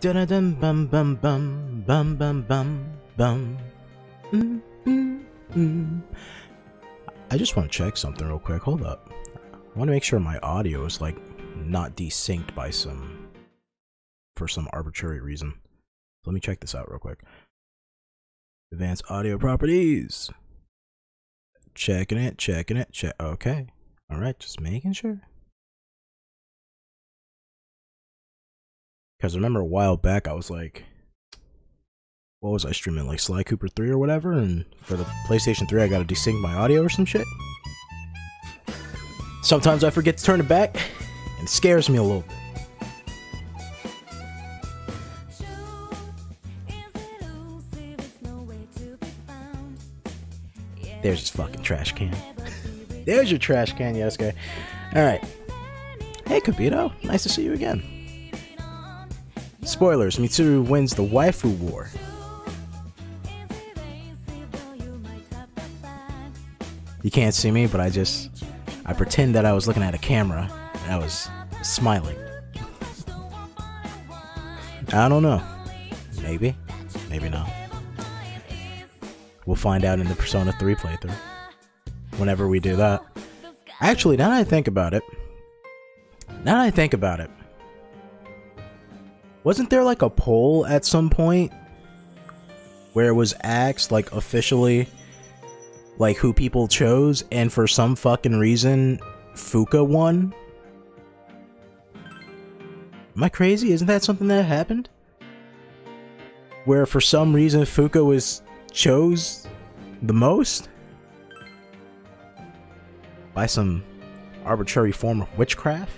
Da dum bum bum bum bum bum bum bum. Mm, mm, mm. I just want to check something real quick. Hold up. I want to make sure my audio is like not desynced by some for some arbitrary reason. Let me check this out real quick. Advanced audio properties. Checking it, checking it, check. Okay. All right, just making sure. Because remember a while back, I was like, what was I streaming? Like Sly Cooper 3 or whatever? And for the PlayStation 3, I gotta desync my audio or some shit. Sometimes I forget to turn it back, and it scares me a little bit. There's his fucking trash can. There's your trash can, Yosuke. Alright. Hey, Kabito. Nice to see you again. Spoilers, Mitsuru wins the waifu war. You can't see me, but I just... I pretend that I was looking at a camera, and I was smiling. I don't know. Maybe. Maybe not. We'll find out in the Persona 3 playthrough. Whenever we do that. Actually, now that I think about it, now that I think about it, wasn't there like a poll at some point where it was asked like officially like who people chose and for some fucking reason Fuka won? Am I crazy? Isn't that something that happened? Where for some reason Fuka was chose the most? By some arbitrary form of witchcraft?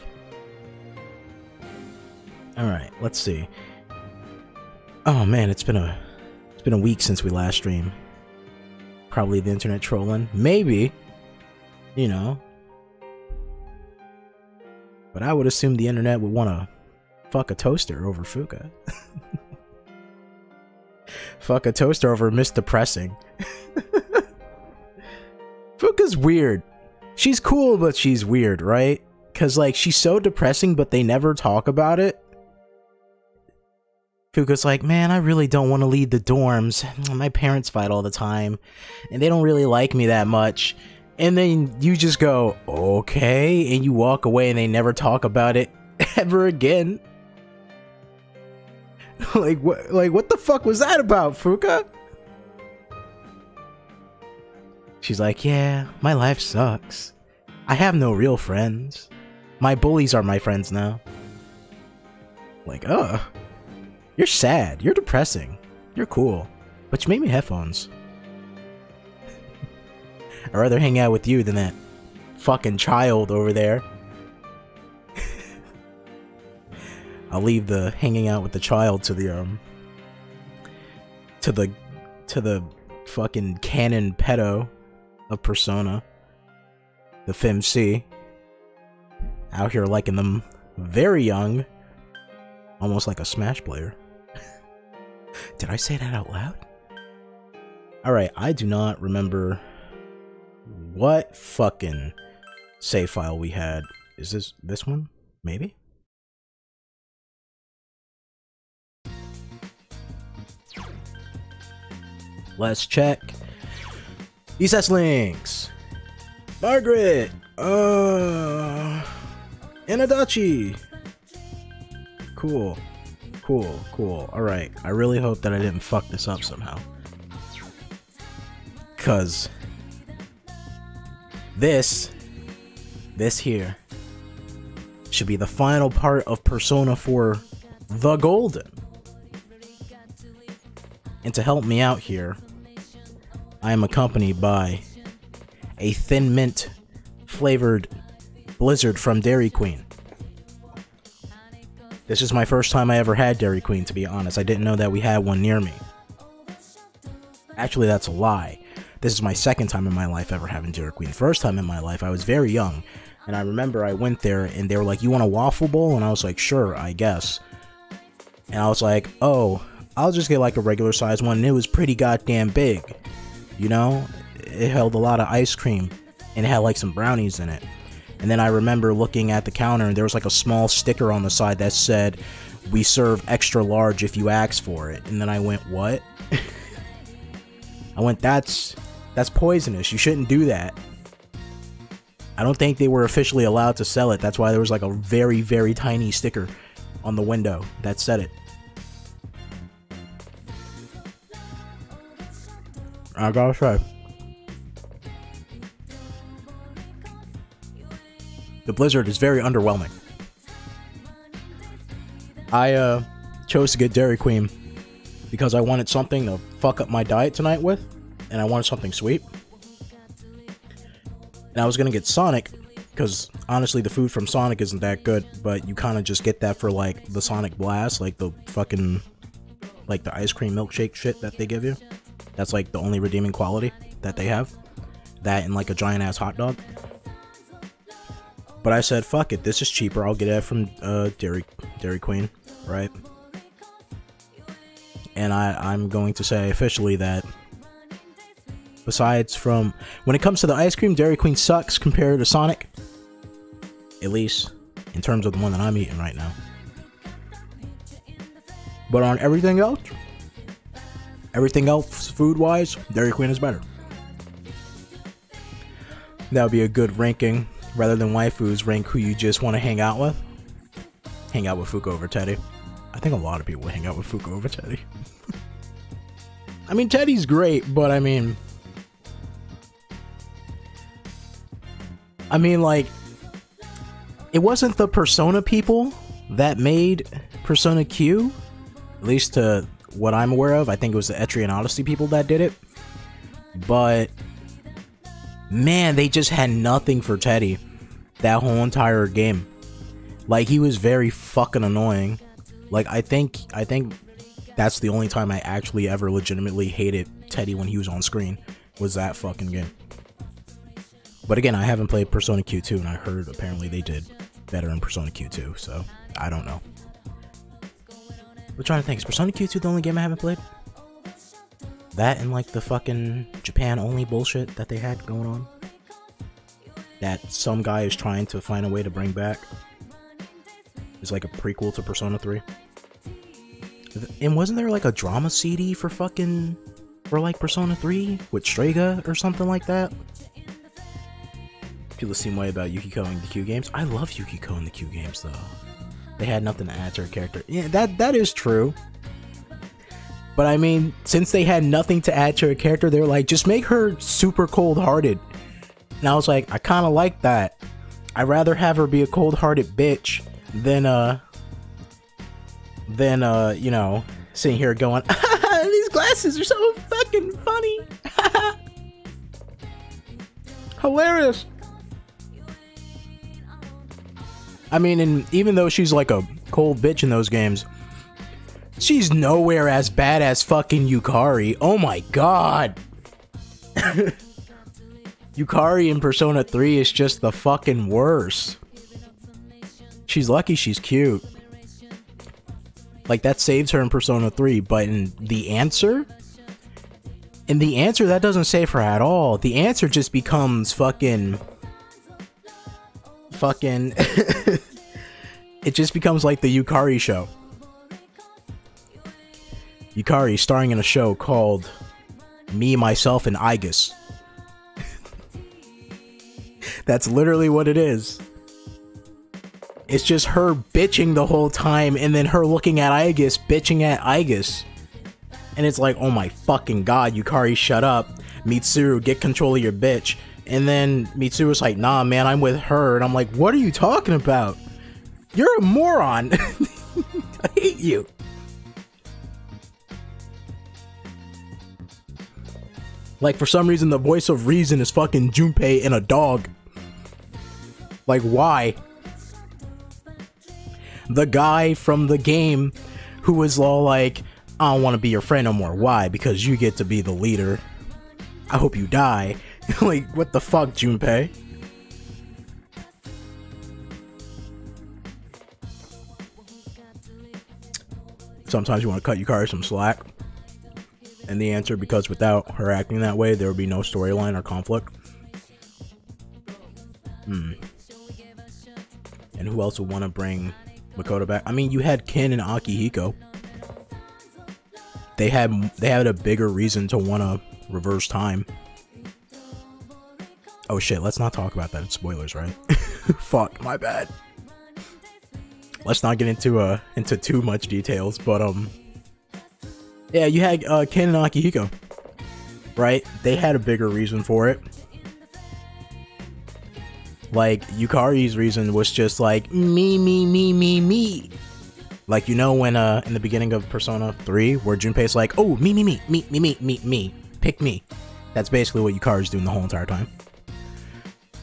Alright, let's see. Oh man, it's been a it's been a week since we last streamed. Probably the internet trolling. Maybe. You know. But I would assume the internet would want to fuck a toaster over Fuka. fuck a toaster over Miss Depressing. Fuka's weird. She's cool, but she's weird, right? Cause like she's so depressing, but they never talk about it. Fuka's like, man, I really don't want to lead the dorms. My parents fight all the time, and they don't really like me that much. And then you just go, okay, and you walk away, and they never talk about it ever again. like what? Like what the fuck was that about, Fuka? She's like, yeah, my life sucks. I have no real friends. My bullies are my friends now. Like, ugh. You're sad. You're depressing. You're cool. But you made me headphones. I'd rather hang out with you than that fucking child over there. I'll leave the hanging out with the child to the um to the to the fucking canon pedo of Persona. The FemC. Out here liking them very young. Almost like a Smash player. Did I say that out loud? Alright, I do not remember what fucking save file we had. Is this this one? Maybe? Let's check. ESS links. Margaret. Uh. Inadachi. Cool. Cool, cool. Alright. I really hope that I didn't fuck this up somehow. Cause this this here should be the final part of Persona 4 The Golden. And to help me out here, I am accompanied by a thin mint flavored blizzard from Dairy Queen. This is my first time I ever had Dairy Queen, to be honest. I didn't know that we had one near me. Actually, that's a lie. This is my second time in my life ever having Dairy Queen. First time in my life, I was very young. And I remember I went there and they were like, You want a waffle bowl? And I was like, Sure, I guess. And I was like, Oh, I'll just get like a regular size one. And it was pretty goddamn big. You know? It held a lot of ice cream and it had like some brownies in it. And then I remember looking at the counter and there was like a small sticker on the side that said, we serve extra large if you ask for it. And then I went, what? I went, that's that's poisonous. You shouldn't do that. I don't think they were officially allowed to sell it. That's why there was like a very, very tiny sticker on the window that said it. I gotta say. The Blizzard is very underwhelming. I uh, chose to get Dairy Queen because I wanted something to fuck up my diet tonight with, and I wanted something sweet. And I was gonna get Sonic because honestly, the food from Sonic isn't that good, but you kind of just get that for like the Sonic Blast, like the fucking like the ice cream milkshake shit that they give you. That's like the only redeeming quality that they have. That and like a giant ass hot dog. But I said, fuck it, this is cheaper. I'll get it from uh, Dairy Dairy Queen, right? And I, I'm going to say officially that besides from when it comes to the ice cream, Dairy Queen sucks compared to Sonic. At least in terms of the one that I'm eating right now. But on everything else, everything else food wise, Dairy Queen is better. That would be a good ranking rather than waifus rank who you just want to hang out with. Hang out with Fuuka over Teddie. I think a lot of people hang out with Fuuka over Teddie. I mean, Teddie's great, but I mean, I mean, like, it wasn't the Persona people that made Persona Q, at least to what I'm aware of. I think it was the Etrian Odyssey people that did it. But man, they just had nothing for Teddie that whole entire game. Like he was very fucking annoying. Like I think I think that's the only time I actually ever legitimately hated Teddie when he was on screen was that fucking game. But again, I haven't played Persona Q2 and I heard apparently they did better in Persona Q2, so I don't know. I'm trying to think, is Persona Q2 the only game I haven't played? That and like the fucking Japan only bullshit that they had going on. That some guy is trying to find a way to bring back. It's like a prequel to Persona 3. And wasn't there like a drama CD for fucking for like Persona 3 with Strega or something like that? Feel the same way about Yukiko and the Q games. I love Yukiko and the Q games though. They had nothing to add to her character. Yeah, that that is true. But I mean, since they had nothing to add to her character, they were like, just make her super cold hearted. And I was like, I kind of like that. I'd rather have her be a cold hearted bitch than, uh, than, uh, you know, sitting here going, these glasses are so fucking funny. Hilarious. I mean, and even though she's like a cold bitch in those games, She's nowhere as bad as fucking Yukari. Oh my god. Yukari in Persona 3 is just the fucking worst. She's lucky she's cute. Like that saves her in Persona 3, but in the answer? In the answer, that doesn't save her at all. The answer just becomes fucking. Fucking. it just becomes like the Yukari show. Yukari starring in a show called Me, Myself, and Aigis. That's literally what it is. It's just her bitching the whole time and then her looking at Aigis, bitching at Aigis. And it's like, oh my fucking god, Yukari, shut up. Mitsuru, get control of your bitch. And then Mitsuru's like, nah, man, I'm with her. And I'm like, what are you talking about? You're a moron. I hate you. Like for some reason the voice of reason is fucking Junpei and a dog. Like why? The guy from the game who was all like, I don't want to be your friend no more. Why? Because you get to be the leader. I hope you die. like, what the fuck, Junpei? Sometimes you want to cut Yukari some slack. And the answer, because without her acting that way, there would be no storyline or conflict. Hmm. And who else would want to bring Makoto back. I mean, you had Ken and Akihiko. They had they had a bigger reason to want to reverse time. Oh shit, let's not talk about that. It's spoilers, right? Fuck, my bad. Let's not get into uh into too much details, but um Yeah, you had uh Ken and Akihiko. Right? They had a bigger reason for it. Like Yukari's reason was just like me me me me me. Like you know when uh in the beginning of Persona 3 where Junpei's like, "Oh, me me me me me me me me, pick me." That's basically what Yukari's doing the whole entire time.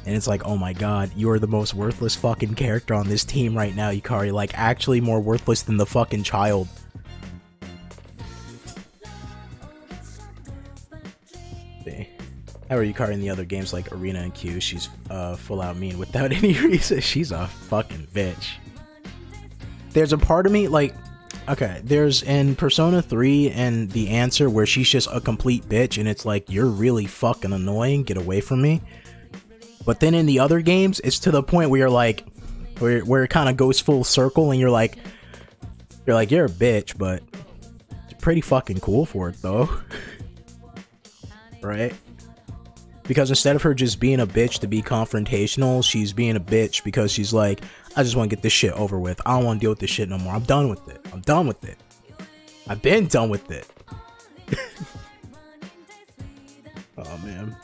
And it's like, "Oh my god, you are the most worthless fucking character on this team right now, Yukari. Like actually more worthless than the fucking child." How are Yukari in the other games like Arena and Q? She's uh, full out mean without any reason. She's a fucking bitch. There's a part of me like, okay, there's in Persona 3 and the answer where she's just a complete bitch and it's like, you're really fucking annoying, get away from me. But then in the other games, it's to the point where you're like, where, where it kind of goes full circle and you're like, you're like, you're a bitch, but it's pretty fucking cool for it though. right? Because instead of her just being a bitch to be confrontational, she's being a bitch because she's like, I just want to get this shit over with. I don't want to deal with this shit no more. I'm done with it. I'm done with it. I've been done with it. oh man.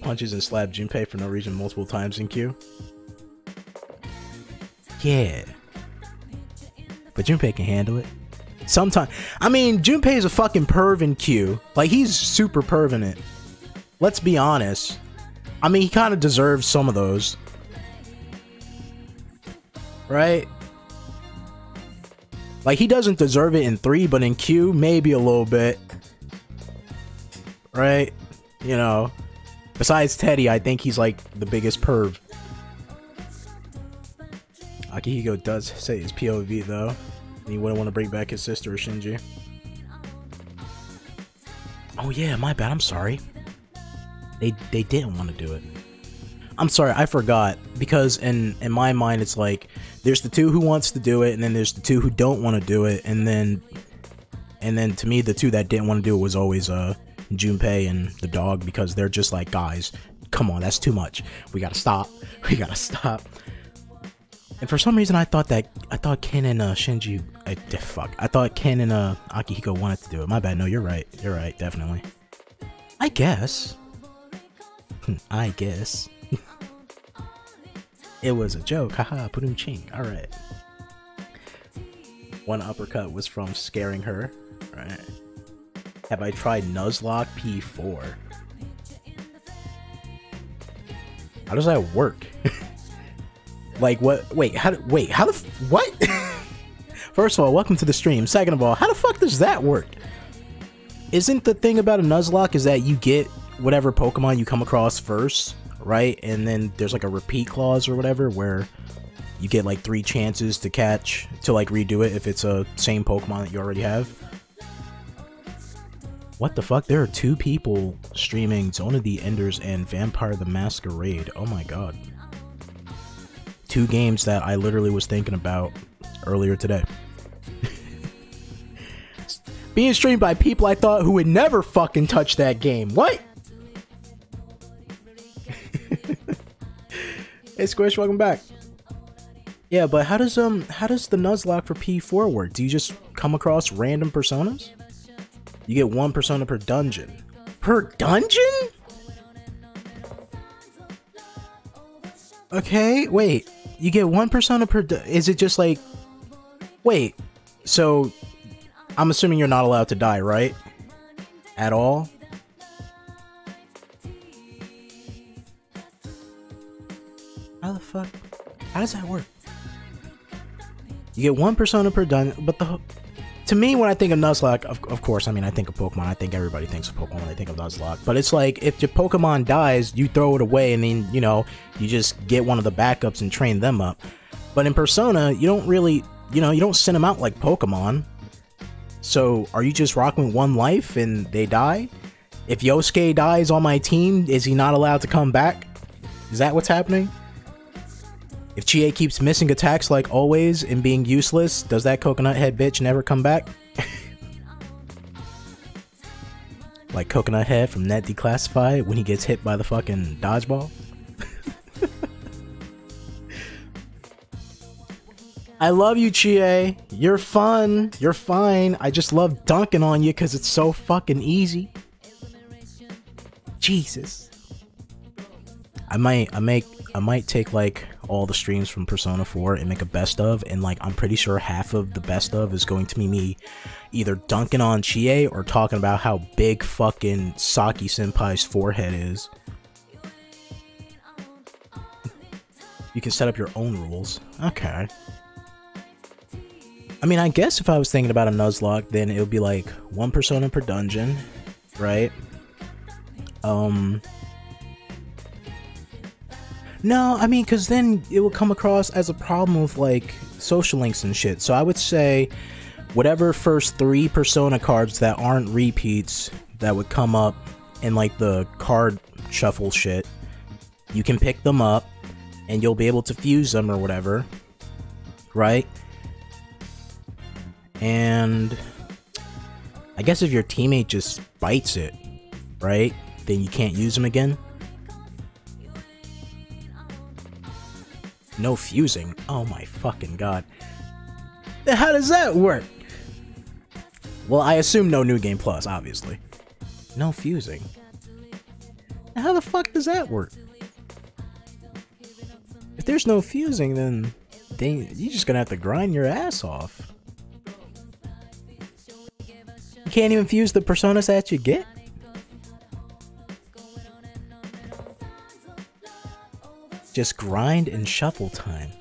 Punches and slap Junpei for no reason multiple times in Q. Yeah. But Junpei can handle it. Sometimes. I mean, Junpei is a fucking perv in Q. Like, he's super perv in it let's be honest. I mean, he kind of deserves some of those. Right? Like, he doesn't deserve it in 3, but in Q, maybe a little bit. Right? You know. Besides Teddie, I think he's, like, the biggest perv. Akihiko does say his POV, though. And he wouldn't want to bring back his sister or Shinji. Oh yeah, my bad, I'm sorry. They they didn't want to do it. I'm sorry, I forgot because in in my mind it's like there's the two who wants to do it and then there's the two who don't want to do it and then and then to me the two that didn't want to do it was always uh Junpei and the dog because they're just like guys, come on, that's too much. We got to stop. We got to stop. And for some reason I thought that I thought Ken and uh, Shinji uh, fuck. I thought Ken and uh Akihiko wanted to do it. My bad. No, you're right. You're right, definitely. I guess. I guess. it was a joke. Haha, him ching. Alright. One uppercut was from scaring her. Right. Have I tried Nuzlocke P4? How does that work? like what? Wait, how? Do, wait, how the? What? First of all, welcome to the stream. Second of all, how the fuck does that work? Isn't the thing about a Nuzlocke is that you get whatever Pokemon you come across first, right? And then there's like a repeat clause or whatever where you get like three chances to catch to like redo it if it's a same Pokemon that you already have. What the fuck? There are two people streaming Zone of the Enders and Vampire the Masquerade. Oh my god. Two games that I literally was thinking about earlier today. Being streamed by people I thought who would never fucking touch that game. What? Hey Squish, welcome back. Yeah, but how does um how does the Nuzlocke for P4 work? Do you just come across random personas? You get one persona per dungeon. Per dungeon? Okay, wait. You get one persona per is it just like Wait. So I'm assuming you're not allowed to die, right? At all? How does that work? You get one persona per done, but the to me when I think of Nuzlocke, of, of course, I mean I think of Pokemon. I think everybody thinks of Pokemon when they think of Nuzlocke. But it's like if your Pokemon dies, you throw it away, and then you know you just get one of the backups and train them up. But in Persona, you don't really, you know, you don't send them out like Pokemon. So are you just rocking one life and they die? If Yosuke dies on my team, is he not allowed to come back? Is that what's happening? If Chie keeps missing attacks like always and being useless, does that coconut head bitch never come back? like coconut head from Ned's Declassified when he gets hit by the fucking dodgeball? I love you, Chie. You're fun. You're fine. I just love dunking on you because it's so fucking easy. Jesus. I might, I make, I might take like all the streams from Persona 4 and make a best of, and like I'm pretty sure half of the best of is going to be me either dunking on Chie or talking about how big fucking Saki Senpai's forehead is. you can set up your own rules. Okay. I mean, I guess if I was thinking about a Nuzlocke, then it would be like one persona per dungeon, right? Um. No, I mean, because then it would come across as a problem with like social links and shit. So I would say whatever first three persona cards that aren't repeats that would come up in like the card shuffle shit, you can pick them up and you'll be able to fuse them or whatever, right? And I guess if your teammate just bites it, right, then you can't use them again. No fusing. Oh my fucking god. How does that work? Well, I assume no new game plus, obviously. No fusing. How the fuck does that work? If there's no fusing, then, then you're just gonna have to grind your ass off. You can't even fuse the personas that you get? Just grind and shuffle time.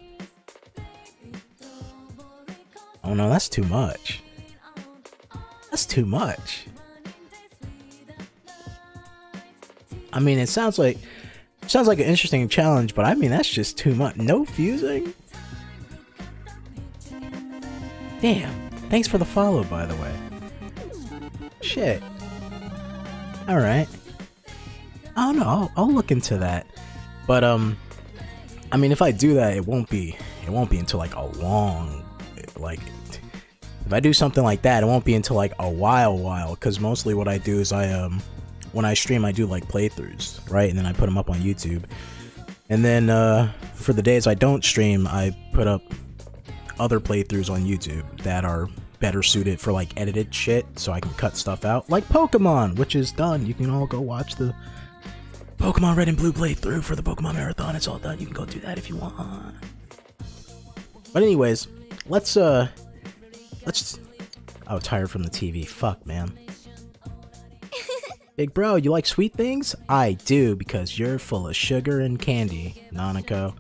Oh no, that's too much. That's too much. I mean, it sounds like sounds like an interesting challenge, but I mean that's just too much. No fusing. Damn. Thanks for the follow, by the way. Shit. Alright. I don't know. I'll, I'll look into that. But, um, I mean, if I do that, it won't be, it won't be until like a long, like, if I do something like that, it won't be until like a while, while, because mostly what I do is I, um, when I stream, I do like playthroughs, right? And then I put them up on YouTube. And then, uh, for the days I don't stream, I put up other playthroughs on YouTube that are better suited for like edited shit so I can cut stuff out. Like Pokemon, which is done. You can all go watch the Pokemon Red and Blue playthrough for the Pokemon Marathon. It's all done. You can go do that if you want. But anyways, let's uh let's Oh, tired from the TV. Fuck, man. Big bro, you like sweet things? I do, because you're full of sugar and candy, Nanako.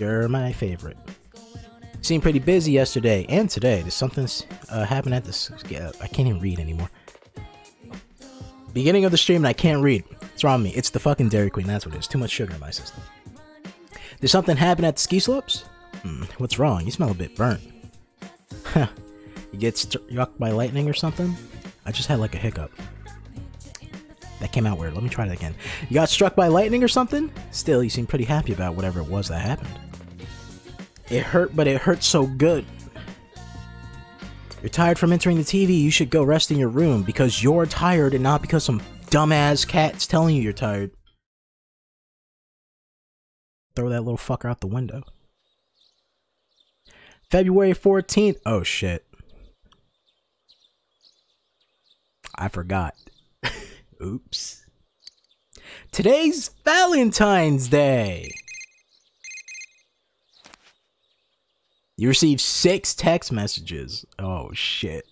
You're my favorite. Seemed pretty busy yesterday and today. Did something uh, happen at this? I can't even read anymore. Beginning of the stream and I can't read. What's wrong with me? It's the fucking Dairy Queen. That's what it is. Too much sugar in my system. Did something happen at the ski slopes? Hmm, what's wrong? You smell a bit burnt. you get struck by lightning or something? I just had like a hiccup. That came out weird. Let me try that again. You got struck by lightning or something? Still, you seem pretty happy about whatever it was that happened. It hurt, but it hurt so good. You're tired from entering the TV, you should go rest in your room because you're tired and not because some dumbass cat's telling you you're tired. Throw that little fucker out the window. February 14th. Oh shit. I forgot. Oops. Today's Valentine's Day. You received six text messages. Oh shit.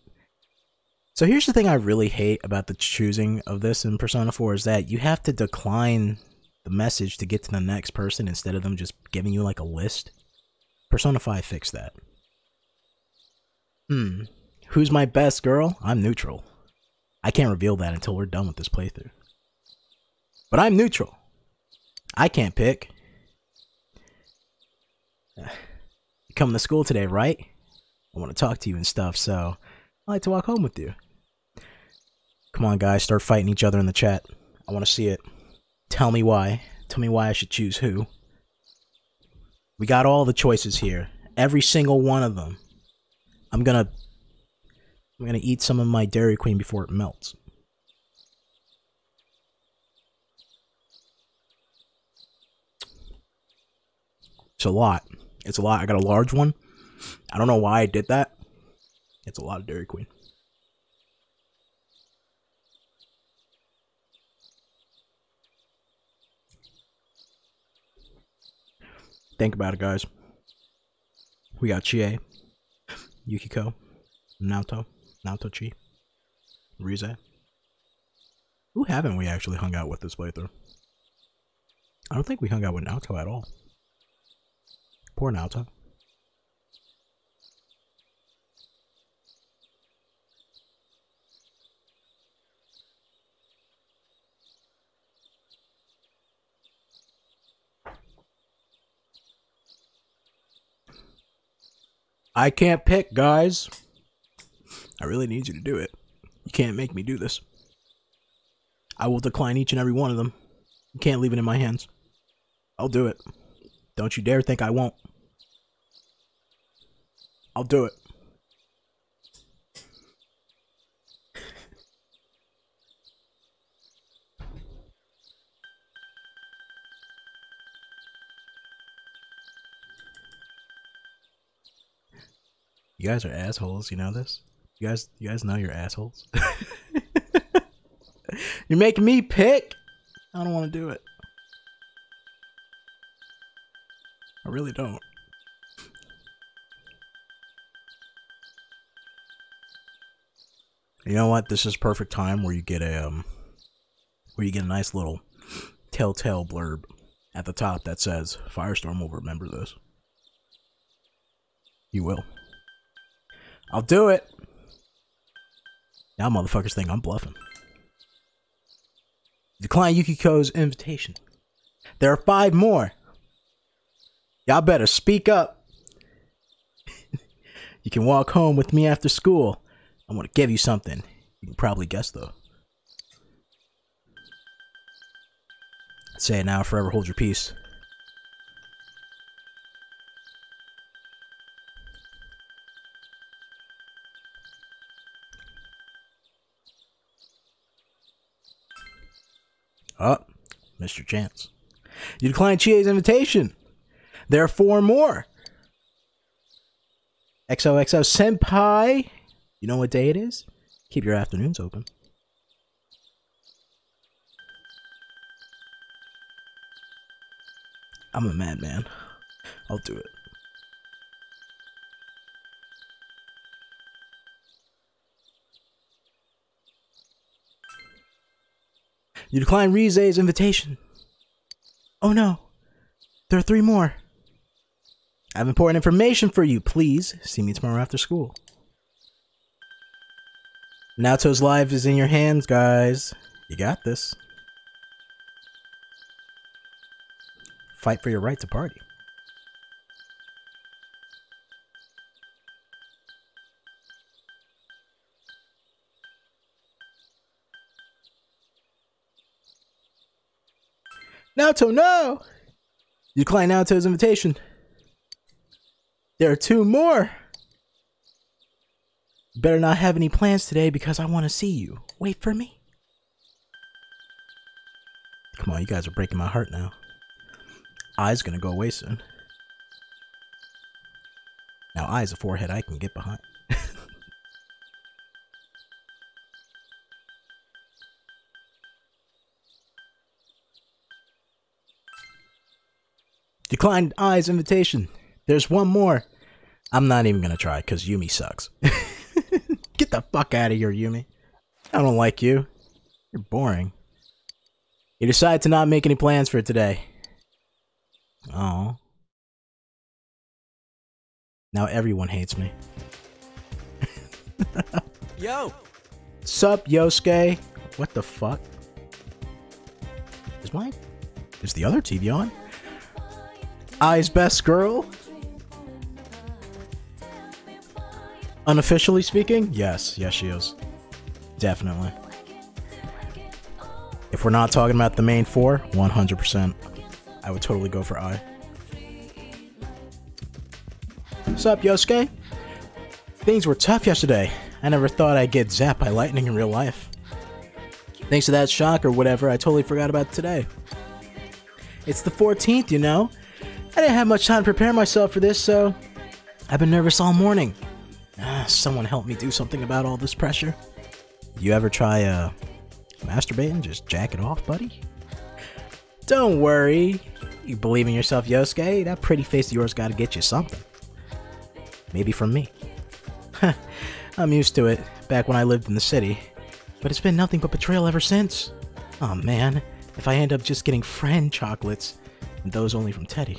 So here's the thing I really hate about the choosing of this in Persona 4 is that you have to decline the message to get to the next person instead of them just giving you like a list. Persona 5 fixed that. Hmm. Who's my best girl? I'm neutral. I can't reveal that until we're done with this playthrough. But I'm neutral. I can't pick. Coming to school today, right? I want to talk to you and stuff, so I like to walk home with you. Come on, guys, start fighting each other in the chat. I want to see it. Tell me why. Tell me why I should choose who. We got all the choices here. Every single one of them. I'm gonna I'm gonna eat some of my Dairy Queen before it melts. It's a lot. It's a lot. I got a large one. I don't know why I did that. It's a lot of Dairy Queen. Think about it, guys. We got Chie, Yukiko, Naoto, Naoto Chi, Rise. Who haven't we actually hung out with this playthrough? I don't think we hung out with Naoto at all. Poor Naoto. I can't pick, guys. I really need you to do it. You can't make me do this. I will decline each and every one of them. You can't leave it in my hands. I'll do it. Don't you dare think I won't. I'll do it. You guys are assholes, you know this? You guys you guys know you're assholes? you're making me pick? I don't want to do it. I really don't. You know what? This is perfect time where you get a um where you get a nice little telltale blurb at the top that says Firestorm will remember this. You will. I'll do it. Now motherfuckers think I'm bluffing. Decline Yukiko's invitation. There are five more. Y'all better speak up. you can walk home with me after school. I'm gonna give you something. You can probably guess though. Say it now, forever hold your peace. Oh, Mr. Chance. You declined Chie's invitation. There are four more. XOXO Senpai. You know what day it is? Keep your afternoons open. I'm a madman. I'll do it. You decline Rise's invitation. Oh no. There are three more. I have important information for you. Please see me tomorrow after school. Naoto's life is in your hands, guys. You got this. Fight for your right to party. Naoto, no! You decline Naoto's invitation. There are two more. Better not have any plans today because I want to see you. Wait for me. Come on, you guys are breaking my heart now. Ai's gonna go away soon. Now, Ai's a forehead I can get behind. Declined Ai's invitation. There's one more. I'm not even gonna try because Yumi sucks. The fuck out of here, Yumi. I don't like you. You're boring. You decide to not make any plans for today. Oh. Now everyone hates me. Yo! Sup, Yosuke? What the fuck? Is my... Is the other TV on? Ai's best girl? Unofficially speaking, yes, yes she is. Definitely. If we're not talking about the main four, 100%. I would totally go for Ai. What's up, Yosuke? Things were tough yesterday. I never thought I'd get zapped by lightning in real life. Thanks to that shock or whatever, I totally forgot about today. It's the 14th, you know? I didn't have much time to prepare myself for this, so I've been nervous all morning. Ah, someone help me do something about all this pressure. You ever try, uh, masturbating? Just jack it off, buddy? Don't worry. You believe in yourself, Yosuke? That pretty face of yours gotta get you something. Maybe from me. I'm used to it, back when I lived in the city. But it's been nothing but betrayal ever since. Oh man, if I end up just getting friend chocolates, and those only from Teddie,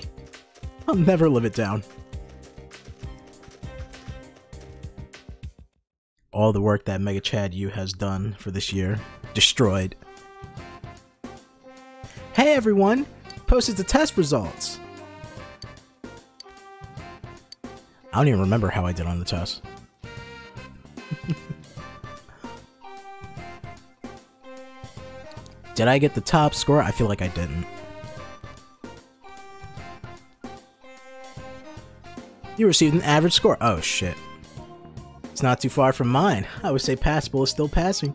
I'll never live it down. All the work that Mega Chad Yu has done for this year, destroyed. Hey everyone! Posted the test results! I don't even remember how I did on the test. did I get the top score? I feel like I didn't. You received an average score. Oh shit. It's not too far from mine. I would say passable is still passing.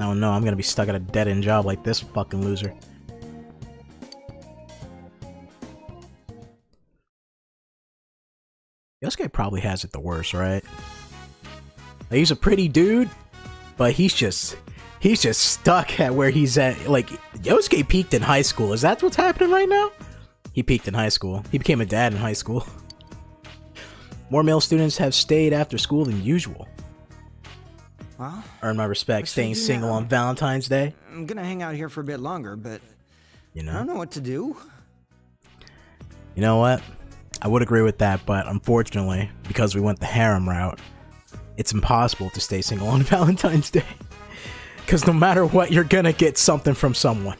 Oh no, I'm gonna be stuck at a dead-end job like this fucking loser. Yosuke probably has it the worst, right? He's a pretty dude, but he's just he's just stuck at where he's at. Like Yosuke peaked in high school. Is that what's happening right now? He peaked in high school. He became a dad in high school. More male students have stayed after school than usual. Well, Earn my respect staying single now? on Valentine's Day. I'm gonna hang out here for a bit longer, but You know, I don't know what to do. You know what? I would agree with that, but unfortunately, because we went the harem route, it's impossible to stay single on Valentine's Day. Because no matter what, you're gonna get something from someone.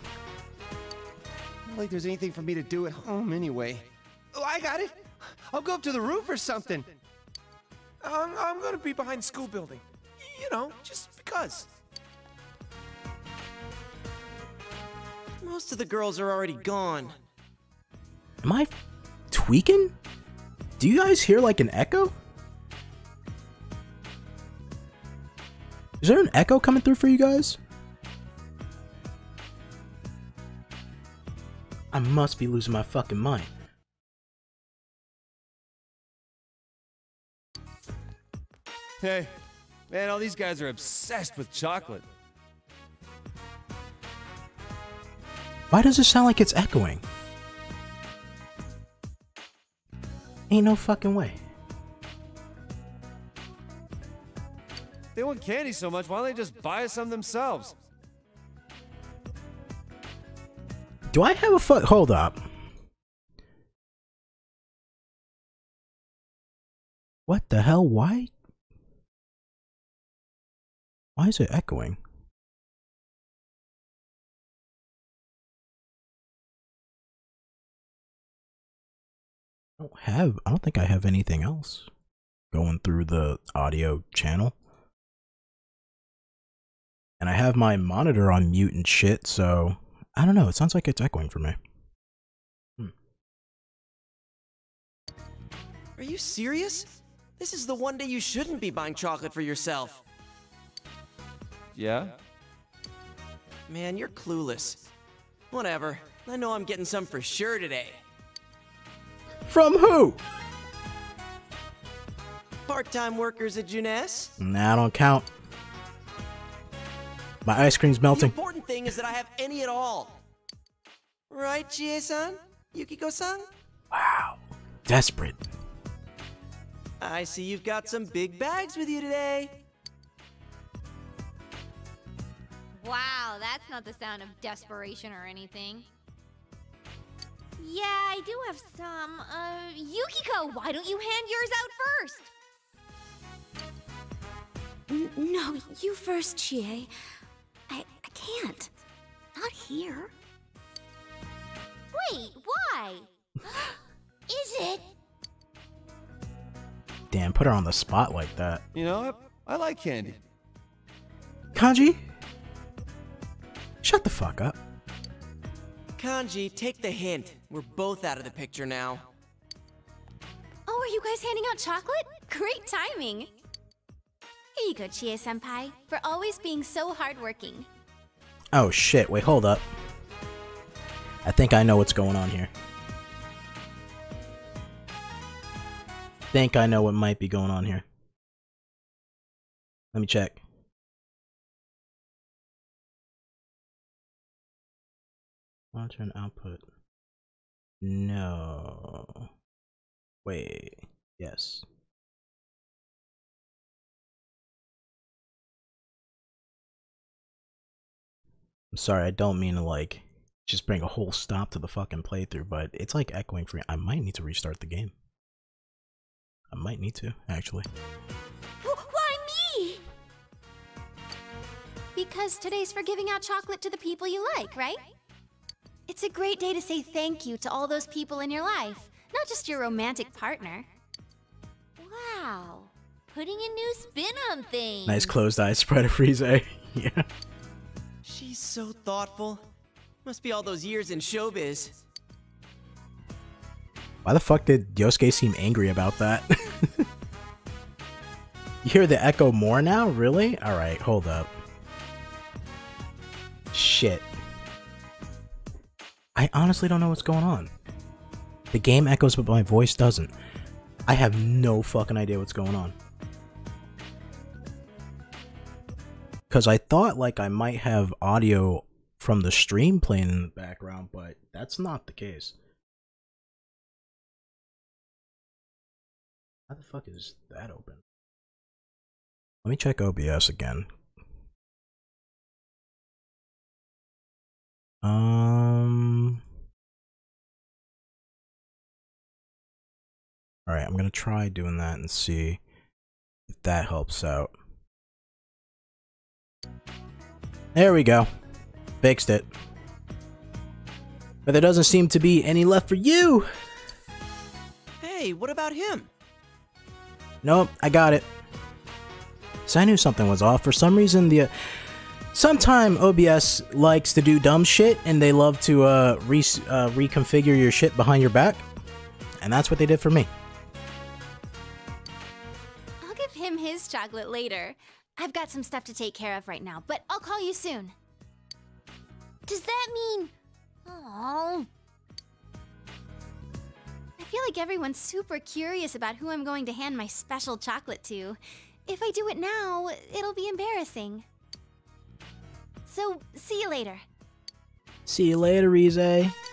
Not like there's anything for me to do at home anyway. Oh, I got it. I'll go up to the roof or something. I'm, I'm gonna be behind school building. You know, just because. Most of the girls are already gone. Am I tweaking? Do you guys hear like an echo? Is there an echo coming through for you guys? I must be losing my fucking mind. Hey, man, all these guys are obsessed with chocolate. Why does it sound like it's echoing? Ain't no fucking way. They want candy so much, why don't they just buy some themselves? Do I have a fuck? Hold up. What the hell? Why? Why is it echoing? I don't have. I don't think I have anything else going through the audio channel. And I have my monitor on mute and shit, so I don't know. It sounds like it's echoing for me. Hmm. Are you serious? This is the one day you shouldn't be buying chocolate for yourself. Yeah? Man, you're clueless. Whatever. I know I'm getting some for sure today. From who? Part-time workers at Junes. Nah, I don't count. My ice cream's melting. The melting. important thing is that I have any at all. Right, Chie-san? Yukiko-san? Wow. Desperate. I see you've got some big bags with you today. Wow, that's not the sound of desperation or anything. Yeah, I do have some. Uh, Yukiko, why don't you hand yours out first? N- No, you first, Chie. I, I can't. Not here. Wait, why? Is it? Damn, put her on the spot like that. You know, I, I like candy. Kanji? Shut the fuck up. Kanji, take the hint. We're both out of the picture now. Oh, are you guys handing out chocolate? Great timing. Here you go, Chie senpai, for always being so hardworking. Oh shit, wait, hold up. I think I know what's going on here. Think I know what might be going on here. Let me check. And output. No. Wait. Yes. I'm sorry, I don't mean to like just bring a whole stop to the fucking playthrough, but it's like echoing for I might need to restart the game. I might need to, actually. Why me? Because today's for giving out chocolate to the people you like, right? It's a great day to say thank you to all those people in your life, not just your romantic partner. Wow. Putting a new spin on things. Nice closed eye spread of Frieze. yeah. She's so thoughtful. Must be all those years in showbiz. Why the fuck did Yosuke seem angry about that? you hear the echo more now? Really? Alright, hold up. Shit. I honestly don't know what's going on. The game echoes, but my voice doesn't. I have no fucking idea what's going on. Because I thought like I might have audio from the stream playing in the background, but that's not the case. How the fuck is that open? Let me check OBS again. Um. Alright, I'm gonna try doing that and see if that helps out. There we go. Fixed it. But there doesn't seem to be any left for you! Hey, what about him? Nope, I got it. So I knew something was off. For some reason, the uh, sometime OBS likes to do dumb shit, and they love to uh, re uh, reconfigure your shit behind your back, and that's what they did for me. I'll give him his chocolate later. I've got some stuff to take care of right now, but I'll call you soon. Does that mean. Oh. I feel like everyone's super curious about who I'm going to hand my special chocolate to. If I do it now, it'll be embarrassing. So, see you later. See you later, Rise.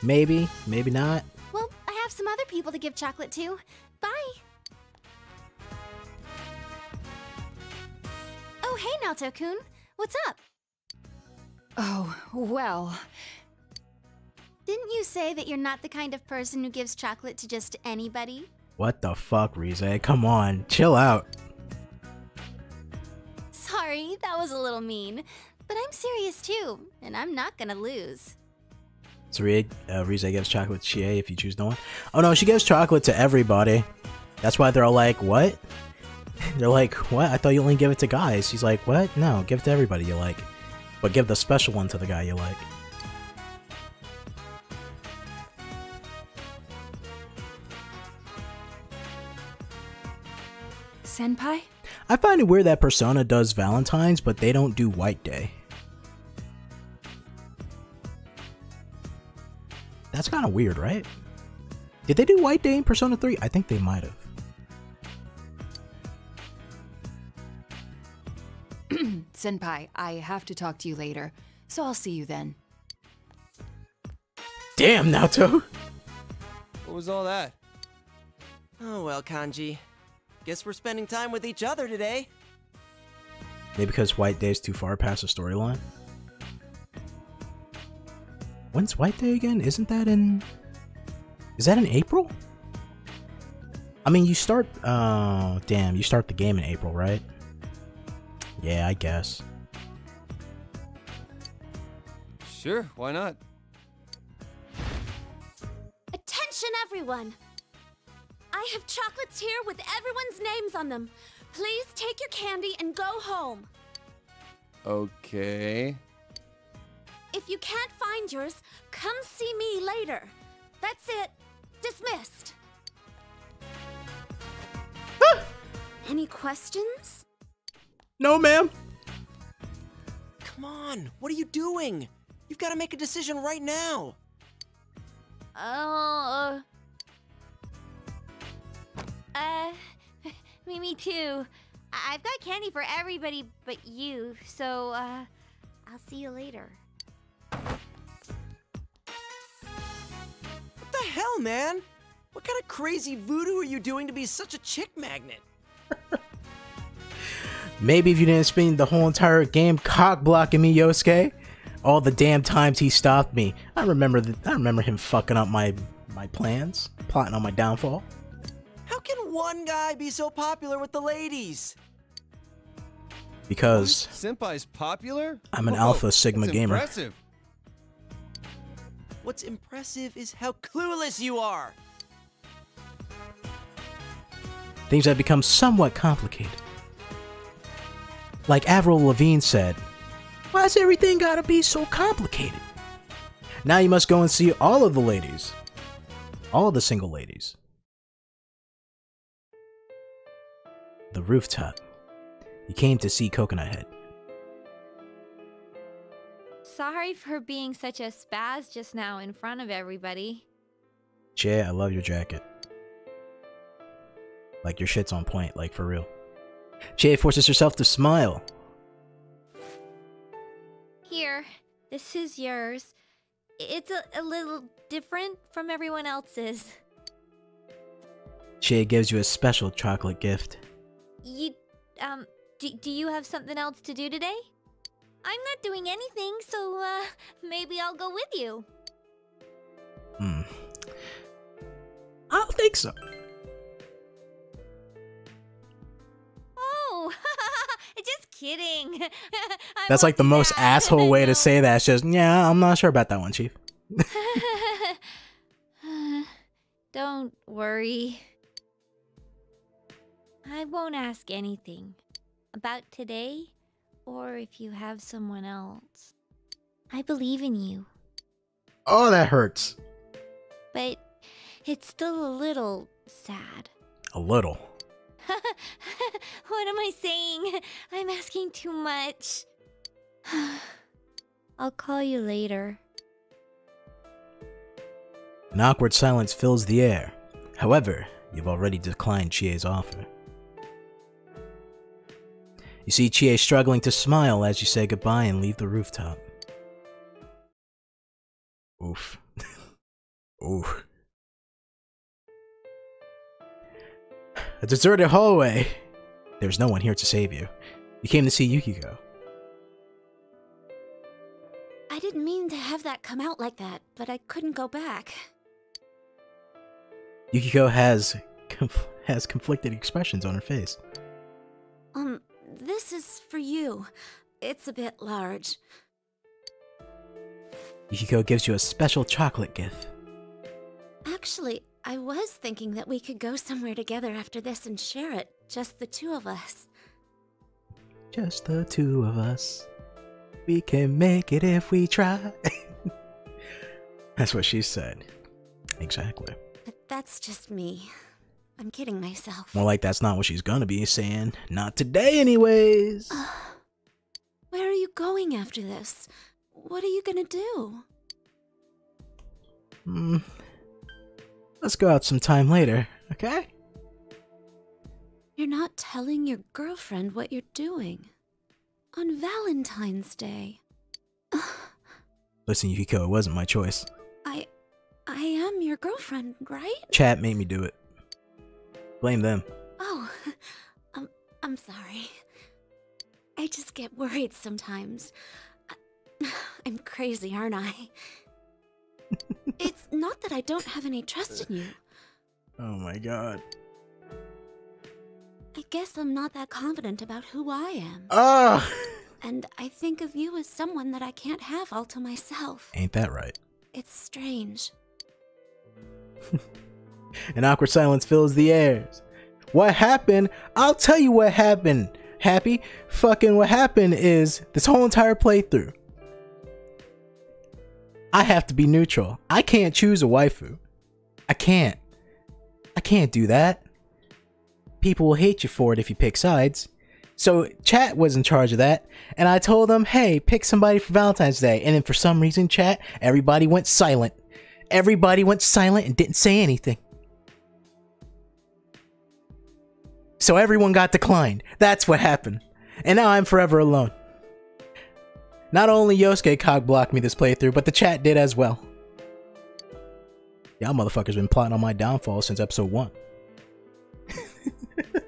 Maybe, maybe not. Well, I have some other people to give chocolate to. Bye. Oh, hey, Naoto-kun. What's up? Oh, well. Didn't you say that you're not the kind of person who gives chocolate to just anybody? What the fuck, Rise? Come on, chill out. Sorry, that was a little mean. But I'm serious too, and I'm not gonna lose. So Rise, uh, Rise gives chocolate to Chie if you choose no one. Oh no, she gives chocolate to everybody. That's why they're all like, what? They're like, what? I thought you only give it to guys. She's like, what? No, give it to everybody you like. But give the special one to the guy you like. Senpai? I find it weird that Persona does Valentine's, but they don't do White Day. That's kind of weird, right? Did they do White Day in Persona 3? I think they might have. Senpai, I have to talk to you later, so I'll see you then. Damn, Naoto! What was all that? Oh well, Kanji. Guess we're spending time with each other today. Maybe because White Day is too far past the storyline? When's White Day again? Isn't that in... Is that in April? I mean, you start... Oh, damn. You start the game in April, right? Yeah, I guess. Sure, why not? Attention, everyone! I have chocolates here with everyone's names on them. Please take your candy and go home. Okay. If you can't find yours, come see me later. That's it. Dismissed. Any questions? No, ma'am. Come on, what are you doing? You've got to make a decision right now. Oh, uh, uh, me, me too. I- I've got candy for everybody but you, so, uh, I'll see you later. The hell, man? What kind of crazy voodoo are you doing to be such a chick magnet? Maybe if you didn't spend the whole entire game cock blocking me, Yosuke. All the damn times he stopped me. I remember that. I remember him fucking up my my plans, plotting on my downfall. How can one guy be so popular with the ladies? Because Senpai's popular? I'm an Whoa, Alpha Sigma that's gamer. Impressive. What's impressive is how clueless you are. things have become somewhat complicated. Like Avril Lavigne said, Why's everything gotta be so complicated? Now you must go and see all of the ladies. All the single ladies. The rooftop. You came to see Coconut Head. Sorry for being such a spaz just now in front of everybody. Chie, I love your jacket. Like your shit's on point, like for real. Chie forces herself to smile. Here, this is yours. It's a, a little different from everyone else's. Chie gives you a special chocolate gift. You, um, do, do you have something else to do today? I'm not doing anything, so, uh, maybe I'll go with you. Hmm. I don't think so. Oh, just kidding. That's like the most that. asshole way to say that. It's just, yeah, I'm not sure about that one, Chief. Don't worry. I won't ask anything about today or if you have someone else. I believe in you, Oh, that hurts. but it's still a little sad. A little. what am I saying? I'm asking too much. I'll call you later. An awkward silence fills the air. However, you've already declined Chie's offer. You see Chie struggling to smile as you say goodbye and leave the rooftop. Oof. Oof. A deserted hallway. There's no one here to save you. You came to see Yukiko. I didn't mean to have that come out like that, but I couldn't go back. Yukiko has conf- has conflicted expressions on her face. Um, this is for you. It's a bit large. Yukiko gives you a special chocolate gift. Actually, I was thinking that we could go somewhere together after this and share it, just the two of us. Just the two of us. We can make it if we try. That's what she said. Exactly. But that's just me. I'm kidding myself. More like that's not what she's gonna be saying. Not today, anyways. Where are you going after this? What are you gonna do? Hmm. Let's go out sometime later, okay? You're not telling your girlfriend what you're doing. On Valentine's Day. Listen, Yukiko, it wasn't my choice. I. I am your girlfriend, right? Chat made me do it. Blame them. Oh, I'm, I'm sorry. I just get worried sometimes. I- I'm crazy, aren't I? it's not that I don't have any trust in you. Oh my god. I guess I'm not that confident about who I am. Ah! And I think of you as someone that I can't have all to myself. Ain't that right? It's strange. An awkward silence fills the airs. What happened? I'll tell you what happened. Happy? Fucking what happened is this whole entire playthrough. I have to be neutral. I can't choose a waifu. I can't. I can't do that. people will hate you for it if you pick sides. So chat was in charge of that, and I told them, "Hey, pick somebody for Valentine's Day." And then for some reason, chat, everybody went silent. Everybody went silent and didn't say anything. So everyone got declined. That's what happened. And now I'm forever alone. Not only Yosuke cock blocked me this playthrough, but the chat did as well. Y'all motherfuckers been plotting on my downfall since episode one.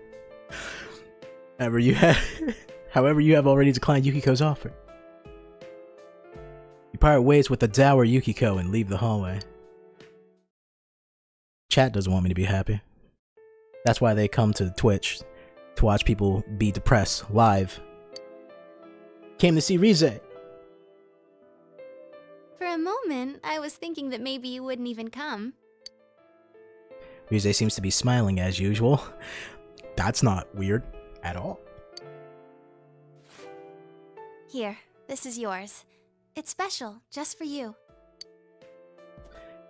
However, you have, however, you have already declined Yukiko's offer. You part ways with the dour Yukiko and leave the hallway. Chat doesn't want me to be happy. That's why they come to Twitch to watch people be depressed live. Came to see Rise. For a moment, I was thinking that maybe you wouldn't even come. Rise seems to be smiling as usual. That's not weird at all. Here, this is yours. It's special, just for you.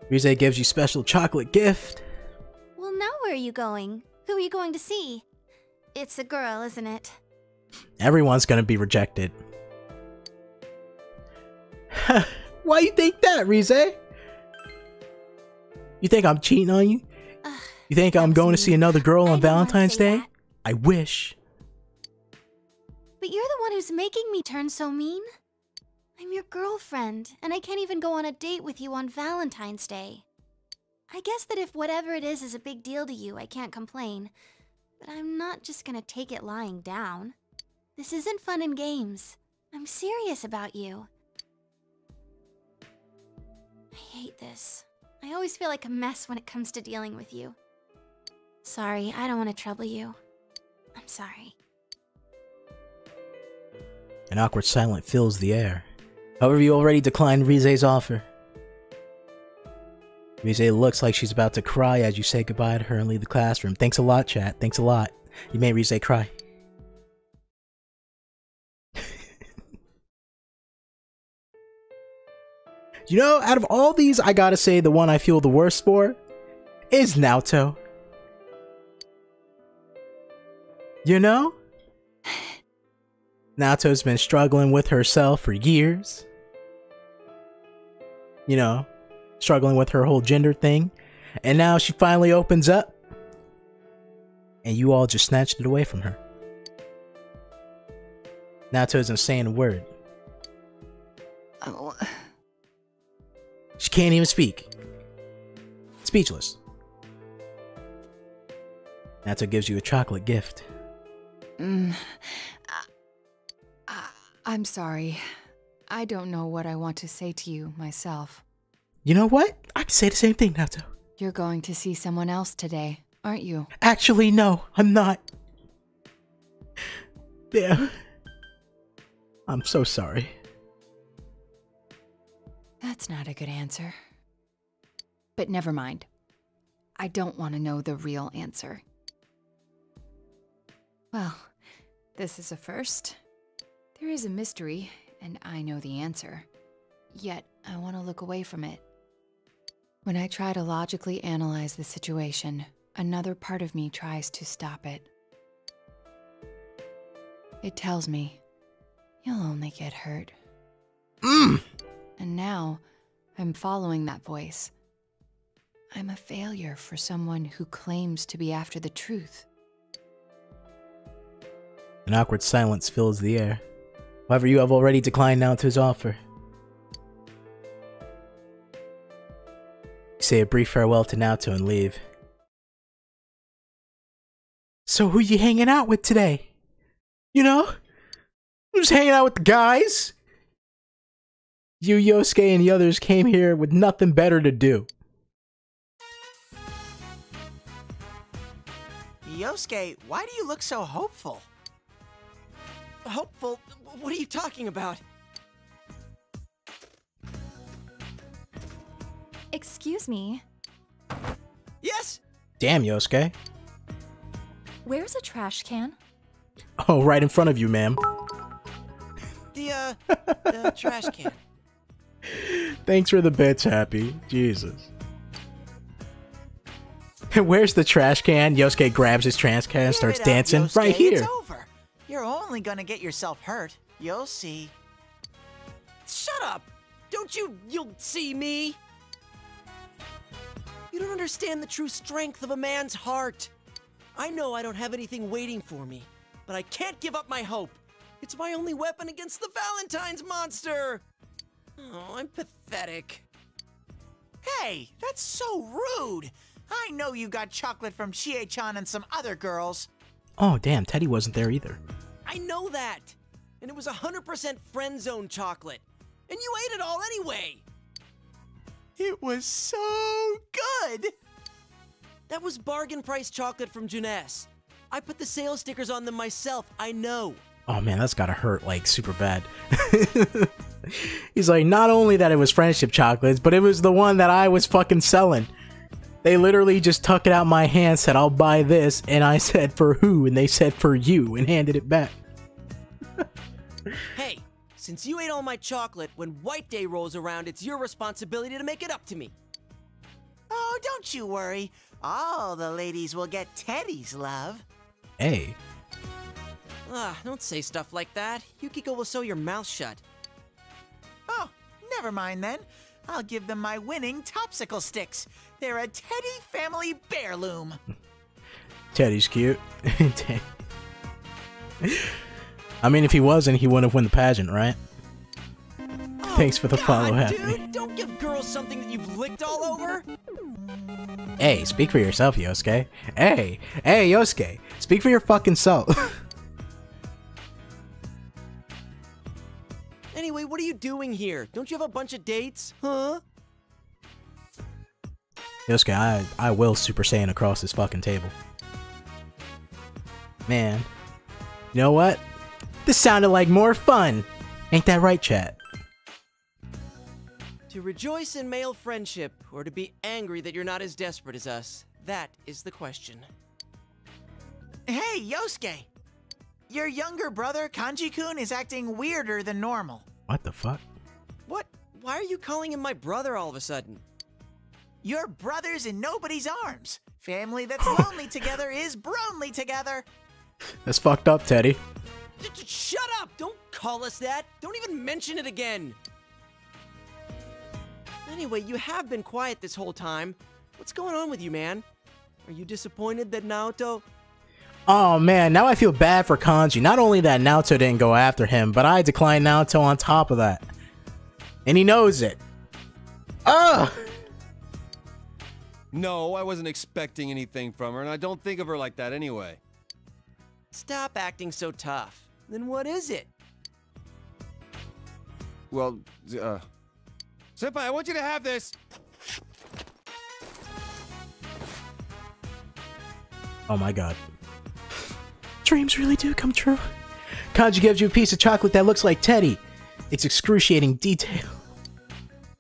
Rise gives you special chocolate gift. Now where are you going? Who are you going to see? It's a girl, isn't it? Everyone's gonna be rejected. Why do you think that, Rise? You think I'm cheating on you? You think I'm going to see another girl on Valentine's Day? that. I wish. But you're the one who's making me turn so mean. I'm your girlfriend, and I can't even go on a date with you on Valentine's Day. I guess that if whatever it is is a big deal to you, I can't complain. But I'm not just gonna take it lying down. This isn't fun and games. I'm serious about you. I hate this. I always feel like a mess when it comes to dealing with you. Sorry, I don't want to trouble you. I'm sorry. An awkward silence fills the air. However, you already declined Rise's offer. Rise looks like she's about to cry as you say goodbye to her and leave the classroom. Thanks a lot, chat. Thanks a lot. You made Rise cry. you know, out of all these, I gotta say the one I feel the worst for is Naoto. You know? Naoto's been struggling with herself for years. You know, struggling with her whole gender thing. And now she finally opens up. And you all just snatched it away from her. Naoto isn't saying a word. Oh, She can't even speak. Speechless. Naoto gives you a chocolate gift. mm, I- I- I'm sorry. I don't know what I want to say to you myself. You know what? I can say the same thing, Naoto. You're going to see someone else today, aren't you? Actually, no, I'm not. Yeah. I'm so sorry. That's not a good answer. But never mind. I don't want to know the real answer. Well, this is a first. There is a mystery, and I know the answer. Yet, I want to look away from it. When I try to logically analyze the situation, another part of me tries to stop it. It tells me, you'll only get hurt. Mm. And now, I'm following that voice. I'm a failure for someone who claims to be after the truth. An awkward silence fills the air. However, you have already declined Naoto's offer. Say a brief farewell to Naoto and leave. So who you hanging out with today? You know? I'm just hanging out with the guys. You, Yosuke, and the others came here with nothing better to do. Yosuke, why do you look so hopeful? Hopeful? What are you talking about? Excuse me, Yes! Damn, Yosuke. where's a trash can? Oh, right in front of you, ma'am. The, uh, the trash can. Thanks for the bits, Happy. Jesus. Where's the trash can? Yosuke grabs his trash can, Give starts it up, dancing. Right here. It's over. You're only gonna get yourself hurt. You'll see. Shut up! Don't you, you'll see me! You don't understand the true strength of a man's heart. I know I don't have anything waiting for me, but I can't give up my hope. It's my only weapon against the Valentine's monster! Oh, I'm pathetic. Hey, that's so rude. I know you got chocolate from Chie-chan and some other girls. Oh, damn. Teddie wasn't there either. I know that! And it was 100% friend zone chocolate. And you ate it all anyway! It was so good. That was bargain price chocolate from Junes. I put the sales stickers on them myself, I know. Oh man, that's gotta hurt like super bad. He's like, not only that it was friendship chocolates, but it was the one that I was fucking selling. They literally just took it out my hand, said, I'll buy this, and I said, for who? And they said, for you, and handed it back. Hey, since you ate all my chocolate, when White Day rolls around, it's your responsibility to make it up to me. Oh, don't you worry. All the ladies will get Teddie's love. Hey, Ah, don't say stuff like that. Yukiko will sew your mouth shut. Oh, never mind then. I'll give them my winning topsicle sticks. They're a Teddie family heirloom. Teddie's cute. I mean, if he wasn't, he wouldn't have won the pageant, right? Oh, Thanks for the follow, God, Happy. dude, don't give girls something that you've licked all over. Hey, speak for yourself, Yosuke. Hey, hey, Yosuke, speak for your fucking self. Anyway, what are you doing here? Don't you have a bunch of dates? Huh? Yosuke, I, I will Super Saiyan across this fucking table. Man, you know what? This sounded like more fun. Ain't that right, chat? To rejoice in male friendship, or to be angry that you're not as desperate as us? That is the question. Hey, Yosuke. Your younger brother, Kanji-kun, is acting weirder than normal. What the fuck? What? Why are you calling him my brother all of a sudden? Your brother's in nobody's arms. Family that's lonely together is bronely together. That's fucked up, Teddie. J- j- Shut up! Don't call us that! Don't even mention it again! Anyway, you have been quiet this whole time. What's going on with you, man? Are you disappointed that Naoto. Oh man, now I feel bad for Kanji. Not only that Naoto didn't go after him, but I declined Naoto on top of that. And he knows it. Ugh! No, I wasn't expecting anything from her, and I don't think of her like that anyway. Stop acting so tough. Then what is it? Well, uh. Senpai, I want you to have this! Oh my god. Dreams really do come true. Kanji gives you a piece of chocolate that looks like Teddie. It's excruciating detail.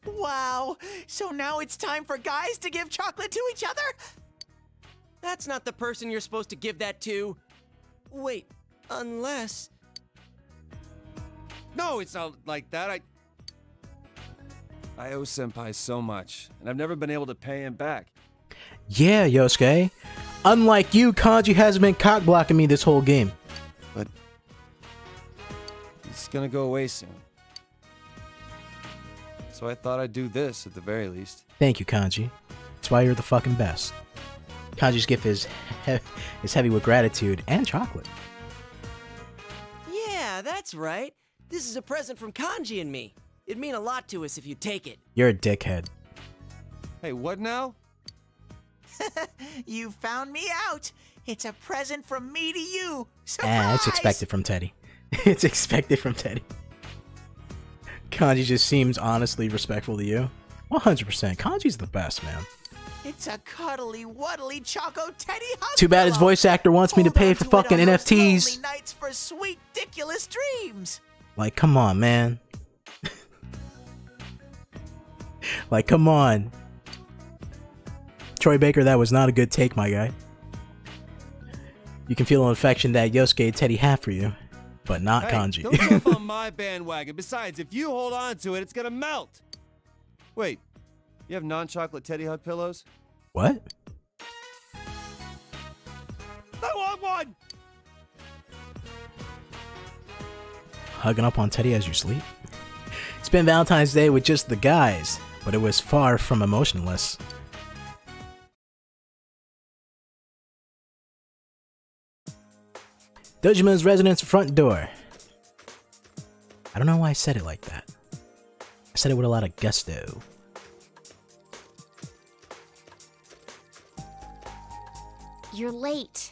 Wow. So now it's time for guys to give chocolate to each other? That's not the person you're supposed to give that to. Wait, unless. No, it's not like that. I. I owe Senpai so much, and I've never been able to pay him back. Yeah, Yosuke. Unlike you, Kanji hasn't been cock blocking me this whole game. But. It's gonna go away soon. So I thought I'd do this at the very least. Thank you, Kanji. That's why you're the fucking best. Kanji's gift is he- is heavy with gratitude and chocolate. Yeah, that's right. This is a present from Kanji and me. It'd mean a lot to us if you'd take it. You're a dickhead. Hey, what now? You found me out. It's a present from me to you. Surprise! Ah, it's expected from Teddie. it's expected from Teddie. Kanji just seems honestly respectful to you. 100%. Kanji's the best, man. It's a cuddly, wuddly Choco Teddie hug Too bad his voice actor wants me to pay for fucking NFTs. nights for sweet, ridiculous dreams. Like, come on, man. like, come on. Troy Baker, that was not a good take, my guy. You can feel an affection that Yosuke Teddie have for you, but not Hey, Kanji. don't jump on my bandwagon. Besides, if you hold on to it, it's gonna melt. Wait, you have non-chocolate teddy hug pillows? what? on! Hugging up on Teddie as you sleep? It's been Valentine's Day with just the guys, but it was far from emotionless. Dojima's residence front door. I don't know why I said it like that. I said it with a lot of gusto. You're late.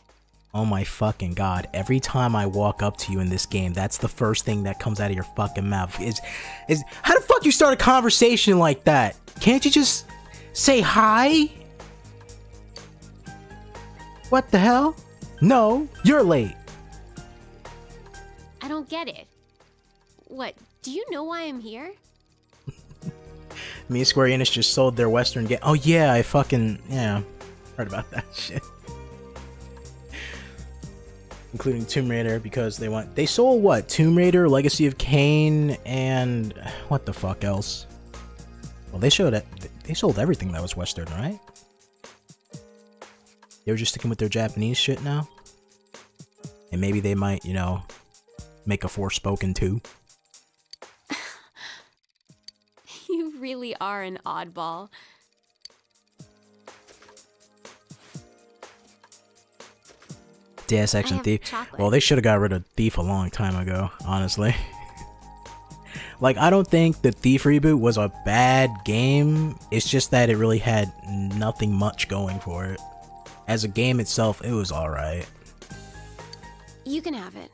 Oh my fucking god. Every time I walk up to you in this game, that's the first thing that comes out of your fucking mouth. Is is how the fuck you start a conversation like that? Can't you just say hi? What the hell? No, you're late. I don't get it. What, do you know why I'm here? Me and Square Enix just sold their Western game. Oh yeah, I fucking yeah, heard about that shit. Including Tomb Raider because they want they sold what Tomb Raider, Legacy of Kain, and what the fuck else? Well, they showed it. They sold everything that was Western, right? They were just sticking with their Japanese shit now, and maybe they might, you know, make a Forspoken too. You really are an oddball. Deus Ex and Thief. chocolate. Well, they should have got rid of Thief a long time ago, honestly. like, I don't think the Thief reboot was a bad game. It's just that it really had nothing much going for it. As a game itself, it was alright. You can have it.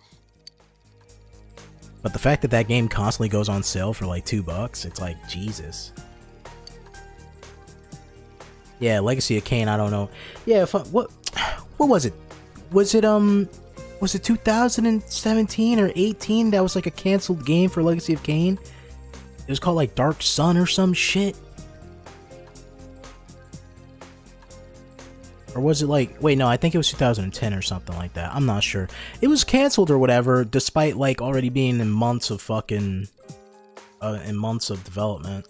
But the fact that that game constantly goes on sale for like two bucks, it's like, Jesus. Yeah, Legacy of Kain, I don't know. Yeah, I- what what was it? Was it um was it 2017 or 18 that was like a canceled game for Legacy of Kain? It was called like Dark Sun or some shit. Or was it like wait no, I think it was 2010 or something like that. I'm not sure. It was canceled or whatever despite like already being in months of fucking uh in months of development.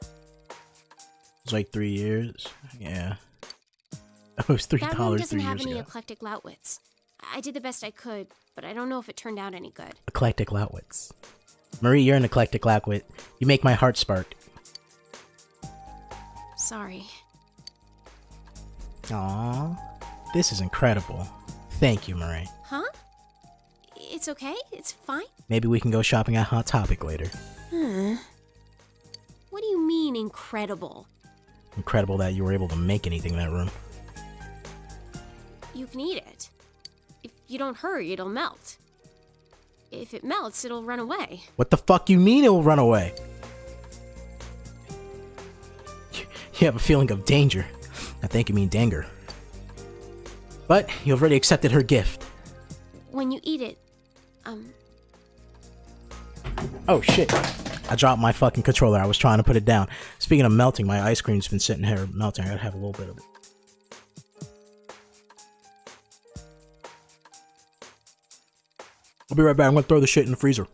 It was like 3 years. Yeah. It was $3 that room doesn't have any ago. eclectic loudwits. I did the best I could, but I don't know if it turned out any good. eclectic loudwits. Marie, you're an eclectic loudwit. You make my heart spark. Sorry. Aww. This is incredible. Thank you, Marie. Huh? It's okay? It's fine? Maybe we can go shopping at Hot Topic later. Huh. What do you mean, incredible? Incredible that you were able to make anything in that room. You can eat it. If you don't hurry, it'll melt. If it melts, it'll run away. What the fuck you mean it will run away? You have a feeling of danger. I think you mean danger. But you've already accepted her gift. When you eat it, um, Oh shit. I dropped my fucking controller. I was trying to put it down. Speaking of melting, my ice cream's been sitting here melting. I gotta have a little bit of it. I'll be right back. I'm gonna throw the shit in the freezer.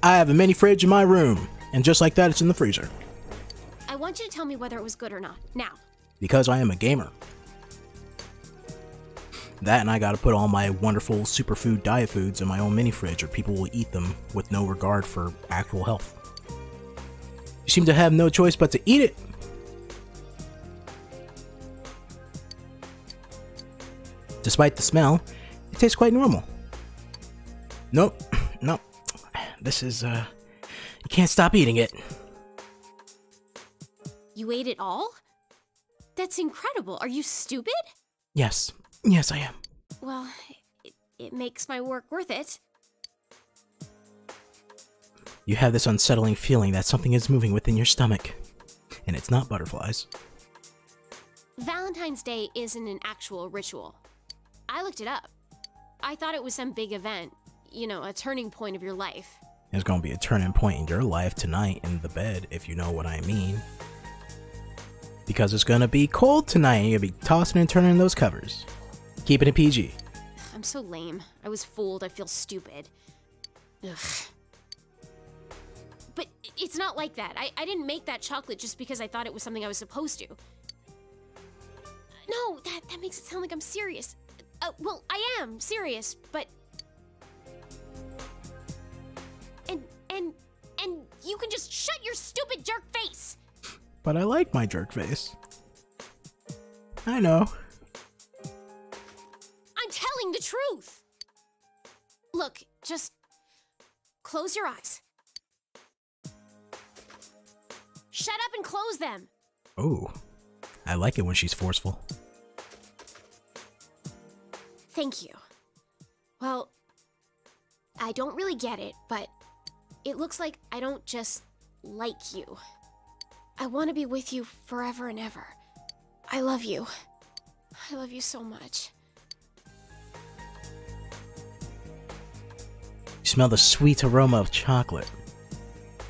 I have a mini fridge in my room, and just like that, it's in the freezer. I want you to tell me whether it was good or not. Now. Because I am a gamer. That and I gotta put all my wonderful superfood diet foods in my own mini fridge, or people will eat them with no regard for actual health. You seem to have no choice but to eat it. Despite the smell, it tastes quite normal. Nope, nope. This is, uh, can't stop eating it. You ate it all? That's incredible. Are you stupid? Yes, yes, I am. Well, it, it makes my work worth it. You have this unsettling feeling that something is moving within your stomach, and it's not butterflies. Valentine's Day isn't an actual ritual. I looked it up. I thought it was some big event. you know, a turning point of your life. There's gonna be a turning point in your life tonight in the bed, if you know what I mean. Because it's gonna be cold tonight, and you'll be tossing and turning those covers. Keeping it PG. I'm so lame. I was fooled. I feel stupid. Ugh. But it's not like that. I, I didn't make that chocolate just because I thought it was something I was supposed to. No, that, that makes it sound like I'm serious. Uh, well, I am serious, but. And, and, you can just shut your stupid jerk face! But I like my jerk face. I know. I'm telling the truth! Look, just close your eyes. Shut up and close them! Oh, I like it when she's forceful. Thank you. Well, I don't really get it, but it looks like I don't just like you. I want to be with you forever and ever. I love you. I love you so much. You smell the sweet aroma of chocolate.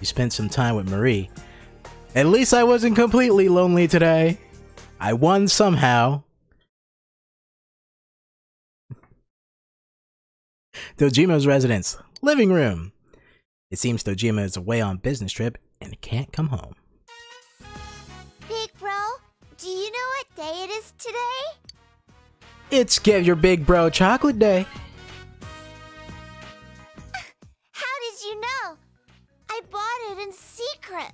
You spent some time with Marie. At least I wasn't completely lonely today. I won somehow. Dojima's residence, living room. It seems Dojima is away on business trip and can't come home. Big bro, do you know what day it is today? It's Give Your Big Bro Chocolate Day. How did you know? I bought it in secret.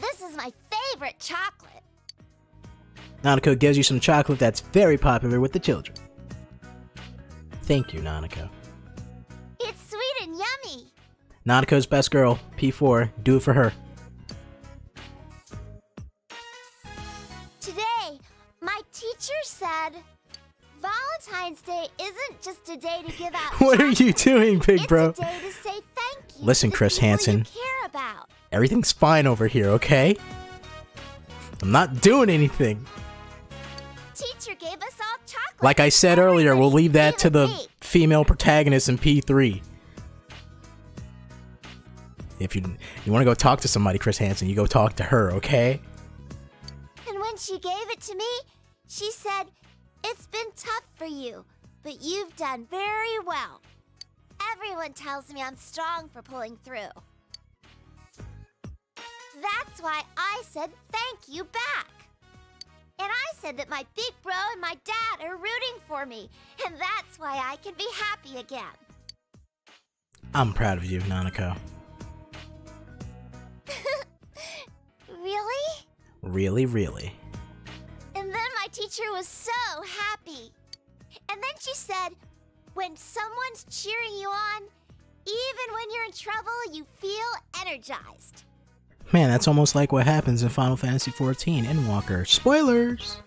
This is my favorite chocolate. Nanako gives you some chocolate that's very popular with the children. Thank you, Nanako. Nanako's best girl, P4, do it for her. Today, my teacher said Valentine's Day isn't just a day to give out. What are you doing, big bro? It's a day to say thank you. Listen, Chris Hansen. You care about. Everything's fine over here, okay? I'm not doing anything. Teacher gave us all chocolate. Like I said earlier, we'll leave that to the female protagonist in P3. If you you want to go talk to somebody, Chris Hansen, you go talk to her, okay? And when she gave it to me, she said, It's been tough for you, but you've done very well. Everyone tells me I'm strong for pulling through. That's why I said thank you back. And I said that my big bro and my dad are rooting for me, and that's why I can be happy again. I'm proud of you, Nanako. Really? Really, really. And then my teacher was so happy. And then she said, when someone's cheering you on, even when you're in trouble, you feel energized. Man, that's almost like what happens in Final Fantasy XIV Endwalker. Spoilers!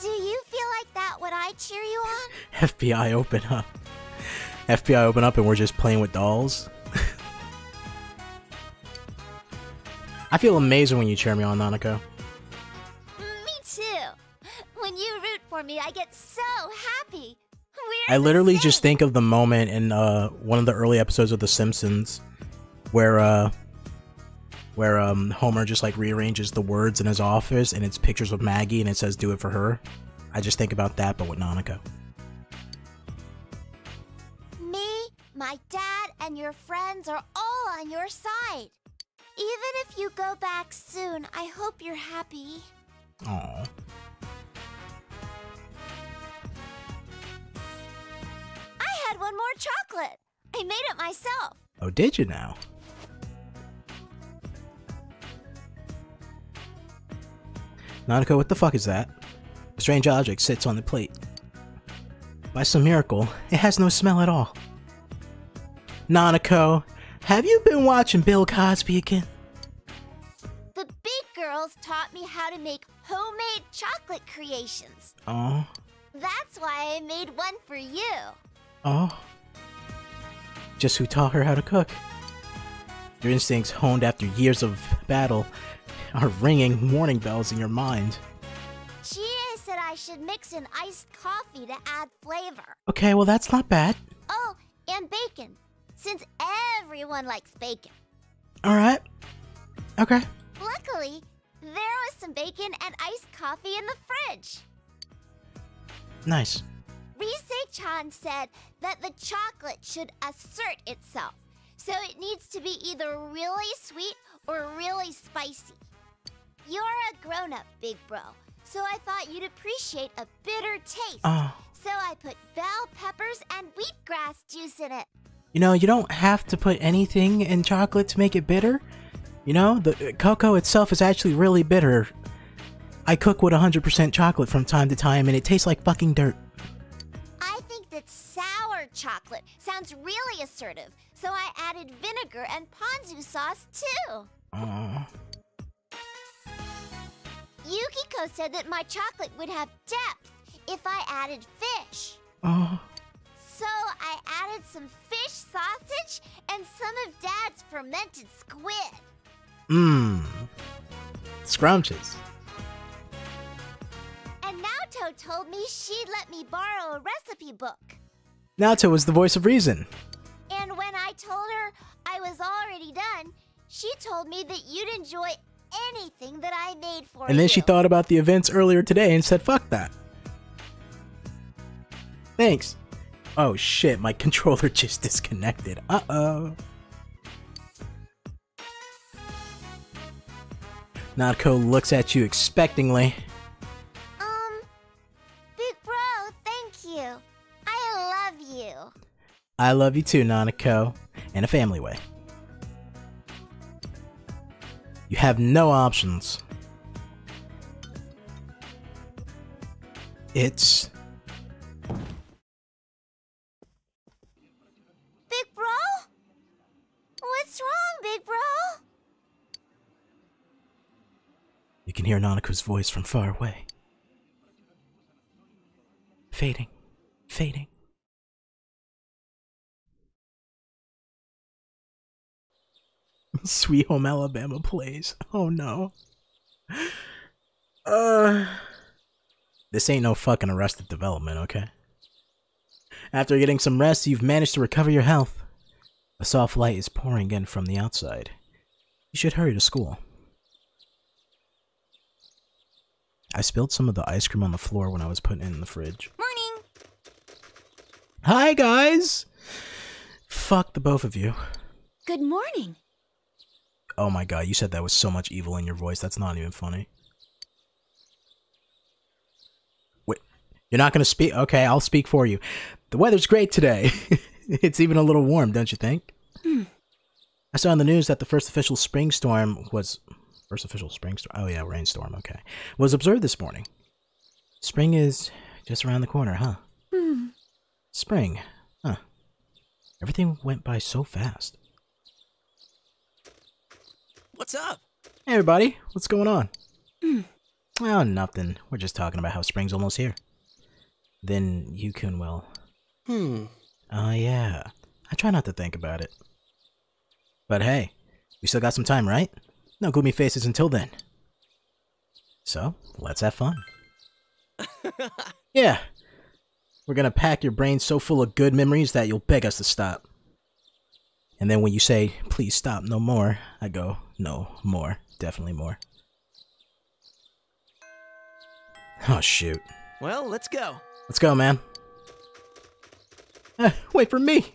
Do you feel like that when I cheer you on? FBI open up. FBI open up and we're just playing with dolls. I feel amazing when you cheer me on, Nanako. Me too. When you root for me, I get so happy. We're I literally just think of the moment in uh, one of the early episodes of The Simpsons where uh, where um, Homer just like rearranges the words in his office and it's pictures of Maggie and it says "Do it for her." I just think about that, but with Nanako. Me, my dad, and your friends are all on your side. Even if you go back soon, I hope you're happy. Aww. I had one more chocolate. I made it myself. Oh, did you now? Nanako, what the fuck is that? A strange object sits on the plate. By some miracle, it has no smell at all. Nanako, have you been watching Bill Cosby again? The big girls taught me how to make homemade chocolate creations. Oh, That's why I made one for you. oh. Just who taught her how to cook? Your instincts honed after years of battle are ringing warning bells in your mind. Chie said I should mix in iced coffee to add flavor. Okay, well that's not bad. Oh, and bacon, since everyone likes bacon. All right. Okay. Luckily, there was some bacon and iced coffee in the fridge. Nice. Rise-chan said that the chocolate should assert itself, so it needs to be either really sweet or really spicy. You're a grown-up, big bro, so I thought you'd appreciate a bitter taste. Oh. So I put bell peppers and wheatgrass juice in it. You know, you don't have to put anything in chocolate to make it bitter. You know, the uh, cocoa itself is actually really bitter. I cook with 100% chocolate from time to time and it tastes like fucking dirt. I think that sour chocolate sounds really assertive, so I added vinegar and ponzu sauce too. Aw. Yukiko said that my chocolate would have depth if I added fish. Oh. So I added some fish sausage and some of Dad's fermented squid. Mmm. Scrumptious. And Naoto told me she'd let me borrow a recipe book. Naoto was the voice of reason. And when I told her I was already done, she told me that you'd enjoy anything that I made for you. And then you. she thought about the events earlier today and said, fuck that. Thanks. Oh shit, my controller just disconnected. Uh oh. Nanako looks at you expectingly. Um, Big Bro, thank you. I love you. I love you too, Nanako, in a family way. You have no options. It's Big Bro? You can hear Nanako's voice from far away. Fading, fading. Sweet Home Alabama plays. Oh no. Uh This ain't no fucking arrested development, okay? After getting some rest, you've managed to recover your health. A soft light is pouring in from the outside. You should hurry to school. I spilled some of the ice cream on the floor when I was putting it in the fridge. Morning. Hi, guys! Fuck the both of you. Good morning. Oh my god, you said that with so much evil in your voice. That's not even funny. Wait, you're not gonna speak? Okay, I'll speak for you. The weather's great today. it's even a little warm, don't you think? Hmm. I saw on the news that the first official spring storm was. First official spring storm? Oh, yeah, rainstorm, okay. Was observed this morning. Spring is just around the corner, huh? Hmm. Spring. Huh. Everything went by so fast. What's up? Hey, everybody. What's going on? Oh, nothing. We're just talking about how spring's almost here. Then you can, well. Hmm. Oh, yeah. I try not to think about it. But hey, we still got some time, right? No gloomy faces until then. So, let's have fun. yeah. We're gonna pack your brain so full of good memories that you'll beg us to stop. And then when you say, please stop, no more, I go, no, more, definitely more. Oh, shoot. Well, let's go. Let's go, man. Eh, wait for me.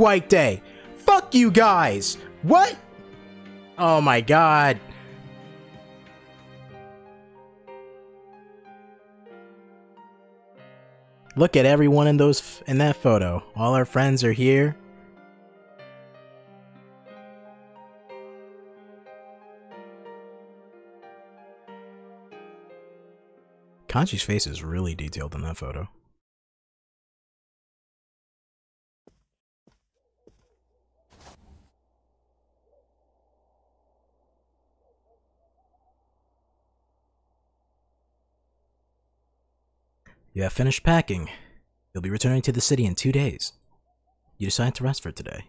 White Day. Fuck you guys. What? Oh my god. Look at everyone in those in that photo. All our friends are here. Kanji's face is really detailed in that photo. You have finished packing. You'll be returning to the city in two days. You decide to rest for today.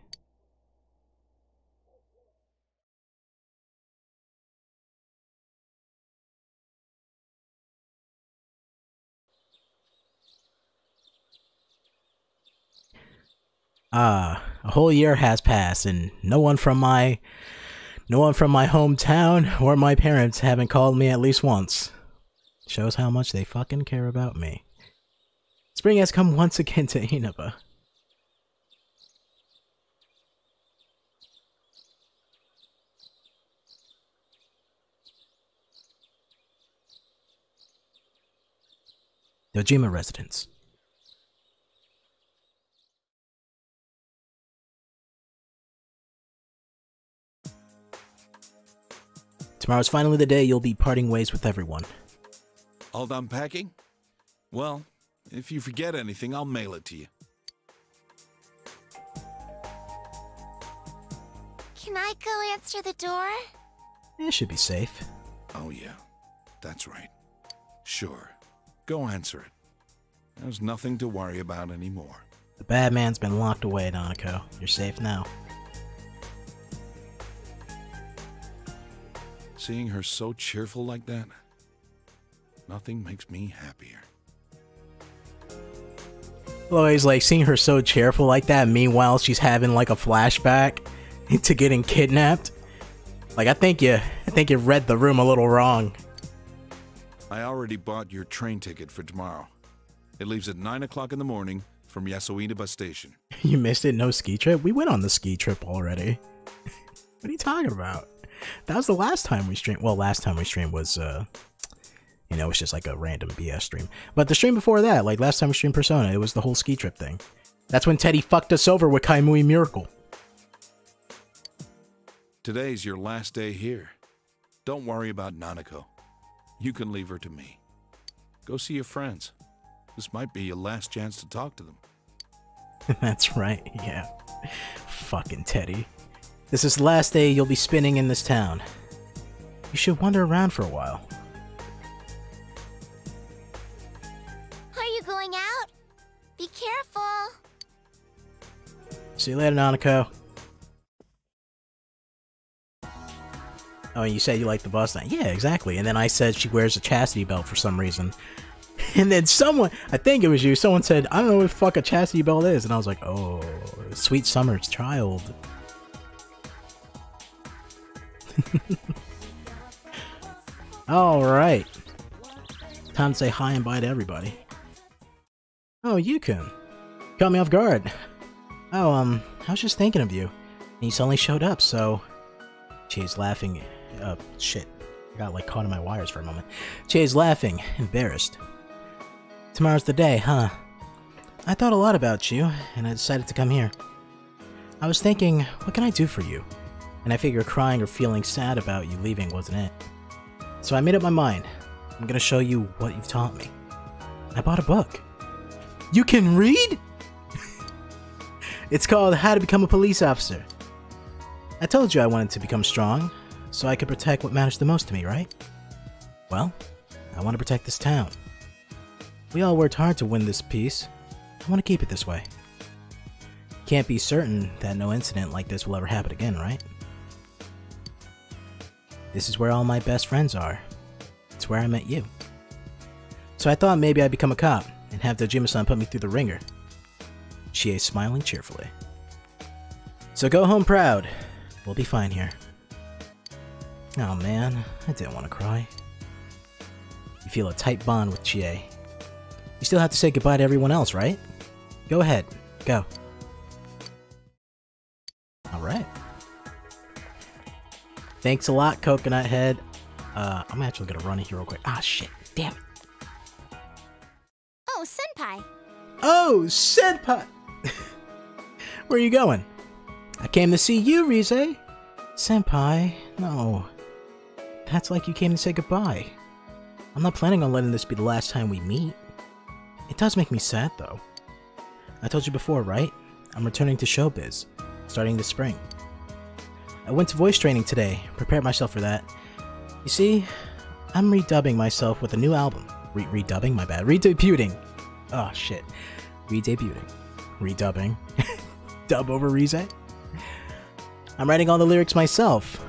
Ah, a whole year has passed and no one from my no one from my hometown or my parents haven't called me at least once. Shows how much they fucking care about me. Spring has come once again to Inaba. Dojima residence. Tomorrow's finally the day you'll be parting ways with everyone. All done packing? Well, if you forget anything, I'll mail it to you. Can I go answer the door? It should be safe. Oh, yeah. That's right. Sure. Go answer it. There's nothing to worry about anymore. The bad man's been locked away, Nanako. You're safe now. Seeing her so cheerful like that, nothing makes me happier. Always like seeing her so cheerful like that. Meanwhile, she's having like a flashback into getting kidnapped. Like I think you, I think you read the room a little wrong. I already bought your train ticket for tomorrow. It leaves at 9 o'clock in the morning from Yasoinaba station. You missed it. No ski trip. We went on the ski trip already. what are you talking about? That was the last time we streamed. Well, last time we streamed was, uh, you know, it was just like a random BS stream. But the stream before that, like last time we streamed Persona, it was the whole ski trip thing. That's when Teddie fucked us over with Kaimui Miracle. Today's your last day here. Don't worry about Nanako. You can leave her to me. Go see your friends. This might be your last chance to talk to them. That's right, yeah. Fucking Teddie. This is the last day you'll be spending in this town. You should wander around for a while. Be careful. See you later, Nanako. Oh, you said you like the bus now. Yeah, exactly. And then I said she wears a chastity belt for some reason. And then someone, I think it was you, someone said, I don't know what the fuck a chastity belt is. And I was like, oh, sweet summer's child. Alright. Time to say hi and bye to everybody. Oh, you can. Caught me off guard. Oh, um, I was just thinking of you. And you suddenly showed up, so... Chie's laughing. Uh, shit. I got like caught in my wires for a moment. Chie's laughing, embarrassed. Tomorrow's the day, huh? I thought a lot about you, and I decided to come here. I was thinking, what can I do for you? And I figured crying or feeling sad about you leaving wasn't it. So I made up my mind. I'm gonna show you what you've taught me. I bought a book. You can read? it's called How to Become a Police Officer. I told you I wanted to become strong, so I could protect what matters the most to me, right? Well, I want to protect this town. We all worked hard to win this peace. I want to keep it this way. Can't be certain that no incident like this will ever happen again, right? This is where all my best friends are. It's where I met you. So I thought maybe I'd become a cop and have Dojima-san put me through the ringer. Chie smiling cheerfully. So go home proud. We'll be fine here. Oh man, I didn't want to cry. You feel a tight bond with Chie. You still have to say goodbye to everyone else, right? Go ahead. Go. Alright. Thanks a lot, Coconut Head. Uh, I'm actually gonna run in here real quick. Ah, shit. Damn it. Oh, Senpai! Where are you going? I came to see you, Rise. Senpai, no. That's like you came to say goodbye. I'm not planning on letting this be the last time we meet. It does make me sad, though. I told you before, right? I'm returning to showbiz, starting this spring. I went to voice training today, prepared myself for that. You see, I'm redubbing myself with a new album. Re redubbing? My bad. Redebuting. Oh, shit. Redebuting. Redubbing. Dub over Rise? I'm writing all the lyrics myself,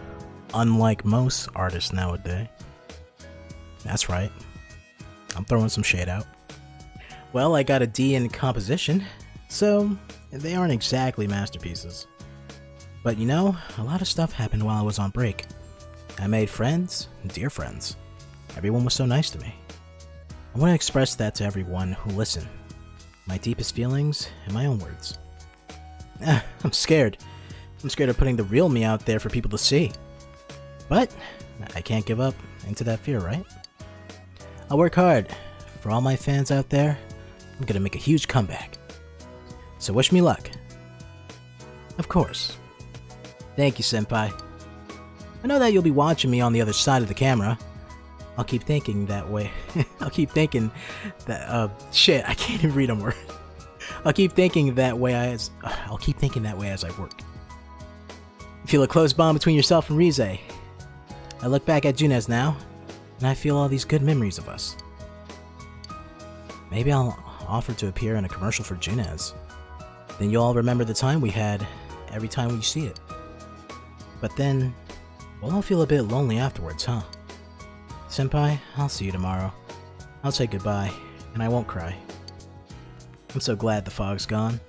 unlike most artists nowadays. That's right. I'm throwing some shade out. Well, I got a D in composition, so they aren't exactly masterpieces. But you know, a lot of stuff happened while I was on break. I made friends, dear friends. Everyone was so nice to me. I want to express that to everyone who listened. My deepest feelings in my own words. Ah, I'm scared. I'm scared of putting the real me out there for people to see. But I can't give up into that fear, right? I'll work hard. For all my fans out there, I'm gonna make a huge comeback. So wish me luck. Of course. Thank you, Senpai. I know that you'll be watching me on the other side of the camera. I'll keep thinking that way. I'll keep thinking that, uh, shit, I can't even read word. I'll keep thinking that way as, uh, I'll keep thinking that way as I work. Feel a close bond between yourself and Rise. I look back at Junes now, and I feel all these good memories of us. Maybe I'll offer to appear in a commercial for Junes. Then you'll all remember the time we had every time we see it. But then, we'll all feel a bit lonely afterwards, huh? Senpai, I'll see you tomorrow. I'll say goodbye, and I won't cry. I'm so glad the fog's gone.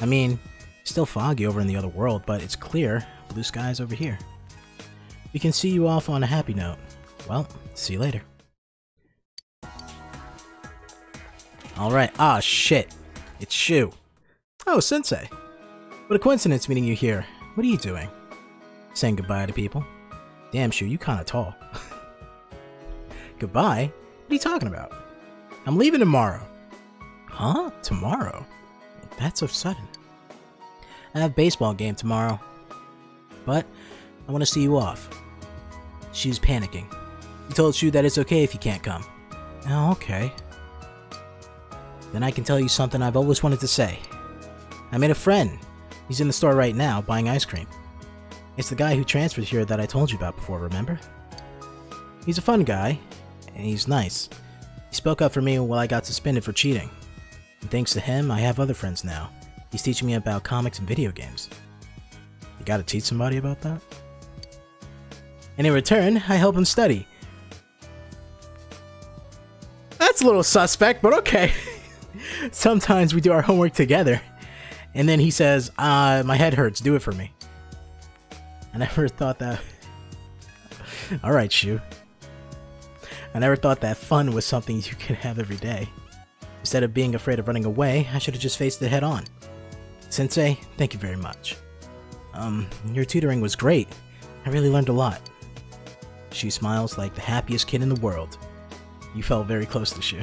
I mean, still foggy over in the other world, but it's clear, blue skies over here. We can see you off on a happy note. Well, see you later. Alright, ah shit. It's Shu. Oh, Sensei. What a coincidence meeting you here. What are you doing? Saying goodbye to people? Damn, Shu, you kinda tall. Goodbye? What are you talking about? I'm leaving tomorrow. Huh? Tomorrow? That's so sudden. I have baseball game tomorrow. But I want to see you off. She's panicking. You told Shu that it's okay if you can't come. Oh, okay. Then I can tell you something I've always wanted to say. I made a friend. He's in the store right now, buying ice cream. It's the guy who transferred here that I told you about before, remember? He's a fun guy, and he's nice. He spoke up for me while I got suspended for cheating. And thanks to him, I have other friends now. He's teaching me about comics and video games. You gotta teach somebody about that? And in return, I help him study. That's a little suspect, but okay. Sometimes we do our homework together. And then he says, uh, my head hurts, do it for me. I never thought that... Alright, Shu. I never thought that fun was something you could have every day. Instead of being afraid of running away, I should have just faced it head on. Sensei, thank you very much. Um, your tutoring was great. I really learned a lot. She smiles like the happiest kid in the world. You felt very close to Shu.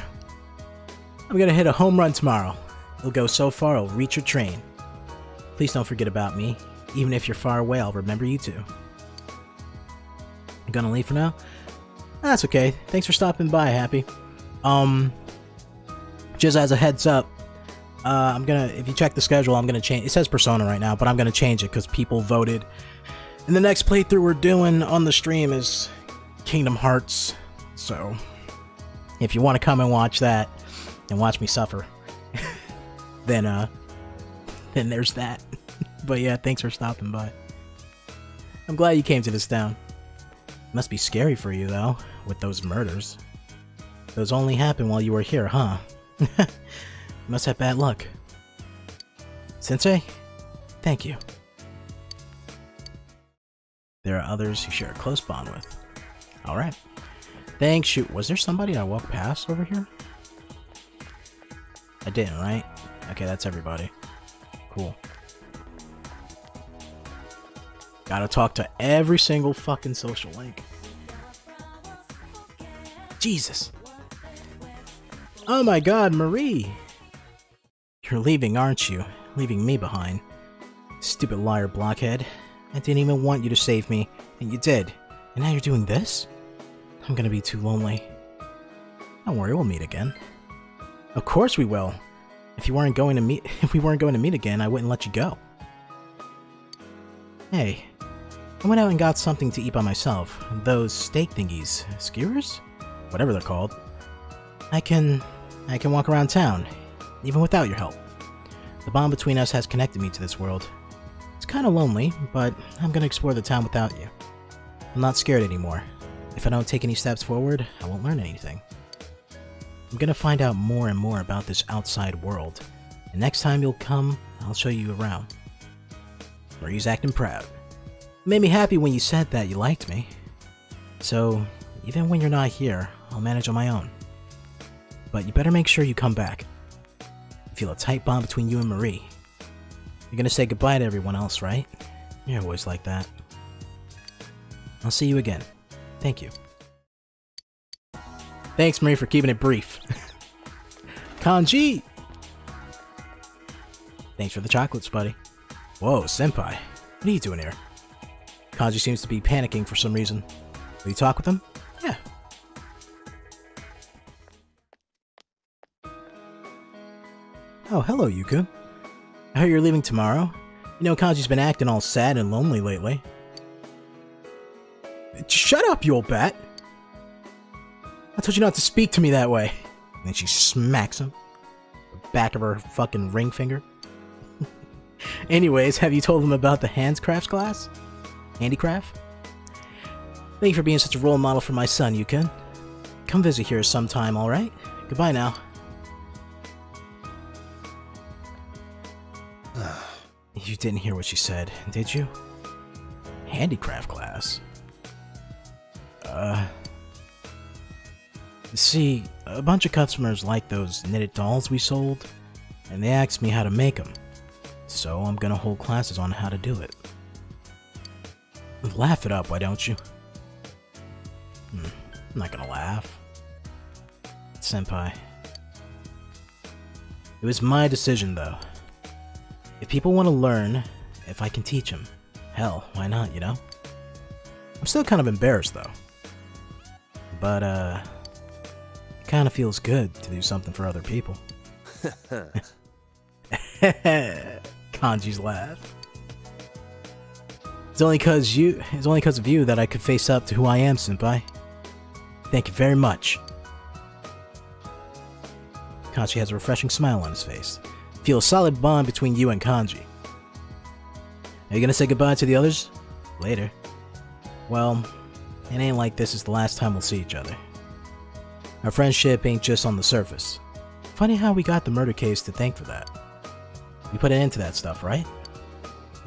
I'm gonna hit a home run tomorrow. It'll go so far it'll reach your train. Please don't forget about me. Even if you're far away, I'll remember you too. I'm gonna leave for now? That's okay. Thanks for stopping by, Happy. Um, just as a heads up, uh, I'm gonna, if you check the schedule, I'm gonna change, it says Persona right now, but I'm gonna change it because people voted. And the next playthrough we're doing on the stream is Kingdom Hearts. So, if you want to come and watch that and watch me suffer, then, uh, then there's that. but yeah, thanks for stopping by. I'm glad you came to this town. Must be scary for you, though, with those murders. Those only happened while you were here, huh? Must have bad luck. Sensei, thank you. There are others who share a close bond with. Alright. Thanks, shoot. Was there somebody I walked past over here? I didn't, right? Okay, that's everybody. Cool. Gotta talk to every single fucking social link. Jesus. Oh my god, Marie! You're leaving, aren't you? Leaving me behind. Stupid liar, blockhead. I didn't even want you to save me, and you did. And now you're doing this? I'm gonna be too lonely. Don't worry, we'll meet again. Of course we will. If you weren't going to meet if we weren't going to meet again, I wouldn't let you go. Hey, I went out and got something to eat by myself. Those steak thingies. Skewers? Whatever they're called. I can I can walk around town, even without your help. The bond between us has connected me to this world. It's kinda lonely, but I'm gonna explore the town without you. I'm not scared anymore. If I don't take any steps forward, I won't learn anything. I'm gonna find out more and more about this outside world, and next time you'll come, I'll show you around. Marie's acting proud. Made me happy when you said that you liked me. So, even when you're not here, I'll manage on my own. But you better make sure you come back. I feel a tight bond between you and Marie. You're gonna say goodbye to everyone else, right? You're always like that. I'll see you again. Thank you. Thanks, Marie, for keeping it brief. Kanji! Thanks for the chocolates, buddy. Whoa, Senpai. What are you doing here? Kanji seems to be panicking for some reason. Will you talk with him? Yeah. Oh, hello, Yuku. I heard you're leaving tomorrow. You know, Kanji's been acting all sad and lonely lately. Shut up, you old bat! I told you not to speak to me that way. And then she smacks him. The back of her fucking ring finger. Anyways, have you told him about the handicrafts class? Handicraft? Thank you for being such a role model for my son, Yukon. Come visit here sometime, alright? Goodbye now. you didn't hear what she said, did you? Handicraft class? Uh... See, a bunch of customers like those knitted dolls we sold, and they asked me how to make them. So I'm gonna hold classes on how to do it. Laugh it up, why don't you? Hmm, I'm not gonna laugh. Senpai. It was my decision, though. If people want to learn, if I can teach them, hell, why not, you know? I'm still kind of embarrassed, though. But, uh, it kind of feels good to do something for other people. Kanji's laugh. It's only cause you it's only cause of you that I could face up to who I am, Senpai. Thank you very much. Kanji has a refreshing smile on his face. Feel a solid bond between you and Kanji. Are you gonna say goodbye to the others? Later. Well, it ain't like this is the last time we'll see each other. Our friendship ain't just on the surface. Funny how we got the murder case to thank for that. We put an end to that stuff, right?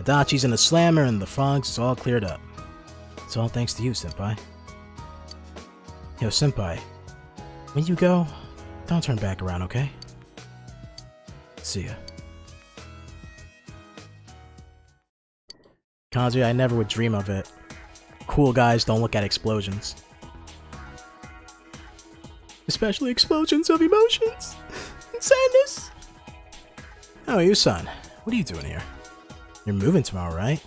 Adachi's in the slammer and the frogs is all cleared up. It's all thanks to you, Senpai. Yo, Senpai. When you go, don't turn back around, okay? See ya. Kanji, I never would dream of it. Cool guys don't look at explosions. Especially explosions of emotions and sadness. How are you, son? What are you doing here? You're moving tomorrow, right?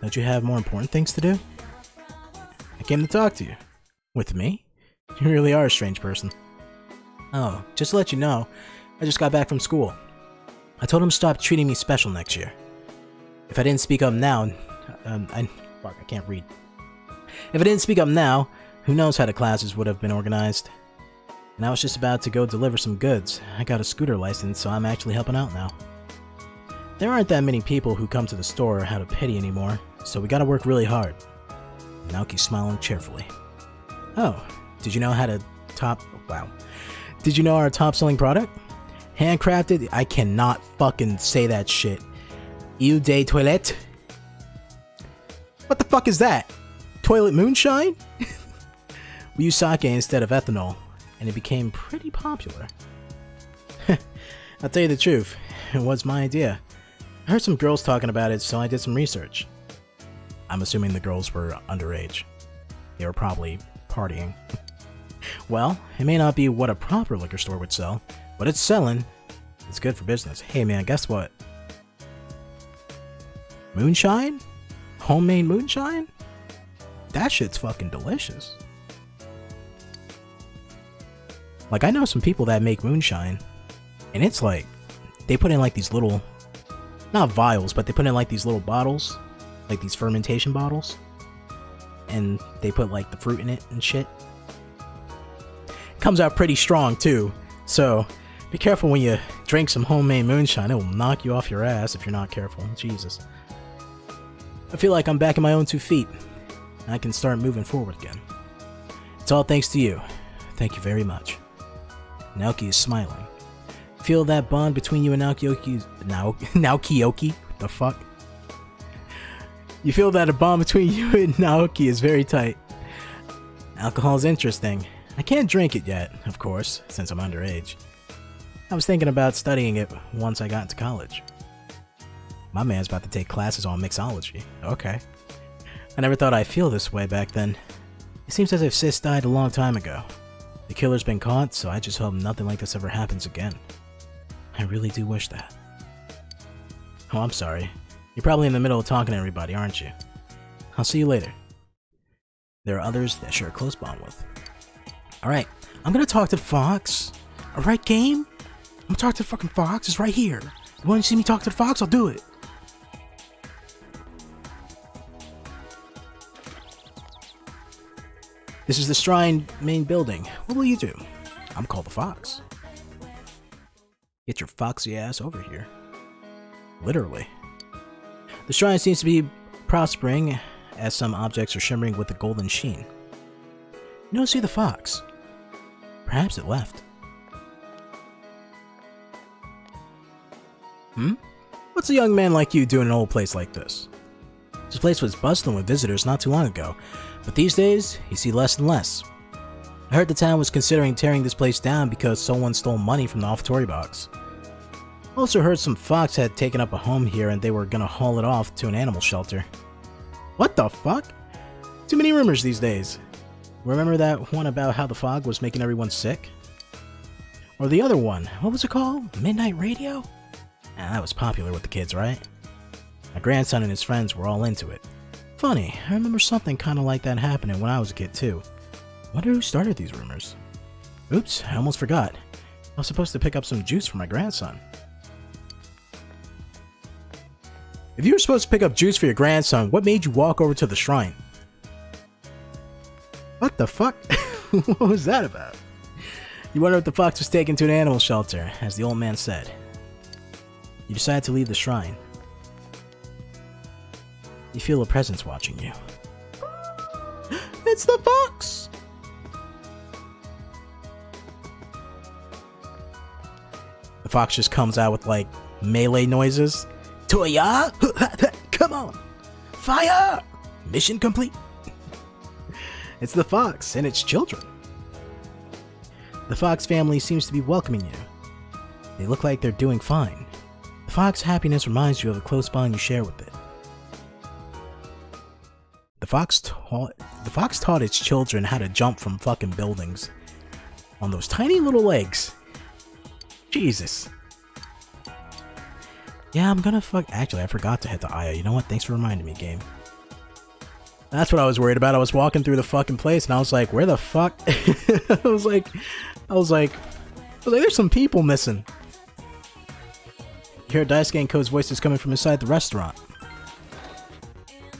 Don't you have more important things to do? I came to talk to you. With me? You really are a strange person. Oh, just to let you know, I just got back from school. I told him to stop treating me special next year. If I didn't speak up now, um, I, fuck, I can't read. If I didn't speak up now, who knows how the classes would have been organized. And I was just about to go deliver some goods. I got a scooter license, so I'm actually helping out now. There aren't that many people who come to the store out of pity anymore, so we gotta work really hard. Naoki's smiling cheerfully. Oh, did you know how to top... wow. Did you know our top selling product? Handcrafted? I cannot fucking say that shit. Eau de toilette? What the fuck is that? Toilet moonshine? we use sake instead of ethanol, and it became pretty popular. I'll tell you the truth, it was my idea. I heard some girls talking about it, so I did some research. I'm assuming the girls were underage. They were probably partying. well, it may not be what a proper liquor store would sell, but it's selling. It's good for business. Hey man, guess what? Moonshine? Homemade moonshine? That shit's fucking delicious. Like I know some people that make moonshine, and it's like they put in like these little, not vials, but they put in like these little bottles, like these fermentation bottles, and they put like the fruit in it and shit. Comes out pretty strong too, so be careful when you drink some homemade moonshine. It will knock you off your ass if you're not careful. Jesus. I feel like I'm back in my own two feet. I can start moving forward again. It's all thanks to you. Thank you very much. Naoki is smiling. Feel that bond between you and Naoki now Naokioki? What the fuck? You feel that a bond between you and Naoki is very tight. Alcohol is interesting. I can't drink it yet, of course, since I'm underage. I was thinking about studying it once I got into college. My man's about to take classes on mixology. Okay. I never thought I'd feel this way back then. It seems as if Sis died a long time ago. The killer's been caught, so I just hope nothing like this ever happens again. I really do wish that. Oh, I'm sorry. You're probably in the middle of talking to everybody, aren't you? I'll see you later. There are others that share a close bond with. Alright, I'm gonna talk to the Fox. Alright, game? I'm gonna talk to the fucking Fox. It's right here. You wanna see me talk to the Fox? I'll do it. This is the Shrine main building. What will you do? I'm called the Fox. Get your foxy ass over here. Literally. The shrine seems to be prospering as some objects are shimmering with a golden sheen. You see the fox. Perhaps it left. Hmm? What's a young man like you doing in an old place like this? This place was bustling with visitors not too long ago, but these days, you see less and less. I heard the town was considering tearing this place down because someone stole money from the offertory box. Also heard some fox had taken up a home here and they were gonna haul it off to an animal shelter. What the fuck? Too many rumors these days. Remember that one about how the fog was making everyone sick? Or the other one, what was it called? Midnight Radio? Ah, that was popular with the kids, right? My grandson and his friends were all into it. Funny, I remember something kinda like that happening when I was a kid too. Wonder who started these rumors. Oops, I almost forgot. I was supposed to pick up some juice for my grandson. If you were supposed to pick up juice for your grandson, what made you walk over to the shrine? What the fuck? what was that about? You wonder if the fox was taken to an animal shelter, as the old man said. You decide to leave the shrine. You feel a presence watching you. it's the fox! The fox just comes out with like melee noises. Toya! Come on! Fire! Mission complete! it's the fox and its children. The fox family seems to be welcoming you. They look like they're doing fine. The fox happiness reminds you of the close bond you share with it. The fox taught the fox taught its children how to jump from fucking buildings on those tiny little legs. Jesus. Yeah, I'm gonna fuck. Actually, I forgot to hit the Aiya. You know what? Thanks for reminding me, game. That's what I was worried about. I was walking through the fucking place and I was like, where the fuck? I was like, I was like, I was like, there's some people missing. You hear Daisuke and Ko's voices coming from inside the restaurant.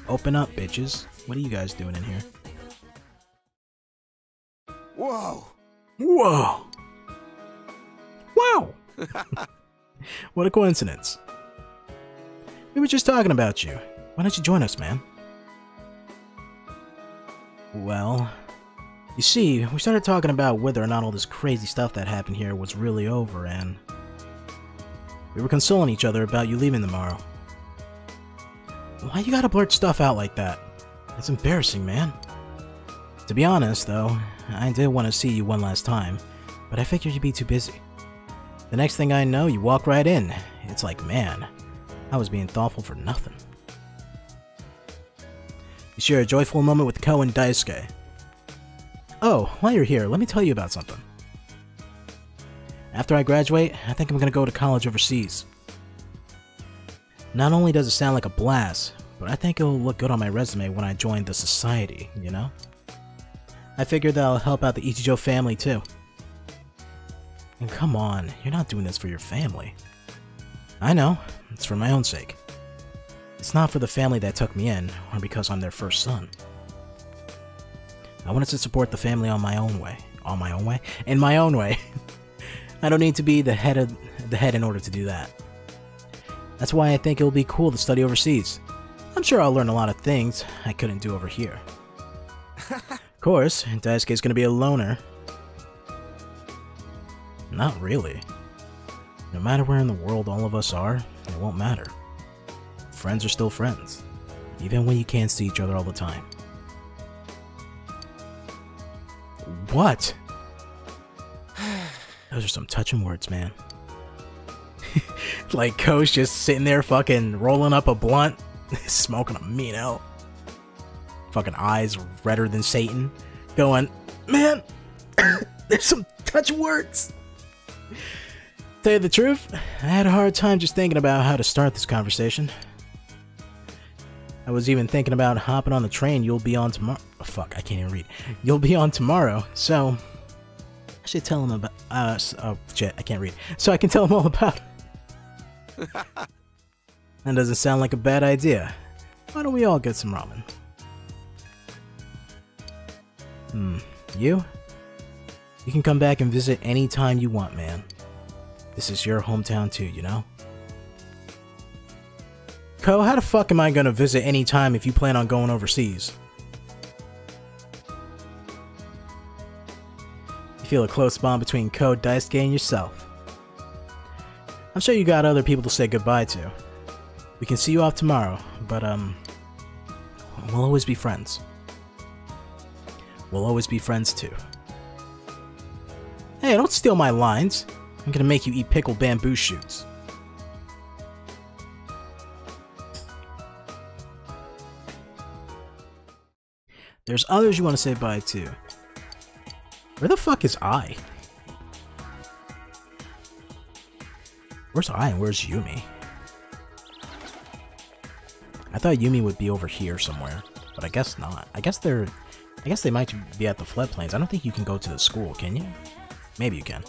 Open up, bitches. What are you guys doing in here? Whoa! Whoa! Wow! what a coincidence. We were just talking about you. Why don't you join us, man? Well, you see, we started talking about whether or not all this crazy stuff that happened here was really over, and we were consoling each other about you leaving tomorrow. Why you gotta blurt stuff out like that? It's embarrassing, man. To be honest, though, I did want to see you one last time, but I figured you'd be too busy. The next thing I know, you walk right in. It's like, man, I was being thoughtful for nothing. You share a joyful moment with Ko and Daisuke. Oh, while you're here, let me tell you about something. After I graduate, I think I'm gonna go to college overseas. Not only does it sound like a blast, but I think it'll look good on my resume when I join the society, you know? I figured that'll help out the Ichijo family too. And come on, you're not doing this for your family. I know, it's for my own sake. It's not for the family that took me in, or because I'm their first son. I wanted to support the family on my own way. On my own way? In my own way. I don't need to be the head of the head in order to do that. That's why I think it'll be cool to study overseas. I'm sure I'll learn a lot of things I couldn't do over here. of course, Daisuke's gonna be a loner. Not really. No matter where in the world all of us are, it won't matter. Friends are still friends, even when you can't see each other all the time. What? Those are some touching words, man. like Ko's just sitting there fucking rolling up a blunt, smoking a out. Fucking eyes redder than Satan. Going, man, there's some touching words. Tell you the truth, I had a hard time just thinking about how to start this conversation. I was even thinking about hopping on the train you'll be on tomorrow. Oh, fuck, I can't even read. You'll be on tomorrow, so I should tell him about. Uh, oh shit, I can't read. So I can tell him all about. that doesn't sound like a bad idea. Why don't we all get some ramen? Hmm, you? You can come back and visit anytime you want, man. This is your hometown too, you know? Ko, how the fuck am I gonna visit anytime if you plan on going overseas? You feel a close bond between Ko, Daisuke, and yourself. I'm sure you got other people to say goodbye to. We can see you off tomorrow, but um, we'll always be friends. We'll always be friends too. Hey, don't steal my lines. I'm gonna make you eat pickled bamboo shoots. There's others you want to say bye to. Where the fuck is Ai? Where's Ai and where's Yumi? I thought Yumi would be over here somewhere, but I guess not. I guess they're... I guess they might be at the floodplains. I don't think you can go to the school, can you? Maybe you can.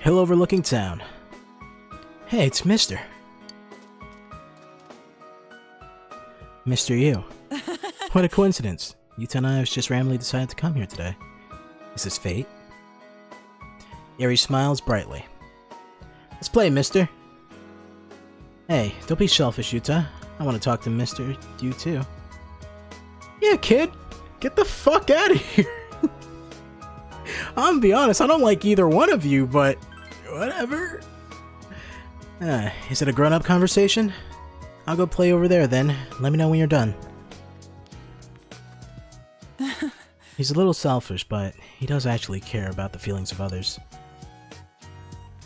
Hill overlooking town. Hey, it's Mister. Mr. Yu. what a coincidence. Yuta and I have just randomly decided to come here today. Is this fate? Eri smiles brightly. Let's play, mister. Hey, don't be selfish, Yuta. I want to talk to Mr. Yu too. Yeah, kid. Get the fuck out of here. I'm gonna be honest, I don't like either one of you, but whatever. Uh, is it a grown-up conversation? I'll go play over there then. Let me know when you're done. He's a little selfish, but he does actually care about the feelings of others.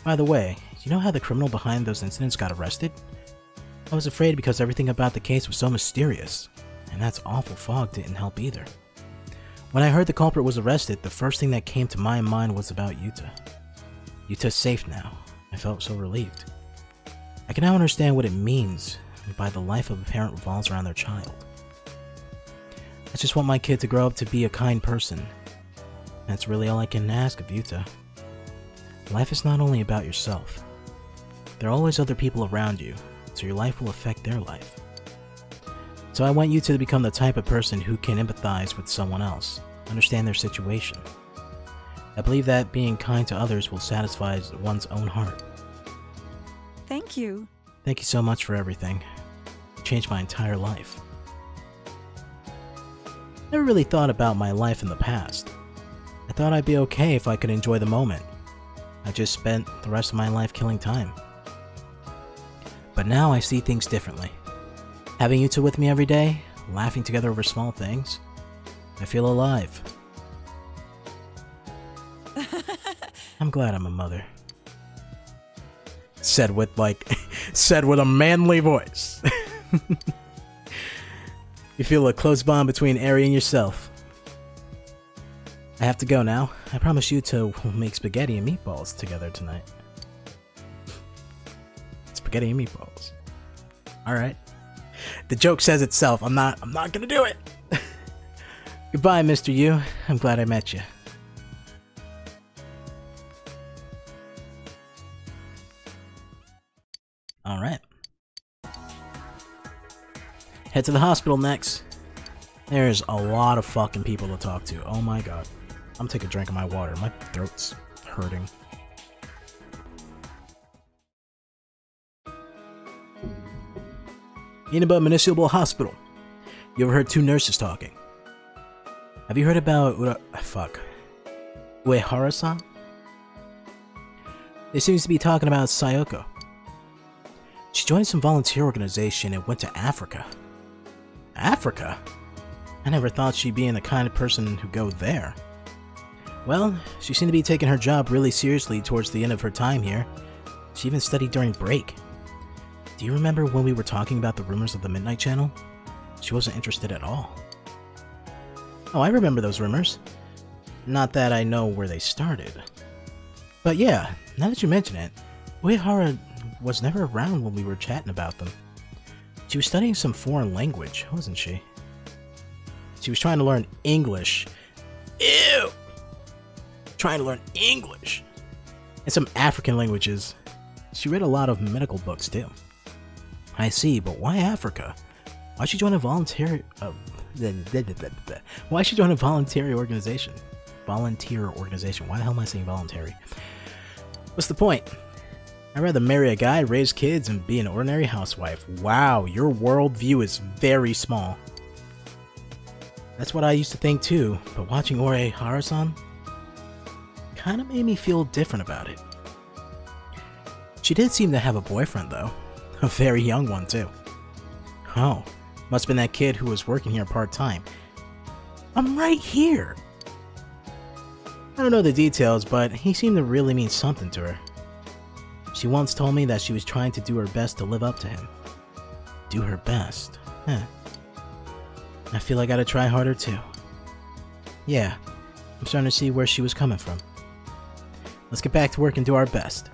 By the way, you know how the criminal behind those incidents got arrested? I was afraid because everything about the case was so mysterious, and that's awful fog didn't help either. When I heard the culprit was arrested, the first thing that came to my mind was about Yuta. Yuta's safe now. I felt so relieved. I can now understand what it means by the life of a parent revolves around their child. I just want my kid to grow up to be a kind person. That's really all I can ask of Yuta. Life is not only about yourself. There are always other people around you, so your life will affect their life. So I want you to become the type of person who can empathize with someone else, understand their situation. I believe that being kind to others will satisfy one's own heart. Thank you. Thank you so much for everything. You changed my entire life. Never really thought about my life in the past. I thought I'd be okay if I could enjoy the moment. I just spent the rest of my life killing time. But now I see things differently. Having you two with me every day, laughing together over small things, I feel alive. I'm glad I'm a mother. Said with like, said with a manly voice. you feel a close bond between Eri and yourself. I have to go now. I promise you to make spaghetti and meatballs together tonight. Spaghetti and meatballs. Alright. The joke says itself. I'm not I'm not gonna do it. Goodbye, Mr. Yu. I'm glad I met you. Alright. Head to the hospital next. There's a lot of fucking people to talk to. Oh my god. I'm taking a drink of my water. My throat's hurting. Inaba Municipal Hospital. You ever heard two nurses talking? Have you heard about Ura- ah, fuck Uehara-san? They seems to be talking about Sayoko. She joined some volunteer organization and went to Africa. Africa? I never thought she'd be the kind of person who'd go there. Well, she seemed to be taking her job really seriously towards the end of her time here. She even studied during break. Do you remember when we were talking about the rumors of the Midnight Channel? She wasn't interested at all. Oh, I remember those rumors. Not that I know where they started. But yeah, now that you mention it, Uehara was never around when we were chatting about them. She was studying some foreign language, wasn't she? She was trying to learn English. Ew! Trying to learn English. And some African languages. She read a lot of medical books too. I see, but why Africa? Why should join a voluntary? Uh, why should join a voluntary organization? Volunteer organization. Why the hell am I saying voluntary? What's the point? I'd rather marry a guy, raise kids, and be an ordinary housewife. Wow, your worldview is very small. That's what I used to think too, but watching Uehara-san kind of made me feel different about it. She did seem to have a boyfriend though. A very young one too. Oh, must have been that kid who was working here part-time. I'm right here! I don't know the details, but he seemed to really mean something to her. She once told me that she was trying to do her best to live up to him. Do her best? Huh. I feel I gotta try harder too. Yeah, I'm starting to see where she was coming from. Let's get back to work and do our best.